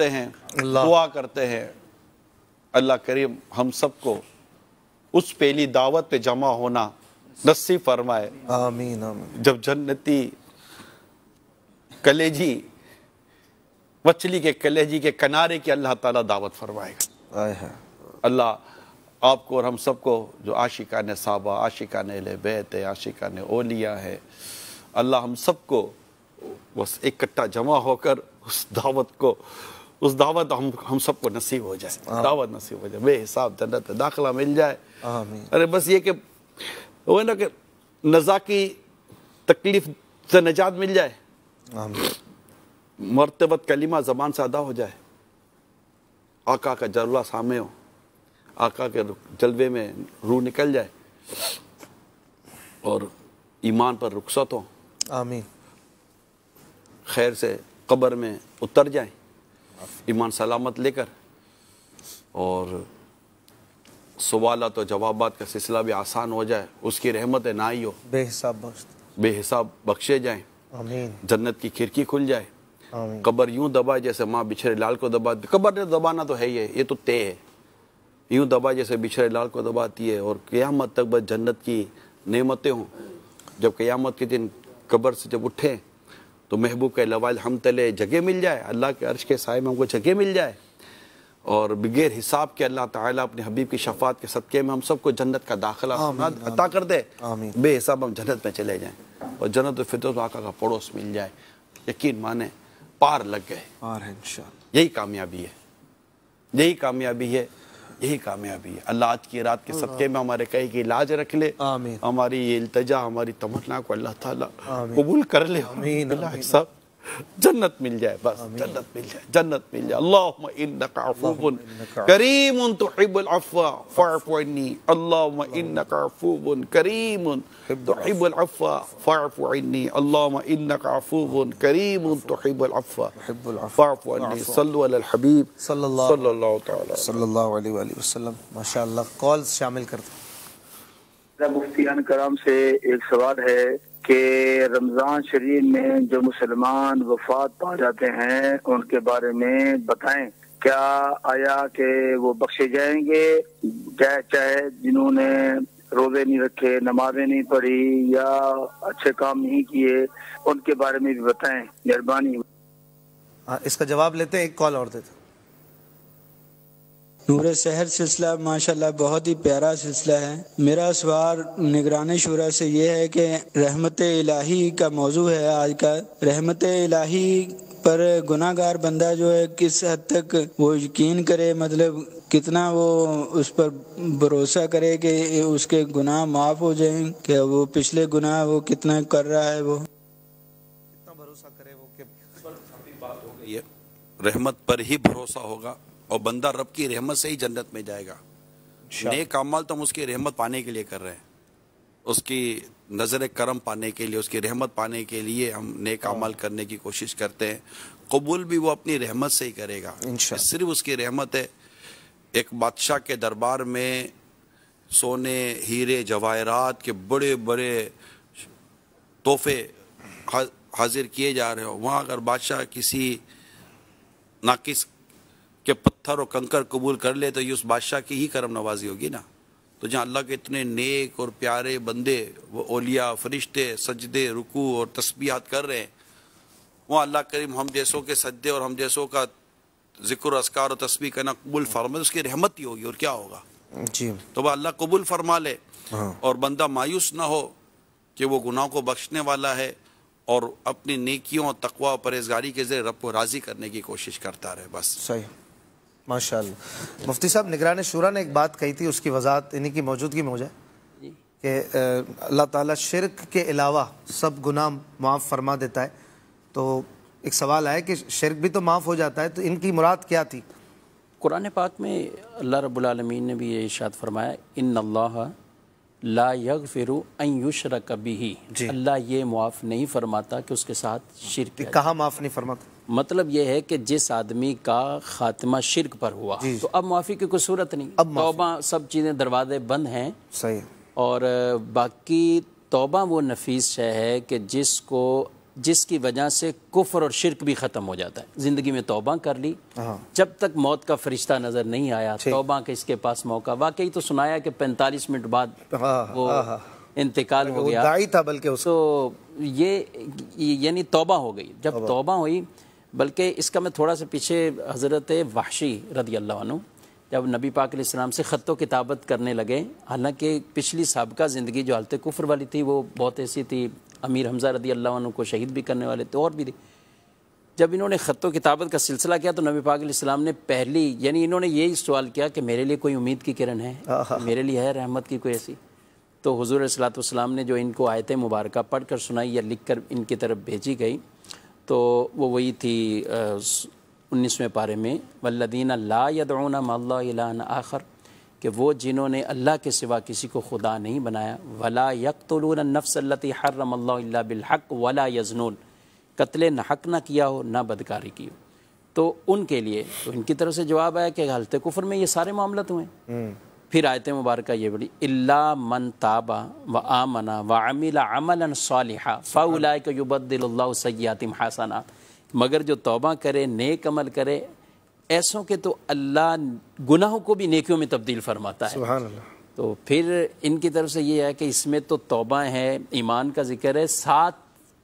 करते हैं। दुआ करते हैं। अल्लाह करीम हम सबको उस पहली दावत पे जमा होना नसीब फरमाए। आमीन आमीन। जब जन्नती कलेजी मछली के कलेजी के किनारे की अल्लाह ताला दावत फरमाएगा। अल्लाह आपको और हम सबको जो आशिका ने साबा आशिका ने ले बैत है आशिका ने ओलिया है अल्लाह हम सबको बस इकट्ठा जमा होकर उस दावत को उस दावत हम हम सबको नसीब हो जाए। दावत नसीब हो जाए। बेहिसाब जन्नत में दाखिला मिल जाए। अरे बस ये कि वो है ना कि नज़ा की तकलीफ़ से निजात मिल जाए। मरतबत कलीमा ज़बान से अदा हो जाए। आका का जलवा सामने हो। आका के जलवे में रूह निकल जाए। और ईमान पर रुखसत हो। आमीन। खैर से कब्र में उतर जाए। ईमान सलामत लेकर। और सवालत और जवाबात का सिलसिला भी आसान हो जाए उसकी रहमत ना ही हो। बेहिसाब बख्श। बेहिसाब बख्शे जाएँ। जन्नत की खिड़की खुल जाए। कब्र यूँ दबाए जैसे माँ बिछड़े लाल को दबा कब्र ने दबाना तो है ही है ये तो तय है। यूँ दबाए जैसे बिछड़े लाल को दबाती है और क़यामत तक बस जन्नत की नेमतें हों। जब क़यामत के दिन कब्र से जब उठें तो महबूब के लवाल हम तले जगह मिल जाए अल्लाह के अर्श के साय में हमको जगह मिल जाए। और बगैर हिसाब के अल्लाह ताला अपने हबीब की शफात के सदक़े में हम सबको जन्नत का दाखिला अता कर दे। बेहिसाब हम जन्नत में चले जाएँ। और जन्नत फिरदौस आका का पड़ोस मिल जाए। यकीन माने पार लग गए। और है यही कामयाबी है। यही कामयाबी है। यही कामयाबी है। अल्लाह आज की रात के सबके में हमारे कहे की इलाज रख ले। हमारी ये इल्तजा हमारी तमन्ना को अल्लाह ताला कबूल कर ले। अल्लाह आमीन। जन्नत मिल जाए बस जन्नत मिल जाए जन्नत मिल जाए। अल्लाहुम्मा इन्नका अफूबुन करीमुन तुहिब्बुल अफ़्वा फ़अफ़ु अन्नी अल्लाहुम्मा इन्नका अफूबुन करीमुन तुहिब्बुल अफ़्वा। फ़अफ़ु अन्नी अल्लाहुम्मा इन्नका अफूबुन करीमुन तुहिब्बुल अफ़्वा तुहिब्बुल अफ़्वा। फ़अफ़ु अन्नी सल्लु अलल हबीब। सल्लल्लाहु सल्लल्लाहु तआला। सल्लल्लाहु अलैहि वसल्लम। माशाल्लाह कॉल्स शामिल करते मुफ्तियान कराम से एक सवाल है। कि रमज़ान शरीफ में जो मुसलमान वफात पा जाते हैं, उनके बारे में बताएँ। क्या आया कि वो बख्शे जाएँगे? चाहे चाहे जिन्होंने रोज़े नहीं रखे, नमाजें नहीं पढ़ी या अच्छे काम नहीं किए, उनके बारे में भी बताएँ। मेहरबानी। हाँ इसका जवाब लेते हैं, एक कॉल और देते नूर शहर सिलसिला माशाल्लाह बहुत ही प्यारा सिलसिला है। मेरा सवाल निगरानी शुरा से ये है कि रहमत इलाही का मौजू है आज का। रहमत इलाही पर गुनागार बंदा जो है किस हद तक वो यकीन करे? मतलब कितना वो उस पर भरोसा करे कि उसके गुनाह माफ़ हो जाएँ? कि वो पिछले गुनाह वो कितना कर रहा है वो? कितना भरोसा करे वो कि ये रहमत पर ही भरोसा होगा। और बंदा रब की रहमत से ही जन्नत में जाएगा। नेक अमल तो हम उसकी रहमत पाने के लिए कर रहे हैं। उसकी नज़र करम पाने के लिए उसकी रहमत पाने के लिए हम नेक अमल करने की कोशिश करते हैं। कबूल भी वो अपनी रहमत से ही करेगा। सिर्फ़ उसकी रहमत है। एक बादशाह के दरबार में सोने हीरे जवाहरात के बड़े बड़े तोहफे हाजिर किए जा रहे हो। वहाँ अगर बादशाह किसी नाकिस के पत्थर और कंकर कबूल कर ले तो ये उस बादशाह की ही करम नवाजी होगी ना? तो जहाँ अल्लाह के इतने नेक और प्यारे बंदे वो ओलिया फरिश्ते सजदे रुकू और तस्बीहात कर रहे हैं वहाँ अल्लाह करीम हम जैसों के सजदे और हम जैसों का ज़िक्र असकार और तस्बीह करना कबूल फरमा तो उसकी रहमत ही होगी और क्या होगा? जी। तो वह अल्लाह कबूल फरमा ले। हाँ। और बंदा मायूस ना हो कि वो गुनाह को बख्शने वाला है और अपनी नेकियों और तकवा और परहेजगारी के ज़रिए रब को राज़ी करने की कोशिश करता रहे बस। सही। माशाल्लाह। मुफ्ती साहब निगरान शुरा ने एक बात कही थी उसकी वजाहत इन्हीं की मौजूदगी में हो जाए कि अल्लाह ताला शिरक के अलावा सब गुनाह माफ़ फरमा देता है। तो एक सवाल आया कि शिरक भी तो माफ़ हो जाता है तो इनकी मुराद क्या थी? कुरान पाक में अल्लाह रब्बुल आलमीन ने भी ये इशाद फरमाया इन अल्लाह ला अन युशरक बिही। जी। अल्लाह ये मुआफ़ नहीं फरमाता कि उसके साथ शिरक कहाँ माफ़ नहीं फरमाता? मतलब ये है कि जिस आदमी का खात्मा शिरक पर हुआ तो अब माफ़ी की कोई सूरत नहीं। अब तोबा सब चीज़ें दरवाजे बंद हैं। सही और बाकी तोबा वो नफीस शय है कि जिसको जिसकी वजह से कुफर और शिरक भी ख़त्म हो जाता है। ज़िंदगी में तोबा कर ली। जब तक मौत का फरिश्ता नज़र नहीं आया तोबा के इसके पास मौका। वाकई तो सुनाया कि 45 मिनट बाद वो इंतकाल हो गया। था बल्कि उसको। तो ये- यानी तौबा हो गई। जब तोबा हुई बल्कि इसका मैं थोड़ा सा पीछे हज़रत वहशी रदी अल्लाह जब नबी पाक अलैहिस्सलाम से ख़त किताबत करने लगे हालाँकि पिछली सबका ज़िंदगी जो हालत कुफ्र वाली थी वो बहुत ऐसी थी अमीर हमज़ा रदी अल्लाह को शहीद भी करने वाले थे और भी थे। जब इन्होंने ख़त किताबत का सिलसिला किया तो नबी पाक अलैहिस्सलाम ने पहली यानी इन्होंने यही सवाल किया कि मेरे लिए कोई उम्मीद की किरण है? मेरे लिए है रहमत की कोई ऐसी? तो हुजूर सलाम ने जो इनको आयत मुबारक पढ़ कर सुनाई या लिख कर इनकी तरफ़ भेजी गई तो वो वही थी उन्नीसवें पारे में, वल्लदीन ला मल्लान आखर, कि वो जिन्होंने अल्लाह के सिवा किसी को खुदा नहीं बनाया, वला यकतलून नफ्सल्लती हर्रम बिलहक वला यजनून, कत्ल न हक ना किया हो, ना बदकारी की हो। तो उनके लिए तो इनकी तरफ़ से जवाब आया कि हालत कुफर में ये सारे मामलत हुए फिर आयत मुबारक ये बड़ी इल्ला मन ताबा व आमना व अमिला अमलन सालिहा फ़ाउलाइक युबद्दिलुल्लाहु सय्यातिम हसना मगर जो तौबा करे नेक अमल करे ऐसों के तो अल्लाह गुनाहों को भी नेकियों में तब्दील फरमाता है। तो फिर इनकी तरफ़ से ये है कि इसमें तो तौबा है ईमान का ज़िक्र है साथ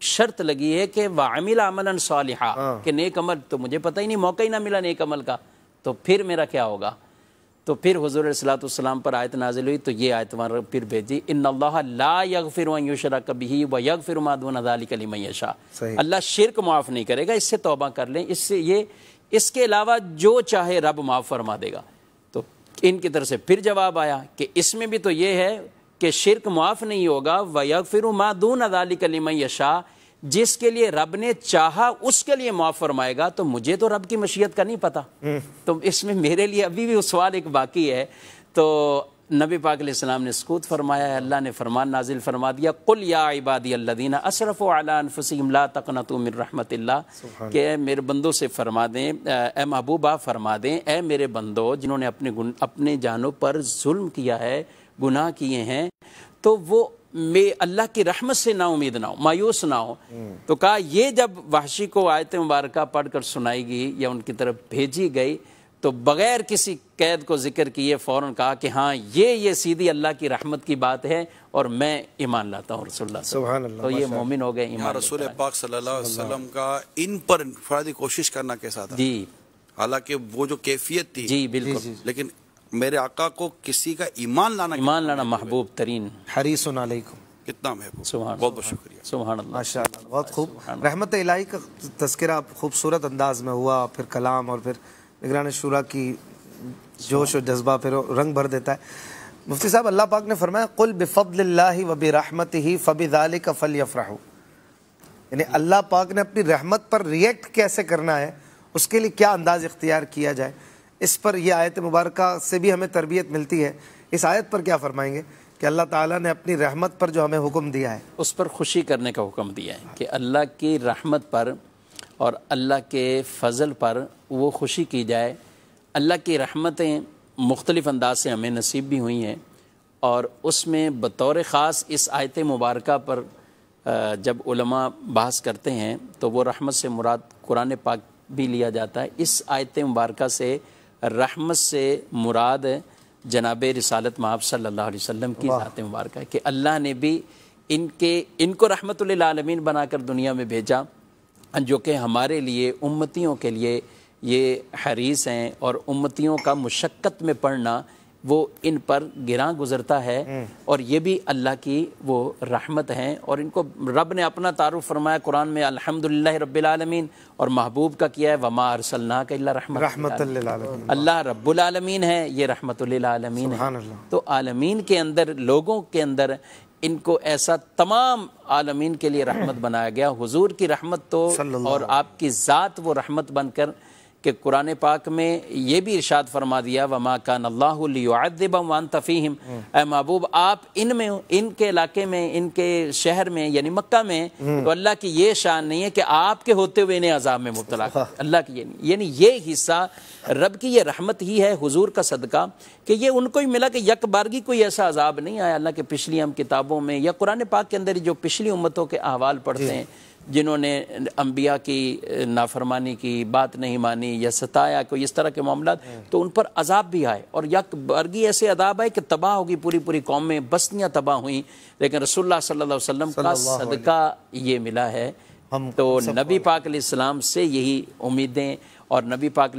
शर्त लगी है कि वामिल अमलन सालिहा कि नेक अमल तो मुझे पता ही नहीं मौका ही ना मिला नेक अमल का तो फिर मेरा क्या होगा? तो फिर हजूर सलाम पर आयत नाजिल हुई तो ये आयत वहाँ फिर भेजी इन अल्लाह ला यगफिर युशरा कभी व मादून कली मैशा सही। अल्लाह शिरक माफ़ नहीं करेगा इससे तौबा कर लें इससे ये इसके अलावा जो चाहे रब माफ़ फरमा देगा तो इनकी तरफ़ से फिर जवाब आया कि इसमें भी तो ये है कि शिरक मुआफ़ नहीं होगा व यगफिर मादून अदाली कली मैशा जिसके लिए रब ने चाहा उसके लिए माफ़ फरमाएगा तो मुझे तो रब की मशीयत का नहीं पता। तो इसमें मेरे लिए अभी भी सवाल एक बाकी है। तो नबी पाक अलैहिस्सलाम ने सकूत फरमाया है अल्लाह ने फरमान नाजिल फरमा दिया कुल या इबादी अल्लदीना असरफ़ अला अनफुसिहिम ला तक़नतु मिन रहमतिल्लाह। कि मेरे बंदों से फरमा दें ए महबूबा फरमा दें ए मेरे बंदो जिन्होंने अपने गुन अपने जानों पर जुल्म किया है गुनाह किए हैं तो वो मैं अल्लाह की रहमत से ना उम्मीद ना हो मायूस ना हो। तो कहा ये जब वहशी को आयत मुबारक पढ़कर सुनाई गई या उनकी तरफ़ भेजी गई तो बगैर किसी कैद को ज़िक्र किए फ़ौरन कहा कि हाँ ये ये सीधी अल्लाह की रहमत की बात है और मैं ईमान लाता हूँ रसुल्ला तो ये मोमिन हो गए ईमान रसूल। पाक सल्लल्लाहु का इन पर फर्दी कोशिश करना कैसा था? जी। हालाँकि वो जो कैफियत थी जी बिल्कुल। लेकिन मेरे आका को किसी का ईमान लाना ईमान लाना महबूब तरीन। हरीसन अलैकुम। कितना महबूब बहुत बहुत शुक्रिया। अल्लाह। माशा बहुत खूब। रहमत इलाही का तस्करा खूबसूरत अंदाज में हुआ फिर कलाम और फिर निगरान शुरा की जोश और जज्बा फिर रंग भर देता है। मुफ्ती साहब अल्लाह पाक ने फरमाया कुल बिफ़द्लिल्लाहि व बिरहमतिही फबिज़ालिका फलयफ़रहू। यानी अल्लाह पाक ने अपनी रहमत पर रिएक्ट कैसे करना है उसके लिए क्या अंदाज इख्तियार किया जाए? इस पर यह आयत मुबारक से भी हमें तरबियत मिलती है। इस आयत पर क्या फरमाएँगे? कि अल्लाह ताला ने अपनी रहमत पर जो हमें हुक्म दिया है। उस पर खुशी करने का हुक्म दिया है कि अल्लाह की रहमत पर और अल्लाह के फ़ज़ल पर वो खुशी की जाए। अल्लाह की रहमतें मुख्तलिफ़ अंदाज से हमें नसीब भी हुई हैं और उसमें बतौर ख़ास इस आयत मुबारक पर जब उलमा बहस करते हैं तो वो रहमत से मुराद कुरान पाक भी लिया जाता है। इस आयत मुबारक से रहमत से मुराद जनाब रसालत महाब सल्लल्लाहु अलैहि वसल्लम की ज़ात मुबारक है कि अल्लाह ने भी इनके इनको रहमत आलमीन बनाकर दुनिया में भेजा जो कि हमारे लिए उम्मतियों के लिए ये हरीस हैं और उम्मतियों का मुशक्क़त में पढ़ना वो इन पर गिरा गुजरता है और ये भी अल्लाह की वो रहमत हैं और इनको रब ने अपना तारुफ फरमाया कुरान में अल्हम्दुलिल्लाह रब्बिल आलमीन और महबूब का किया है वमा अरसलना का इल्ला रहमत आलमीन। अल्लाह रब्बुल आलमीन है ये रहमतुल्लिल आलमीन है। तो आलमीन के अंदर लोगों के अंदर इनको ऐसा तमाम आलमीन के लिए रहमत बनाया गया। हुजूर की रहमत तो और आपकी ज़ात वो रहमत बनकर कि कुरान पाक में ये भी इरशाद फरमा दिया वमा कान अल्लाहुद्दीबन तफ़ीम ए महबूब आप इनमें इनके इलाके में इनके शहर में यानी मक्का में तो अल्लाह की ये शान नहीं है कि आपके होते हुए इन्हें अजाब में मुबतला। अल्लाह की ये नहीं। यानी ये हिस्सा रब की ये रहमत ही है हुजूर का सदका कि ये उनको ही मिला कि यक बारगी कोई ऐसा अजाब नहीं आया। अल्लाह के पिछली हम किताबों में या कुरान पाक के अंदर जो पिछली उम्मतों के अहवाल पढ़ते हैं जिन्होंने अम्बिया की नाफरमानी की बात नहीं मानी या सताया कोई इस तरह के मामला तो उन पर अजाब भी आए। और यक बर्गी ऐसे अदाब आए कि तबाह होगी पूरी पूरी कौम में बस्तियाँ तबाह हुई। लेकिन रसुल्ला सल्लल्लाहु अलैहि का सदका ये मिला है। हम तो नबी पाक से यही उम्मीदें और नबी पाक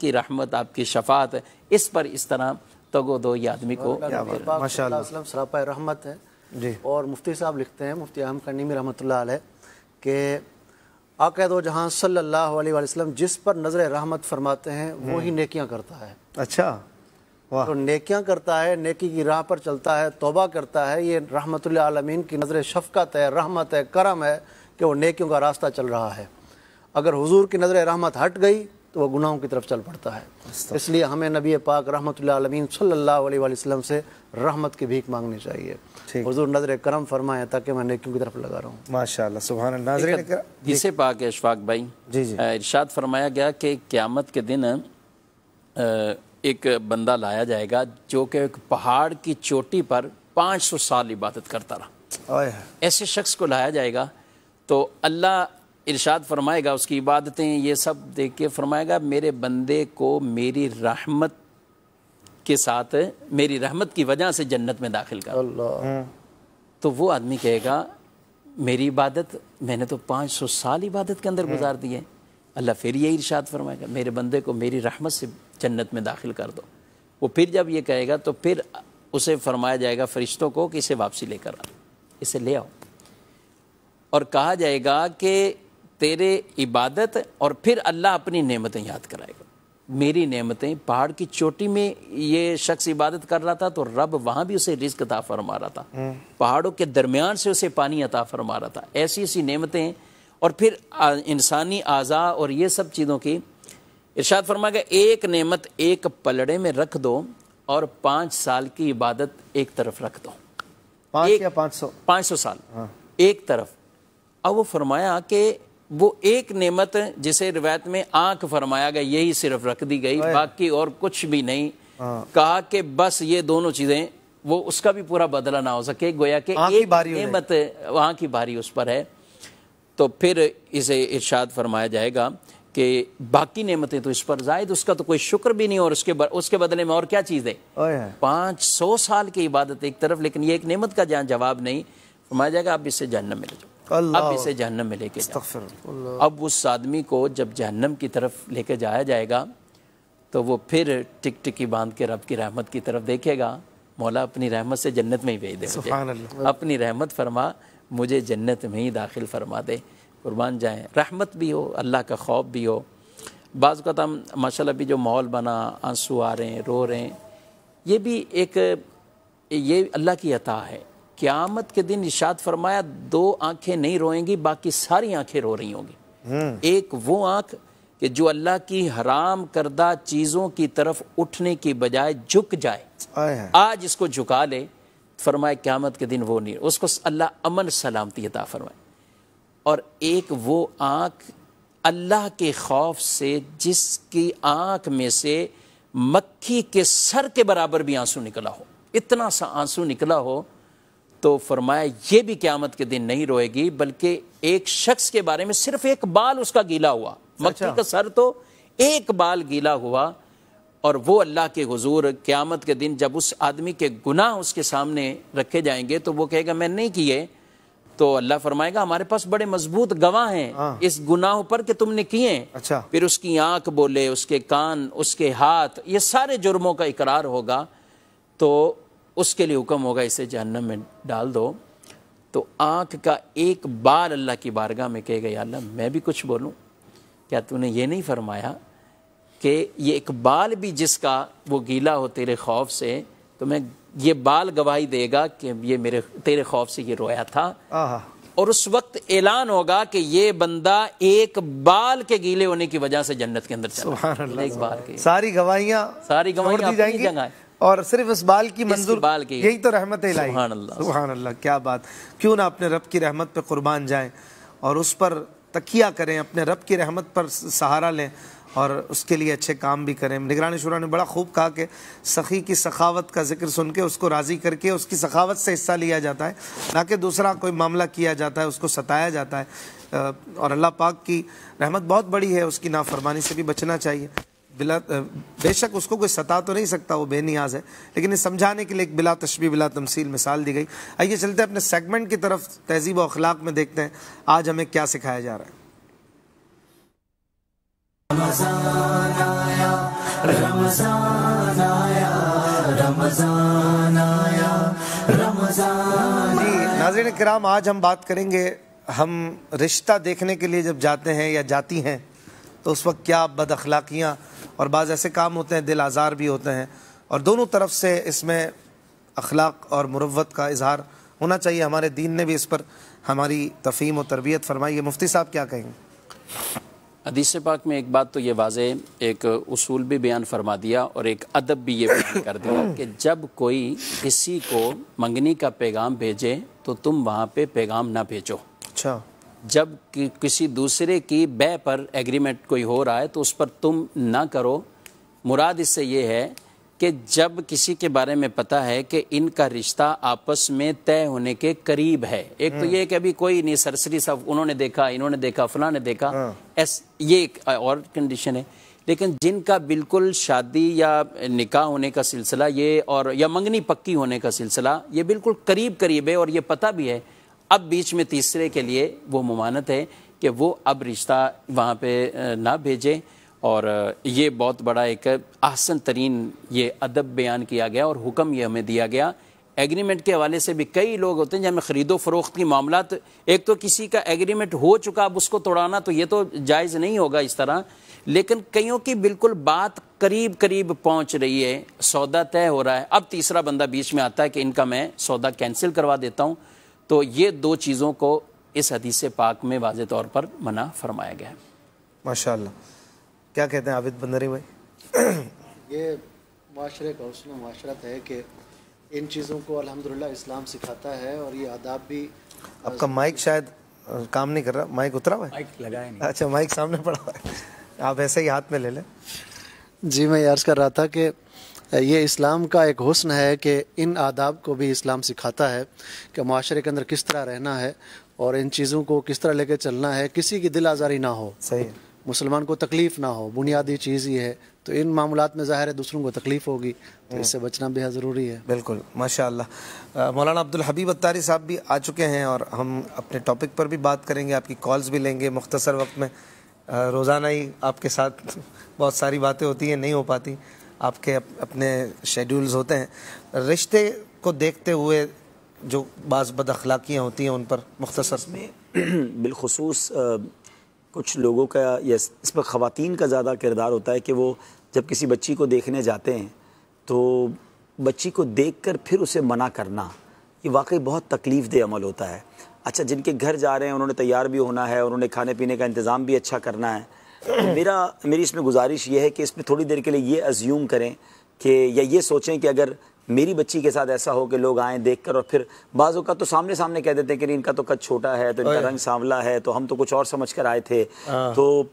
की रहमत आपकी शफात इस पर इस तरह तगो दो ये आदमी को माशा सरापा रहमत है। जी। और मुफ्ती साहब लिखते हैं मुफ्ती अहम कनीमी रहमत अलैह। कि आकद व जहाँ सल्ला वसलम जिस पर नज़र रहमत फरमाते हैं वो ही नेकियाँ करता है। अच्छा। वाह। तो नेकियाँ करता है नेकी की राह पर चलता है तोबा करता है ये रहमत आलमीन की नज़र शफकत है रहमत है करम है कि वो नेकियों का रास्ता चल रहा है। अगर हुजूर की नज़र रहमत हट गई तो वह गुनाहों की तरफ़ चल पड़ता है। इसलिए हमें नबी पाक रहमतुल्लिल आलमीन सल्लल्लाहु अलैहि वसल्लम से रहमत की भीख मांगनी चाहिए। हुजूर नज़र करम फरमाए ताकि मैं नेकियों की तरफ़ लगा रहा। हूँ माशाल्लाह सुभान अल्लाह। नाज़रीन जिसे पाक अशफाक भाई। जी, जी। इरशाद फरमाया गया कि क़यामत के दिन एक बंदा लाया जाएगा जो कि एक पहाड़ की चोटी पर 500 साल इबादत करता रहा। ऐसे शख्स को लाया जाएगा तो अल्लाह इरशाद फरमाएगा उसकी इबादतें ये सब देख के फरमाएगा मेरे बंदे को मेरी रहमत के साथ मेरी रहमत की वजह से जन्नत में दाखिल कर। अल्लाह। तो वो आदमी कहेगा मेरी इबादत मैंने तो 500 साल इबादत के अंदर गुजार दिए अल्लाह फिर ये इरशाद फरमाएगा मेरे बंदे को मेरी रहमत से जन्नत में दाखिल कर दो। वो फिर जब ये कहेगा तो फिर उसे फरमाया जाएगा फरिश्तों को कि इसे वापसी लेकर आ इसे ले आओ। और कहा जाएगा कि तेरे इबादत और फिर अल्लाह अपनी नेमतें याद कराएगा। मेरी नेमतें पहाड़ की चोटी में ये शख्स इबादत कर रहा था तो रब वहाँ भी उसे रिस्क अता फरमा रहा था। पहाड़ों के दरमियान से उसे पानी अता फरमा रहा था। ऐसी ऐसी नेमतें और फिर इंसानी आज़ा और ये सब चीज़ों की इरशाद फरमाएगा एक नेमत एक पलड़े में रख दो और पाँच साल की इबादत एक तरफ़ रख दो। पाँच या पाँच सौ? पाँच सौ साल। हाँ। एक तरफ़। अब वो फरमाया कि वो एक नेमत जिसे रिवायत में आँख फरमाया गया यही सिर्फ़ रख दी गई बाकी और कुछ भी नहीं। कहा कि बस ये दोनों चीज़ें वो उसका भी पूरा बदला ना हो सके गोया कि एक हो। नेमत वहाँ की बारी उस पर है। तो फिर इसे इरशाद फरमाया जाएगा कि बाकी नेमतें तो इस पर जायद उसका तो कोई शुक्र भी नहीं और उसके ब, उसके बदले में और क्या चीज़? है। पाँच सौ साल की इबादत एक तरफ़ लेकिन ये एक नेमत का जहाँ जवाब नहीं फरमाया जाएगा अब इसे जहन्नम में ले जाओ। अब इसे जहन्नम में लेके जाओ। अब उस आदमी को जब जहन्नम की तरफ़ लेके जाया जाएगा तो वो फिर टिक टिकी बाँध के रब की रहमत की तरफ़ देखेगा। मौला अपनी रहमत से जन्नत में ही भेज दे। अपनी रहमत फरमा मुझे जन्नत में ही दाखिल फरमा दे। कुर्बान जाए। रहमत भी हो अल्लाह का खौफ भी हो। बाज़ का हम माशाल्लाह भी जो माहौल बना आँसू आ रहे हैं रो रहे हैं ये भी एक ये अल्लाह की अता है। क़यामत के दिन इशाद फरमाया दो आँखें नहीं रोएँगी बाकी सारी आँखें रो रही होंगी. एक वो आँख कि जो अल्लाह की हराम करदा चीज़ों की तरफ़ उठने की बजाय झुक जाए। आज इसको झुका ले। फरमाए क़यामत के दिन वो नहीं उसको अल्लाह अमन सलामती अता फरमाए। और एक वो आँख अल्लाह के खौफ से जिसकी आँख में से मक्खी के सर के बराबर भी आँसू निकला हो। इतना सा आँसू निकला हो तो फरमाया ये भी क़यामत के दिन नहीं रोएगी बल्कि एक शख्स के बारे में सिर्फ़ एक बाल उसका गीला हुआ। मक्खी का सर तो एक बाल गीला हुआ और वो अल्लाह के हुजूर क़यामत के दिन जब उस आदमी के गुनाह उसके सामने रखे जाएँगे तो वो कहेगा मैं नहीं किए। तो अल्लाह फरमाएगा हमारे पास बड़े मज़बूत गवाह हैं। इस गुनाह पर कि तुमने किए। अच्छा। फिर उसकी आँख बोले उसके कान उसके हाथ ये सारे जुर्मों का इकरार होगा तो उसके लिए हुक्म होगा इसे जहन्नम में डाल दो। तो आँख का एक बाल अल्लाह की बारगाह में कहेगा या अल्लाह मैं भी कुछ बोलूँ? क्या तूने ये नहीं फरमाया कि ये एक बाल भी जिसका वो गीला हो तेरे खौफ से तो मैं ये बाल गवाही देगा कि ये मेरे तेरे खौफ से ये रोया था। और उस वक्त ऐलान होगा कि ये बंदा एक बाल के गीले होने की वजह से जन्नत के अंदर चला। एक बाल के। सारी गवाहियाँ सारी गवाहियाँ जाएँगी। और सिर्फ़ इस बाल की मंजूर बाल की। यही तो रहमत इलाही। सुभान अल्लाह। क्या बात। क्यों ना अपने रब की रहमत पे कुर्बान जाएँ और उस पर तकिया करें अपने रब की रहमत पर सहारा लें और उसके लिए अच्छे काम भी करें। निगरानी शुरा ने बड़ा खूब कहा कि सखी की सखावत का ज़िक्र सुन के उसको राज़ी करके उसकी सखावत से हिस्सा लिया जाता है। ना कि दूसरा कोई मामला किया जाता है उसको सताया जाता है। और अल्लाह पाक की रहमत बहुत बड़ी है उसकी नाफरमानी से भी बचना चाहिए। बिला बेशक उसको कोई सता तो नहीं सकता वो बेनियाज है लेकिन ये समझाने के लिए एक बिला तशबी बिला तमसील मिसाल दी गई। आइए चलते हैं अपने सेगमेंट की तरफ़ तहजीब और अखलाक में देखते हैं आज हमें क्या सिखाया जा रहा है। जी नाजरन कराम आज हम बात करेंगे हम रिश्ता देखने के लिए जब जाते हैं या जाती हैं तो उस वक्त क्या बद अखलाकियाँ और बाज़ ऐसे काम होते हैं दिल आज़ार भी होते हैं। और दोनों तरफ़ से इसमें अखलाक और मुरवत का इजहार होना चाहिए। हमारे दीन ने भी इस पर हमारी तफ़ीम और तरबियत फरमाई है। मुफ्ती साहब क्या कहेंगे? हदीस पाक में एक बात तो ये वाज एक उसूल भी बयान फरमा दिया और एक अदब भी ये बयान कर दिया कि जब कोई किसी को मंगनी का पैगाम भेजे तो तुम वहाँ पे पैगाम ना भेजो। अच्छा। जब कि किसी दूसरे की बै पर एग्रीमेंट कोई हो रहा है तो उस पर तुम ना करो। मुराद इससे ये है कि जब किसी के बारे में पता है कि इनका रिश्ता आपस में तय होने के करीब है। एक तो ये है कि अभी कोई नहीं सरसरी सब उन्होंने देखा इन्होंने देखा फला ने देखा ऐस ये एक और कंडीशन है। लेकिन जिनका बिल्कुल शादी या निकाह होने का सिलसिला ये और या मंगनी पक्की होने का सिलसिला ये बिल्कुल करीब करीब है और ये पता भी है अब बीच में तीसरे के लिए वो ममानत है कि वो अब रिश्ता वहाँ पे अ, ना भेजे और ये बहुत बड़ा एक आसन तरीन ये अदब बयान किया गया और हुक्म ये हमें दिया गया। एग्रीमेंट के हवाले से भी कई लोग होते हैं जिनमें ख़रीदो फरोख्त की मामला एक तो किसी का एग्रीमेंट हो चुका अब उसको तोड़ाना तो ये तो जायज़ नहीं होगा इस तरह लेकिन कईयों की बिल्कुल बात करीब करीब पहुँच रही है सौदा तय हो रहा है। अब तीसरा बंदा बीच में आता है कि इनका मैं सौदा कैंसिल करवा देता हूँ। तो ये दो चीज़ों को इस हदीस पाक में वाज तौर पर मना फरमाया गया है। माशाल्लाह। क्या कहते हैं आबिद बंदरी भाई? ये माशरे का उसने माशरत है कि इन चीज़ों को अल्हम्दुलिल्लाह इस्लाम सिखाता है और ये आदाब भी आपका माइक शायद काम नहीं कर रहा। माइक उतरा हुआ है? माइक लगाया नहीं। अच्छा माइक सामने पड़ा हुआ है। आप ऐसे ही हाथ में ले लें। जी मैं अर्ज़ कर रहा था कि ये इस्लाम का एक हुस्न है कि इन आदाब को भी इस्लाम सिखाता है कि माशरे के अंदर किस तरह रहना है और इन चीज़ों को किस तरह लेकर चलना है किसी की दिल आज़ारी ना हो। सही मुसलमान को तकलीफ़ ना हो बुनियादी चीज़ ही है तो इन मामलात में ज़ाहिर है दूसरों को तकलीफ़ होगी तो इससे बचना बेहद ज़रूरी है। बिल्कुल माशा मौलाना अब्दुल हबीब अत्तारी साहब भी आ चुके हैं और हम अपने टॉपिक पर भी बात करेंगे आपकी कॉल्स भी लेंगे मुख्तसर वक्त में। रोज़ाना ही आपके साथ बहुत सारी बातें होती हैं नहीं हो पाती। आपके अप, अपने शेड्यूल्स होते हैं। रिश्ते को देखते हुए जो बाज़ बद अखलाकियाँ होती हैं उन पर मुख्तसर। में बिलखसूस कुछ लोगों का या इस पर ख़वातीन का ज़्यादा किरदार होता है कि वो जब किसी बच्ची को देखने जाते हैं तो बच्ची को देखकर फिर उसे मना करना ये वाकई बहुत तकलीफ़ दे अमल होता है। अच्छा जिनके घर जा रहे हैं उन्होंने तैयार भी होना है उन्होंने खाने पीने का इंतज़ाम भी अच्छा करना है तो मेरा मेरी इसमें गुजारिश ये है कि इसमें थोड़ी देर के लिए ये अज्यूम करें कि या ये सोचें कि अगर मेरी बच्ची के साथ ऐसा हो कि लोग आएँ देख कर और फिर बाज़ों का तो सामने सामने कह देते हैं कि नहीं, इनका तो कद छोटा है तो इनका रंग सांवला है तो हम तो कुछ और समझ कर आए थे। तो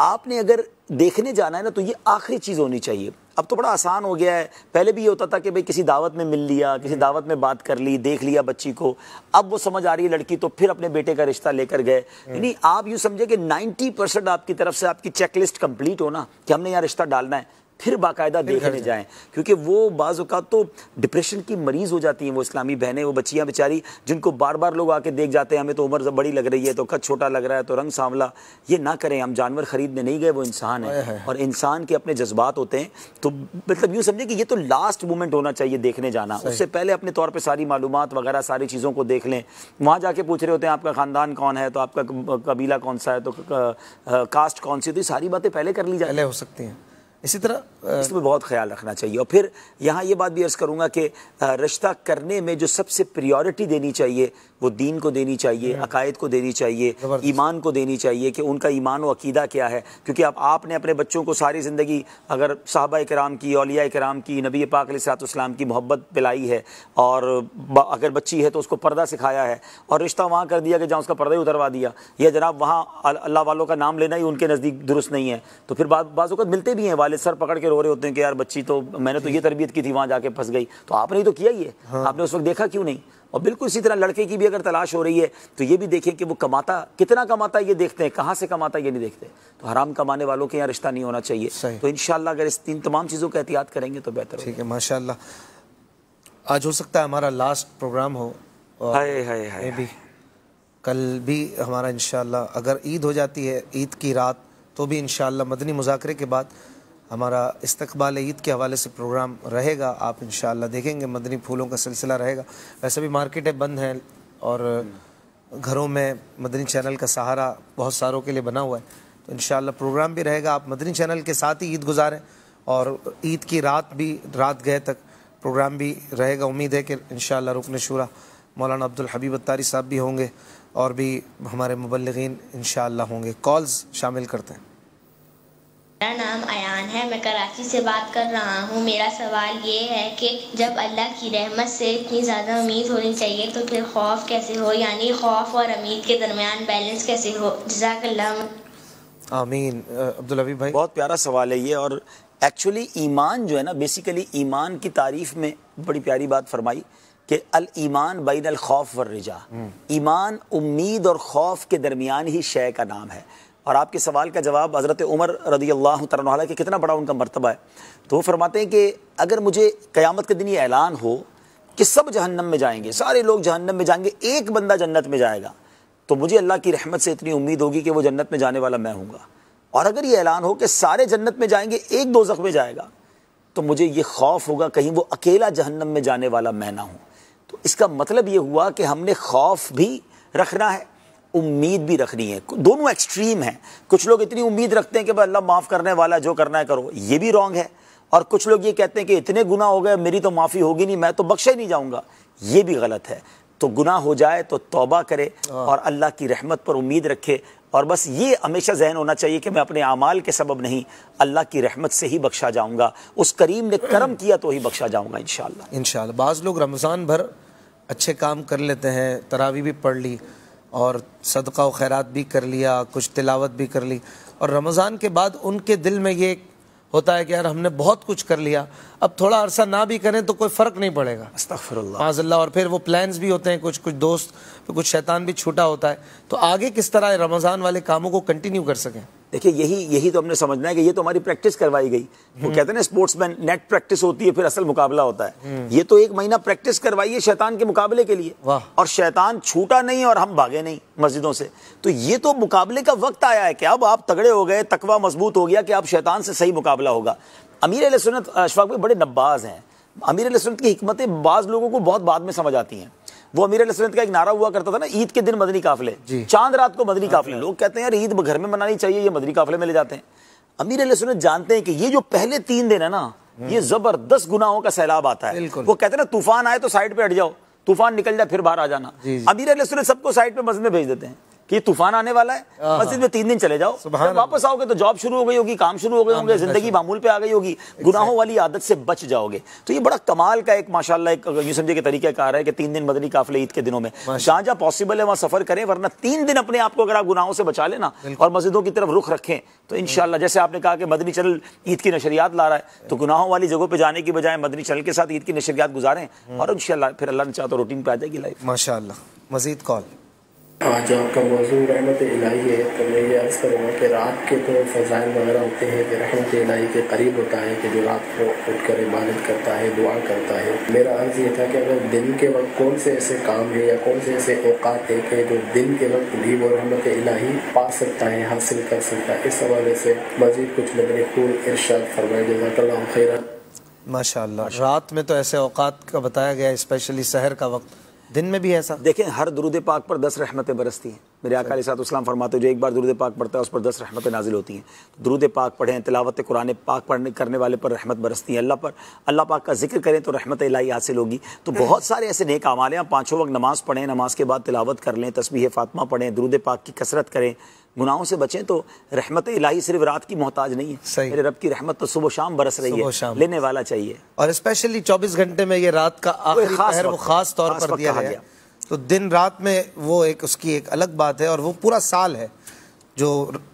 आपने अगर देखने जाना है ना तो ये आखिरी चीज़ होनी चाहिए। अब तो बड़ा आसान हो गया है। पहले भी ये होता था कि भाई किसी दावत में मिल लिया किसी दावत में बात कर ली देख लिया बच्ची को। अब वो समझ आ रही है लड़की तो फिर अपने बेटे का रिश्ता लेकर गए। यानी आप यूँ समझे कि 90 परसेंट आपकी तरफ़ से आपकी चेकलिस्ट कंप्लीट हो ना कि हमने यहाँ रिश्ता डालना है। फिर बाकायदा देखने जाएँ। क्योंकि वो बाज़ अवत तो डिप्रेशन की मरीज़ हो जाती हैं वो इस्लामी बहनें वो बच्चियाँ बेचारी जिनको बार बार लोग आके देख जाते हैं हमें तो उम्र बड़ी लग रही है तो कद छोटा लग रहा है तो रंग सांवला ये ना करें हम जानवर ख़रीदने नहीं गए वो इंसान है। और इंसान के अपने जज्बात होते हैं तो मतलब यूँ समझे कि ये तो लास्ट मोमेंट होना चाहिए देखने जाना। उससे पहले अपने तौर पर सारी मालूम वगैरह सारी चीज़ों को देख लें। वहाँ जाके पूछ रहे होते हैं आपका ख़ानदान कौन है तो आपका कबीला कौन सा है तो कास्ट कौन सी तो ये सारी बातें पहले कर ली जाए हो सकती हैं। इसी तरह इसमें बहुत ख्याल रखना चाहिए और फिर यहाँ ये बात भी अर्ज़ करूँगा कि रिश्ता करने में जो सबसे प्रियोरिटी देनी चाहिए वो दीन को देनी चाहिए अकायद को देनी चाहिए ईमान को देनी चाहिए कि उनका ईमान व अकीदा क्या है क्योंकि अब आपने अपने बच्चों को सारी ज़िंदगी अगर साहबा कराम की अलिया कराम की नबी पाक अलैहिस्सलाम की मोहब्बत पिलाई है और अगर बच्ची है तो उसको पर्दा सिखाया है और रिश्ता वहाँ कर दिया कि जहाँ उसका पर्दा ही उतरवा दिया या जनाब वहाँ अल्लाह वालों का नाम लेना ही उनके नज़दीक दुरुस्त नहीं है तो फिर बाज़ मिलते भी हैं वालिद सर पकड़ के रो रहे होते हैं कि यार बच्ची तो मैंने तो ये तरबियत की थी वहाँ जाके फंस गई। तो आपने ही तो किया ही है। आपने उस वक्त देखा क्यों नहीं? और बिल्कुल इसी तरह लड़के की भी अगर तलाश हो रही है तो ये भी देखें कि वो कमाता कितना कमाता है ये देखते हैं कहाँ से कमाता है ये नहीं देखते। तो हराम कमाने वालों के यहाँ रिश्ता नहीं होना चाहिए। तो इन अगर इस तीन तमाम चीज़ों का एहतियात करेंगे तो बेहतर ठीक है माशाल्लाह। आज हो सकता है हमारा लास्ट प्रोग्राम हो और हाय हाय हाय मे कल भी हमारा इंशाल्लाह अगर ईद हो जाती है ईद की रात तो भी इन मदनी मुजाकरे के बाद हमारा इस्तबाल ईद के हवाले से प्रोग्राम रहेगा। आप इंशाल्लाह देखेंगे, मदनी फूलों का सिलसिला रहेगा। वैसे भी मार्केटें बंद हैं और घरों में मदनी चैनल का सहारा बहुत सारों के लिए बना हुआ है। तो इंशाल्लाह प्रोग्राम भी रहेगा। आप मदनी चैनल के साथ ही ईद गुजारें और ईद की रात भी, रात गए तक प्रोग्राम भी रहेगा। उम्मीद है कि इंशाल्लाह रुकन शुरा मौलाना अब्दुल हबीब अत्तारी साहब भी होंगे और भी हमारे मुबल्लिगीन इंशाल्लाह होंगे। कॉल्स शामिल करते हैं। मेरा नाम अयान है मैं कराची से बात कर रहा हूँ। मेरा सवाल ये है कि जब अल्लाह की रहमत से इतनी ज़्यादा उम्मीद होनी चाहिए तो फिर खौफ कैसे हो? यानी खौफ और उम्मीद के दरमियान बैलेंस कैसे हो? जजाकल्लाह। आमीन। अ, अब्दुल हबीब भाई। बहुत प्यारा सवाल है ये और एक्चुअली ईमान जो है ना बेसिकली ईमान की तारीफ़ में बड़ी प्यारी बात फरमाई कि अल ईमान बैन अल खौफ वर रिजा। ईमान उम्मीद और खौफ के दरमियान ही शय का नाम है। और आपके सवाल का जवाब हज़रत उमर रदी अल्लाह तला कि कितना बड़ा उनका मरतबा है तो वो फरमाते हैं कि अगर मुझे क़यामत के दिन ये ऐलान हो कि सब जहन्नम में जाएँगे, सारे लोग जहन्नम में जाएँगे, एक बंदा जन्नत में जाएगा तो मुझे अल्लाह की रहमत से इतनी उम्मीद होगी कि वो जन्नत में जाने वाला मैं हूँगा। और अगर ये ऐलान हो कि सारे जन्नत में जाएँगे, एक दो में जाएगा तो मुझे ये खौफ होगा कहीं वो अकेला जहन्नम में जाने वाला मैं ना हूँ। तो इसका मतलब ये हुआ कि हमने खौफ भी रखना है उम्मीद भी रखनी है। दोनों एक्सट्रीम हैं। कुछ लोग इतनी उम्मीद रखते हैं कि भाई अल्लाह माफ़ करने वाला जो करना है करो। ये भी रॉन्ग है। और कुछ लोग ये कहते हैं कि इतने गुनाह हो गए मेरी तो माफ़ी होगी नहीं मैं तो बख्शा ही नहीं जाऊँगा। ये भी गलत है। तो गुनाह हो जाए तो तौबा करे और अल्लाह की रहमत पर उम्मीद रखे। और बस ये हमेशा जहन होना चाहिए कि मैं अपने अमाल के सबब नहीं अल्लाह की रहमत से ही बख्शा जाऊँगा। उस करीम ने करम किया तो ही बख्शा जाऊँगा इन इंशाल्लाह। बाज़ लोग रमज़ान भर अच्छे काम कर लेते हैं तरावी भी पढ़ ली। और सदका व खैरात भी कर लिया कुछ तिलावत भी कर ली। और रमज़ान के बाद उनके दिल में ये होता है कि यार हमने बहुत कुछ कर लिया। अब थोड़ा अरसा ना भी करें तो कोई फ़र्क नहीं पड़ेगा। माजल्ला और फिर वो प्लान्स भी होते हैं कुछ कुछ दोस्त कुछ शैतान भी छूटा होता है। तो आगे किस तरह रमज़ान वाले कामों को कंटिन्यू कर सकें? देखिए यही यही तो हमने समझना है कि ये तो हमारी प्रैक्टिस करवाई गई। वो कहते हैं ना स्पोर्ट्समैन नेट प्रैक्टिस होती है फिर असल मुकाबला होता है। ये तो एक महीना प्रैक्टिस करवाई है शैतान के मुकाबले के लिए। और शैतान छूटा नहीं और हम भागे नहीं मस्जिदों से। तो ये तो मुकाबले का वक्त आया है कि अब आप तगड़े हो गए तकवा मज़बूत हो गया कि आप शैतान से सही मुकाबला होगा। अमीर सुनत अशफाक भाई बड़े नब्बाज हैं। अमीर सुनत की हमतें बाज़ लोगों को बहुत बाद में समझ आती हैं। वो अमीर सुनत का एक नारा हुआ करता था ना ईद के दिन मदनी काफिले। चाँद रात को मदनी काफिले। लोग कहते हैं यार ईद घर में मनानी चाहिए ये मदनी काफिले में ले जाते हैं। अमीर सुनत जानते हैं कि ये जो पहले तीन दिन है ना ये ज़बरदस्त गुनाहों का सैलाब आता है। वो कहते हैं ना तूफ़ान आए तो साइड पे हट जाओ तूफ़ान निकल जाए फिर बाहर आ जाना। अमीर सुनत सबको साइड पे मस्जिद में भेज देते हैं। कि तूफ़ान आने वाला है मस्जिद में तीन दिन चले जाओ। जब वापस आओगे तो जॉब शुरू हो गई होगी काम शुरू हो गए होंगे ज़िंदगी मामूल पे आ गई होगी गुनाहों वाली आदत से बच जाओगे। तो ये बड़ा कमाल का एक माशाल्लाह एक यूँ समझे के तरीके कार है कि तीन दिन मदनी काफिले ईद के दिनों में। जहाँ जहाँ पॉसिबल है वहाँ सफ़र करें वरना तीन दिन अपने आप को अगर आप गुनाहों से बचा लेना और मस्जिदों की तरफ़ रुख रखें तो इनशाला जैसे आपने कहा कि मदनी चैनल ईद की नशरियात ला रहा है तो गुनाहों वाली जगहों पर जाने की बजाय मदनी चैनल के साथ ईद की नशरियात गुजारें और इनशाला फिर अल्लाह ने चाह तो रूटीन पे आ जाएगी लाइफ माशा मजीद कॉल आज आपका मौजू रहमत इलाही है तो मैं ये अर्ज़ करूँगा कि रात के तो फ़जाइल वगैरह होते हैं कि रहमत इलाही के करीब होता है कि जो रात को उठ कर इबादत करता है, दुआ करता है। मेरा अर्ज़ ये था कि अगर दिन के वक्त कौन से ऐसे काम है या कौन से ऐसे औकात है कि जो दिन के वक्त भी वो रहमत इलाही पा सकता है, हासिल कर सकता है। इस हवाले से मज़ीद कुछ मदनी फूल इर्शाद फरमाए जजाकल्ला खैर माशाल्लाह। रात में तो ऐसे औकात का बताया गया, स्पेशली सहर का वक्त। दिन में भी ऐसा। देखें, हर दुरुद पाक पर दस रहमतें बरसती हैं। मेरे अकाली साथ इस्लाम फरमाते हैं, जो एक बार दुरुद पाक पढ़ता है, उस पर दस रहमतें नाजिल होती हैं। तो दरूद पाक पढ़ें, तिलावत कुरान पाक पढ़ने, करने वाले पर रहमत बरसती है अल्लाह पर। अल्लाह पाक का ज़िक्र करें तो रहमत इलाही हासिल होगी। तो बहुत सारे ऐसे नेक आमाले हैं पाँचों वक्त नमाज़ पढ़ें, नमाज़ के बाद तिलावत कर लें तस्वीर फातमा पढ़ें, दुरुद पाक की कसरत करें। गुनाहों से बचें तो रहमत इलाही सिर्फ़ रात की मोहताज नहीं है सही। मेरे रब की रहमत तो सुबह शाम बरस रही है शाम। लेने वाला चाहिए और स्पेशली 24 घंटे में ये रात का आखिरी खास पहर वो खास तौर पर दिया गया। तो दिन रात में वो एक उसकी एक अलग बात है और वो पूरा साल है जो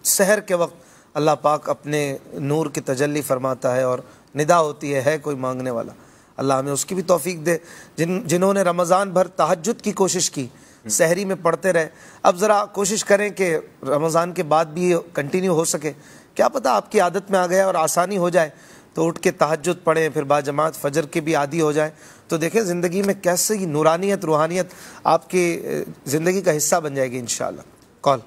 शहर के वक्त अल्लाह पाक अपने नूर की तजल्ली फरमाता है और निदा होती है है कोई मांगने वाला अल्लाह हमें उसकी भी तौफीक दे जिन जिन्होंने रमज़ान भर तहजद की कोशिश की सहरी में पढ़ते रहे। अब ज़रा कोशिश करें कि रमज़ान के बाद भी कंटिन्यू हो सके। क्या पता आपकी आदत में आ गया और आसानी हो जाए तो उठ के तहजद पढ़ें, फिर बाजमात फजर के भी आदि हो जाए। तो देखें ज़िंदगी में कैसे ही नूरानियत, रूहानियत आपकी ज़िंदगी का हिस्सा बन जाएगी इन कॉल।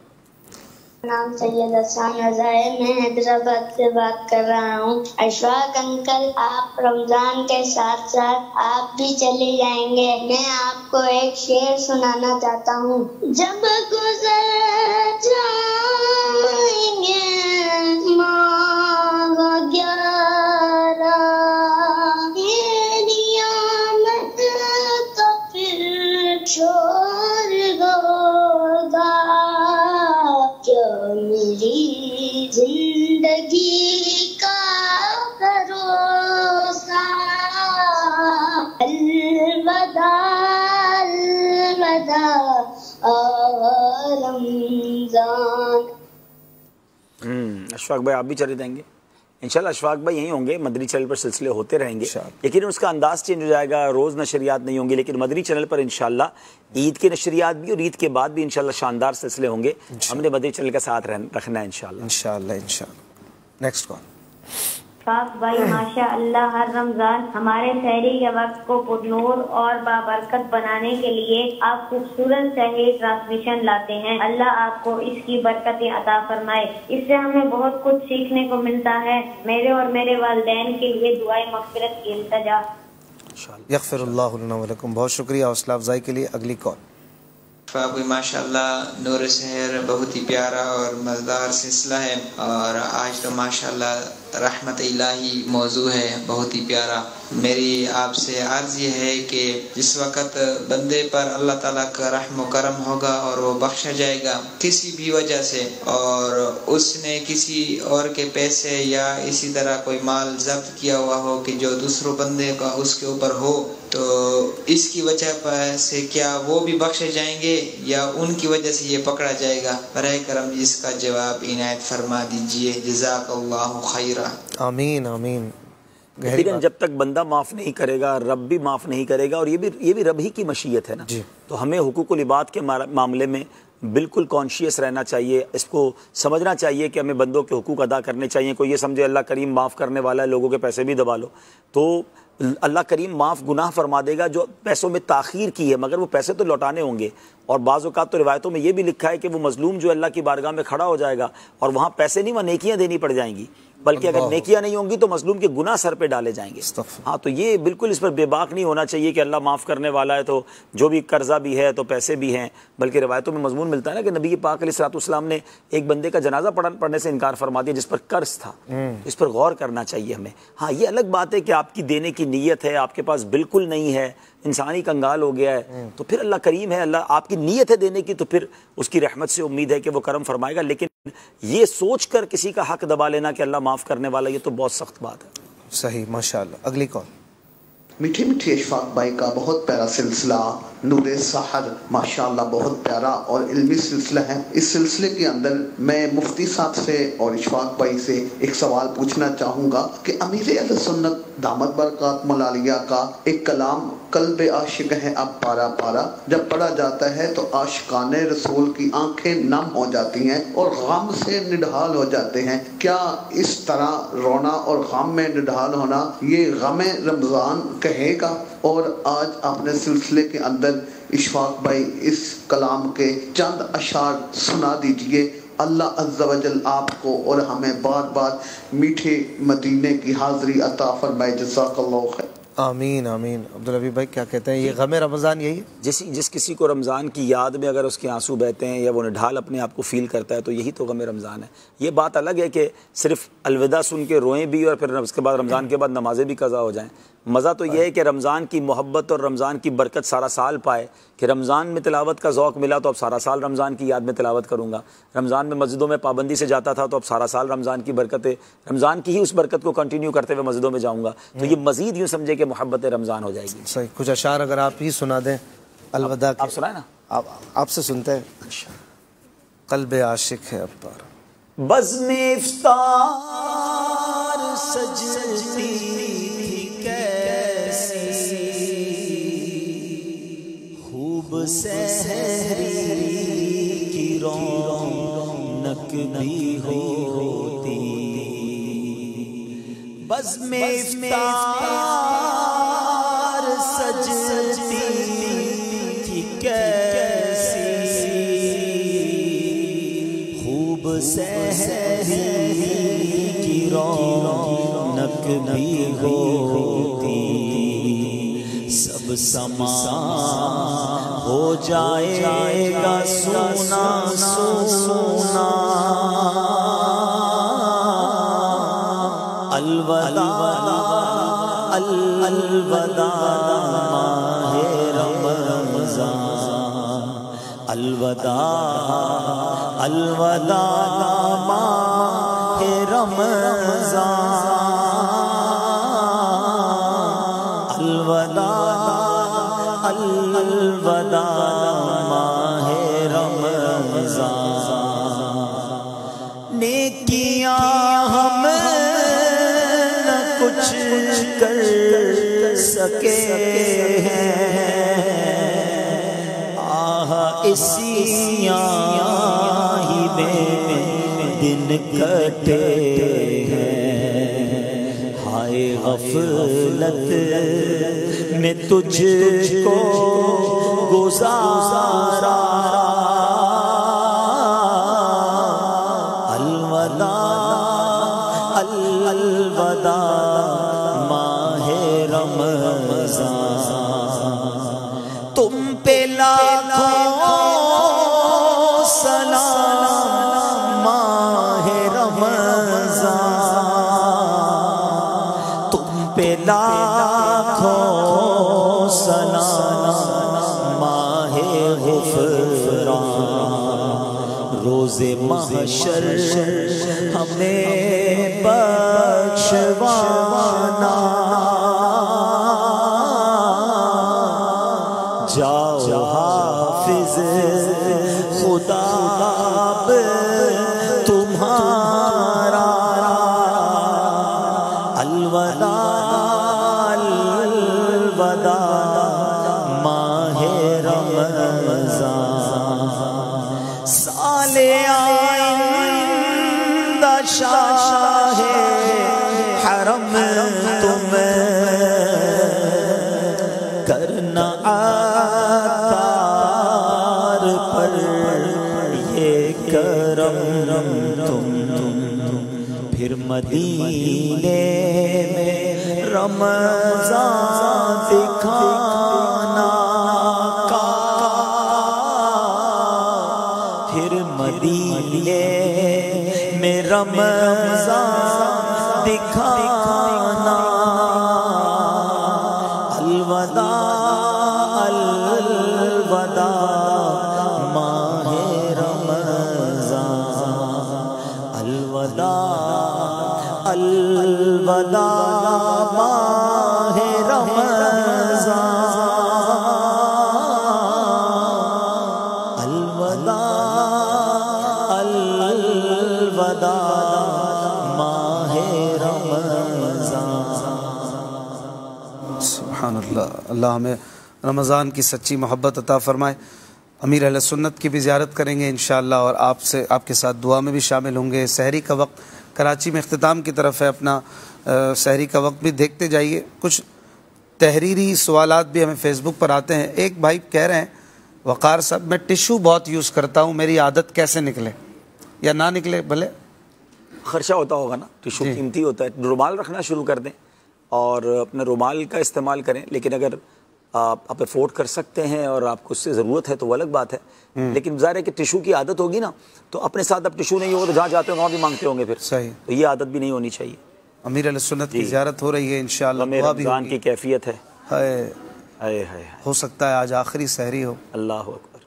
नाम सैयद असान रजा है मैं हैदराबाद से बात कर रहा हूँ। अशफाक अंकल, आप रमज़ान के साथ साथ आप भी चले जाएँगे। मैं आपको एक शेर सुनाना चाहता हूँ। जब गुजर जाएँगे अशफाक भाई आप भी चले जाएँगे। इंशाल्लाह अशफाक भाई यहीं होंगे मदरी चैनल पर सिलसिले होते रहेंगे। लेकिन उसका अंदाज चेंज हो जाएगा रोज़ नशरियात नहीं होंगी लेकिन मदरी चैनल पर इंशाल्लाह ईद के नशरियात भी और ईद के बाद भी इंशाल्लाह शानदार सिलसिले होंगे। हमने मदरी चैनल का साथ रखना है इंशाल्लाह। इंशाल्लाह इंशाल्लाह। नेक्स्ट कॉल साफ़ भाई माशा अल्लाह हर रमज़ान हमारे शहरी के वक्त को पुरनूर और बाबरकत बनाने के लिए आप खूबसूरत शहरी ट्रांसमिशन लाते हैं। अल्लाह आपको इसकी बरकतें अता फरमाए। इससे हमें बहुत कुछ सीखने को मिलता है। मेरे और मेरे वालदेन के लिए दुआए मगफिरत की इल्तजा। बहुत शुक्रिया हौसला अफजाई के लिए। अगली कॉल। फाबी माशाल्लाह नूर शहर बहुत ही प्यारा और मज़ेदार सिलसिला है और आज तो माशाल्लाह रहमत इलाही मौजू है, बहुत ही प्यारा। मेरी आपसे अर्ज़ ये है कि जिस वक़्त बंदे पर अल्लाह ताला का रहम करम होगा और वो बख्शा जाएगा किसी भी वजह से, और उसने किसी और के पैसे या इसी तरह कोई माल जब्त किया हुआ हो कि जो दूसरों बंदे का उसके ऊपर हो तो इसकी वजह पर से क्या वो भी बख्शे जाएँगे या उनकी वजह से ये पकड़ा जाएगा? बर करम, इसका जवाब इनायत फरमा दीजिए। जजाकल्लाहु खैरा आमीन आमीन। लेकिन जब तक बंदा माफ़ नहीं करेगा रब भी माफ़ नहीं करेगा और ये भी ये भी रब ही की मशीयत है ना। तो हमें हुकूक इबाद के मामले में बिल्कुल कॉन्शियस रहना चाहिए। इसको समझना चाहिए कि हमें बंदों के हुकूक अदा करने चाहिए। कोई ये समझे अल्लाह करीम माफ़ करने वाला है लोगों के पैसे भी दबा लो। तो अल्लाह करीम माफ़ गुनाह फरमा देगा जो पैसों में ताखीर की है मगर वो पैसे तो लौटाने होंगे। और बाज़ अवत तो रिवायतों में ये भी लिखा है कि वो मजलूम जो अल्लाह की बारगाह में खड़ा हो जाएगा और वहाँ पैसे नहीं वहाँ नेकियाँ देनी पड़ जाएँगी। बल्कि अगर। नेकियाँ नहीं होंगी तो मजलूम के गुना सर पे डाले जाएँगे। हाँ तो ये बिल्कुल इस पर बेबाक नहीं होना चाहिए कि अल्लाह माफ़ करने वाला है तो जो भी कर्जा भी है तो पैसे भी हैं। बल्कि रवायतों में मजमून मिलता है ना कि नबी पाक अलैहिस्सलाम ने एक बंदे का जनाजा पढ़ पढ़ने से इनकार फरमा दिया जिस पर कर्ज था। इस पर गौर करना चाहिए हमें। हाँ ये अलग बात है कि आपकी देने की नीयत है आपके पास बिल्कुल नहीं है इंसानी कंगाल हो गया है। तो फिर अल्लाह करीम है अल्लाह आपकी नीयत है देने की तो फिर उसकी रहमत से उम्मीद है कि वो करम फरमाएगा लेकिन ये सोच कर किसी का हक दबा लेना कि अल्लाह माफ़ करने वाला ये तो बहुत सख्त बात है। सही माशाल्लाह। अगली कॉल। मीठे मीठे इशफाक भाई का बहुत प्यारा सिलसिला नूर सहर माशाल्लाह बहुत प्यारा और इल्मी सिलसिला है। इस सिलसिले के अंदर मैं मुफ्ती साहब से और इशफाक भाई से एक सवाल पूछना चाहूँगा कि अमीर अहल सुन्नत दामद बरकत मलालिया का एक कलाम कल्ब आशिक है अब पारा पारा। जब पढ़ा जाता है तो आशिकान रसूल की आँखें नम हो जाती हैं और गम से निढाल हो जाते हैं। क्या इस तरह रोना और गम में निढाल होना ये गम रमज़ान कहेगा? और आज अपने सिलसिले के अंदर इशफाक भाई इस कलाम के चंद अशार सुना दीजिए। अल्लाह अज्जा आपको और हमें बार बार मीठे मदीने की हाजिरी अता फरमाए। जज़ाकल्लाहु खैर। आमीन आमीन। अब्दुल हबीब भाई, क्या कहते हैं? ये गम रमज़ान यही है? जिस जिस किसी को रमज़ान की याद में अगर उसके आँसू बहते हैं या वो निढाल अपने आप को फील करता है तो यही तो गम रमज़ान है। ये बात अलग है कि सिर्फ़ अलविदा सुन के रोएँ भी और फिर उसके बाद रमज़ान के बाद नमाजें भी कज़ा हो जाएँ। मज़ा तो यह है कि रमज़ान की मोहब्बत और रमज़ान की बरकत सारा साल पाए। कि रमज़ान में तिलावत का ज़ौक मिला तो अब सारा साल रमज़ान की याद में तिलावत करूँगा। रमज़ान में मस्जिदों में पाबंदी से जाता था तो अब सारा साल रमज़ान की बरकत रमज़ान की ही उस बरकत को कंटिन्यू करते हुए मस्जिदों में जाऊँगा। तो ये मज़ीद यूँ समझे कि मोहब्बत रमज़ान हो जाएगी। सही कुछ अशार अगर आप ही सुना दें अलविदा आप सुनाए ना। आप आपसे सुनते हैं। अच्छा। कल्ब आशिक है अब्बार बज़्म इफ्तार सजती सहरी की रौनक भी होती बज़्म इफ्तार सजती थी कैसी खूब सहरी होती। सब समा हो जाएगा सोना सोना। अलवदा अलवदा माहे रमज़ान। अलवदा अलवदा माहे रमज़ान। सके हैं। आह इसी में दिन कटे हैं। हाय गफलत में तुझको गुजारा shut it रमज़ान दिखाना अल्लाह हमें रमज़ान की सच्ची मोहब्बत अता फ़रमाए। अमीर अहल सुन्नत की भी ज़्यारत करेंगे इन और आपसे आपके साथ दुआ में भी शामिल होंगे। सहरी का वक्त कराची में अख्ताम की तरफ़ है अपना। सहरी का वक्त भी देखते जाइए। कुछ तहरीरी सवाल भी हमें फेसबुक पर आते हैं। एक भाई कह रहे हैं वक़ार साहब मैं टिशू बहुत यूज़ करता हूँ मेरी आदत कैसे निकले? या ना निकले भले। खर्चा होता होगा ना टिशू कीमती होता है रुमाल रखना शुरू कर दें। और अपने रुमाल का इस्तेमाल करें। लेकिन अगर आप आप अफोर्ड कर सकते हैं और आपको उससे ज़रूरत है तो वो अलग बात है। लेकिन ज़ाहिर है कि टिशू की आदत होगी ना तो अपने साथ अब टिशू नहीं होगा तो जहाँ जाते हो वहाँ भी मांगते होंगे फिर। सही। तो ये आदत भी नहीं होनी चाहिए। अमीर सुन्नत की जियारत हो रही है भी रमज़ान की कैफियत है। हाय। हाय हाय हो सकता है आज आखिरी सहरी हो। अल्लाह अकबर।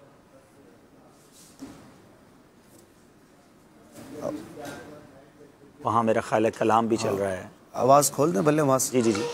वहाँ मेरा ख्याल कलाम भी चल रहा है। आवाज़ खोल दें भले वहाँ से जी जी जी।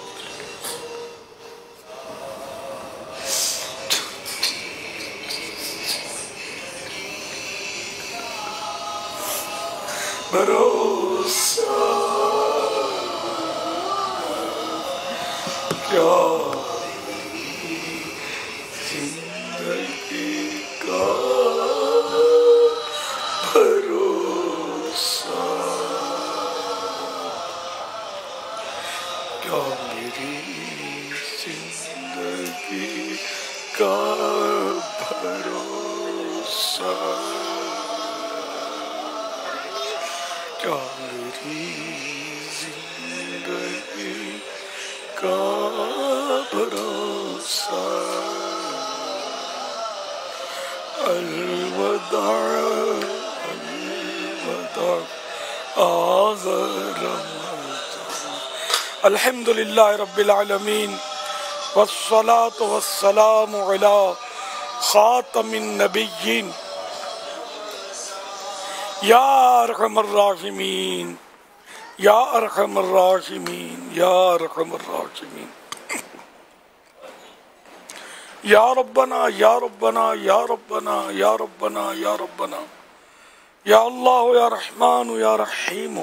अल्हम्दुलिल्लाह रब्बिल आलमीन वस्सलातु खातमिन नबिय्यीन या अरहमर या अरहमर या अरहमर या रब्बना या रब्बना या रब्बना या रब्बना या रब्बना या अल्लाह या रहमान या रहीम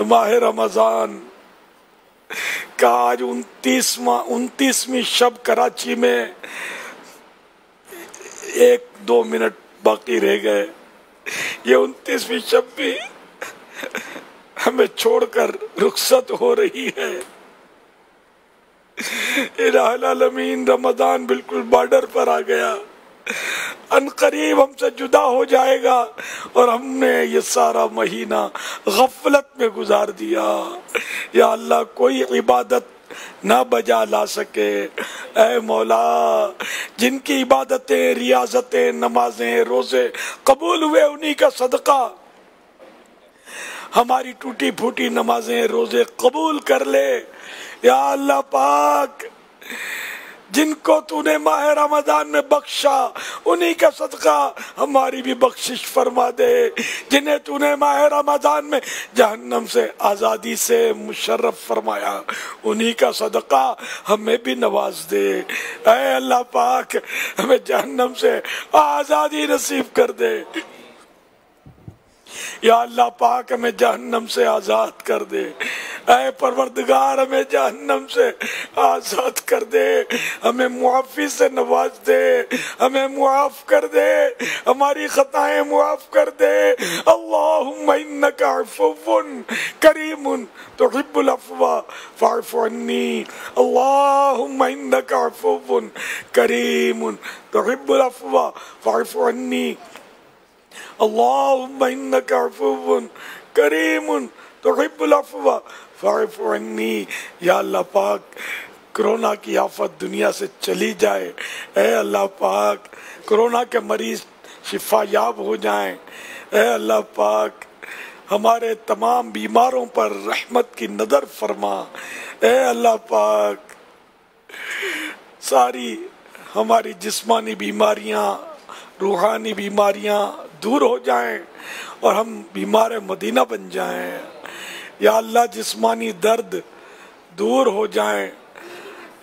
माह रमज़ान का आज उनतीसवा उनतीसवीं शब कराची में एक दो मिनट बाकी रह गए ये उनतीसवीं शब भी हमें छोड़कर रुखसत हो रही है। इलामीन रमज़ान बिल्कुल बॉर्डर पर आ गया। अन करीब हमसे जुदा हो जाएगा और हमने ये सारा महीना गफलत में गुजार दिया। या अल्लाह, कोई इबादत ना बजा ला सके। ऐ मौला, जिनकी इबादतें, रियाजतें, नमाजें, रोज़े कबूल हुए, उन्हीं का सदका हमारी टूटी फूटी नमाजें रोज़े कबूल कर ले। या अल्लाह पाक, जिनको तूने माह रमज़ान में बख्शा, उन्हीं का सदका हमारी भी बख्शिश फरमा दे, जिन्हें तूने माह रमज़ान में जहन्नम से आज़ादी से मुशर्रफ फरमाया, उन्हीं का सदका हमें भी नवाज़ दे। अल्लाह पाक, हमें जहन्नम से आज़ादी नसीब कर दे। या अल्लाह पाक हमें जहन्नम से आज़ाद कर दे। ऐ परवरदिगार, हमें जहन्नम से आज़ाद कर दे। हमें मुआफी से नवाज़ दे। हमें मुआफ कर दे। हमारी खताएँ मुआफ कर दे। अल्लाहुम्मा इन्नका अफुवन करीमुन तुहिब्बुल अफवा। फअफ़ु अन्नी। अल्लाहुम्मा इन्नका अफुवन करीमुन तुहिब्बुल अफवा। फअफ़ु अन्नी। अल्लाहुम्मा इन्नका अफुवन करीमुन तुहिब्बुल अफवा फअफ़ु अन्नी या अल्लाह पाक कोरोना की आफत दुनिया से चली जाए ए अल्लाह पाक कोरोना के मरीज़ शिफा याब हो जाएँ ए अल्लाह पाक हमारे तमाम बीमारों पर रहमत की नज़र फरमा ए अल्लाह पाक सारी हमारी जिस्मानी बीमारियाँ रूहानी बीमारियाँ दूर हो जाएँ और हम बीमार मदीना बन जाएँ। या अल्लाह जिस्मानी दर्द दूर हो जाएँ।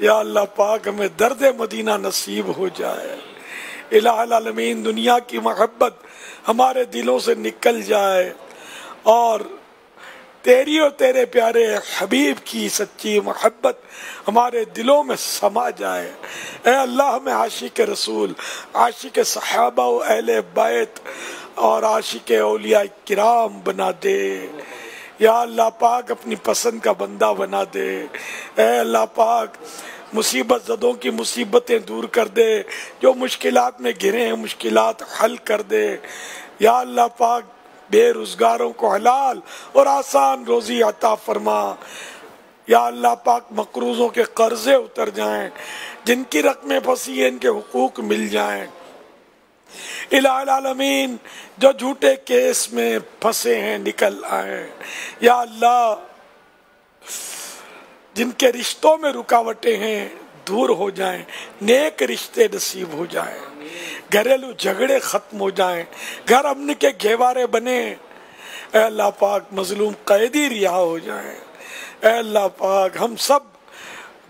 या अल्लाह पाक हमें दर्द मदीना नसीब हो जाए। इलामीन दुनिया की मोहब्बत हमारे दिलों से निकल जाए और तेरी और तेरे प्यारे हबीब की सच्ची मोहब्बत हमारे दिलों में समा जाए। ए अल्लाह हमें आशिक रसूल, आशिक सहाबा अहल बैत और आशिक अलिया किराम बना दे। या अल्लाह पाक अपनी पसंद का बंदा बना दे। ए अल्लाह पाक, मुसीबत जदों की मुसीबतें दूर कर दे, जो मुश्किलात में घिरे हैं, मुश्किलात हल कर दे। या अल्लाह पाक बेरोजगारों को हलाल और आसान रोजी अता फरमा। या अल्लाह पाक मकरूजों के कर्जे उतर जाएँ, जिनकी रकमें फंसी है, इनके हकूक मिल जाएँ। इलामीन जो झूठे केस में फंसे हैं, निकल आए। या अल्लाह, जिनके रिश्तों में रुकावटें हैं, दूर हो जाएँ, नेक रिश्ते नसीब हो जाएँ। घरेलू झगड़े खत्म हो जाएँ, घर अमन के घेवारे बने। अल्लाह पाक मजलूम कैदी रिहा हो जाए। अल्लाह पाक हम सब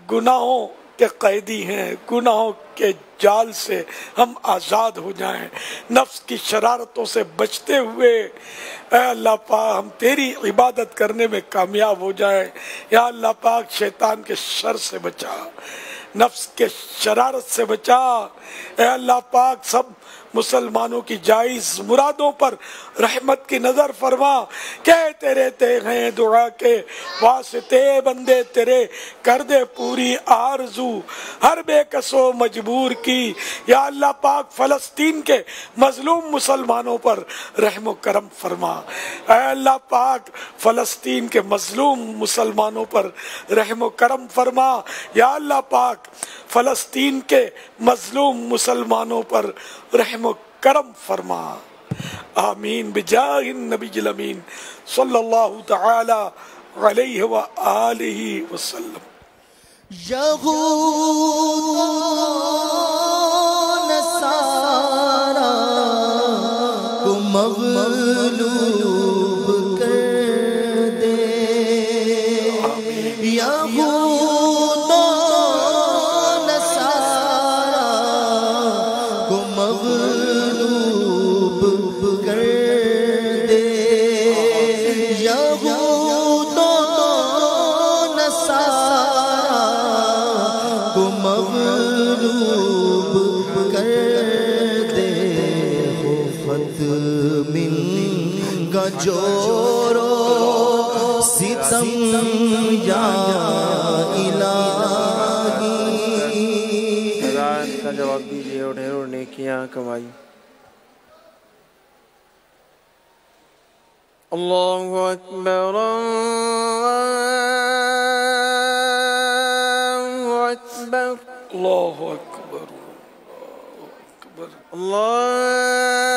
गुनाहों के कैदी हैं, गुनाहों के जाल से हम आज़ाद हो जाएँ। नफ्स की शरारतों से बचते हुए अल्लाह पाक हम तेरी इबादत करने में कामयाब हो जाएँ। या अल्लाह पाक शैतान के शर से बचा। नफ्स के शरारत से बचा। अल्लाह पाक सब मुसलमानों की जायज़ मुरादों पर रहमत की नज़र फरमा। कह तेरे ते हैं दुआ के वास्ते बंदे तेरे कर दे पूरी आरज़ू। हर बेकसो मजबूर की। या अल्लाह पाक फलस्तीन के मजलूम मुसलमानों पर रहम करम फरमा। अल्लाह पाक फलस्तीन के मजलूम मुसलमानों पर रहम करम फरमा। या अल्लाह पाक फलस्तीन के मजलूम मुसलमानों पर रहम करम फरमा। आमीन बिजाहिन नबी अमीन सल्लल्लाहु तआला अलैहि व आलिहि वसल्लम। नसारा नेकियाँ कमाई अल्लाहु अकबर अल्लाहु अकबर अल्लाहु अकबर अल्लाहु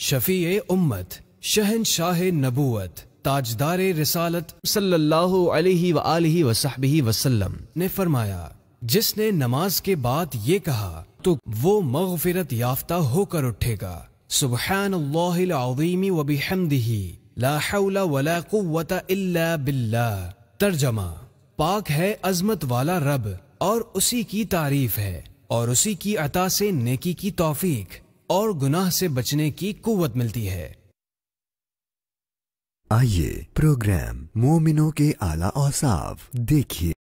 शफी उम्मत शहनशाह नबूवत, ताजदार रिसालत वसल्लम ने फरमाया, जिसने नमाज़ के बाद ये कहा तो वो मगफिरत याफ्ता होकर उठेगा। सुबहान अल्लाहिल व बिहम्दिही, ला हौला वला कुव्वता इल्ला बिल्लाह। तर्जमा, पाक है अजमत वाला रब, और उसी की तारीफ़ है, और उसी की अता से नेकी की तौफीक। और गुनाह से बचने की कुवत मिलती है। आइए, प्रोग्राम मोमिनों के आला औसाफ देखिए।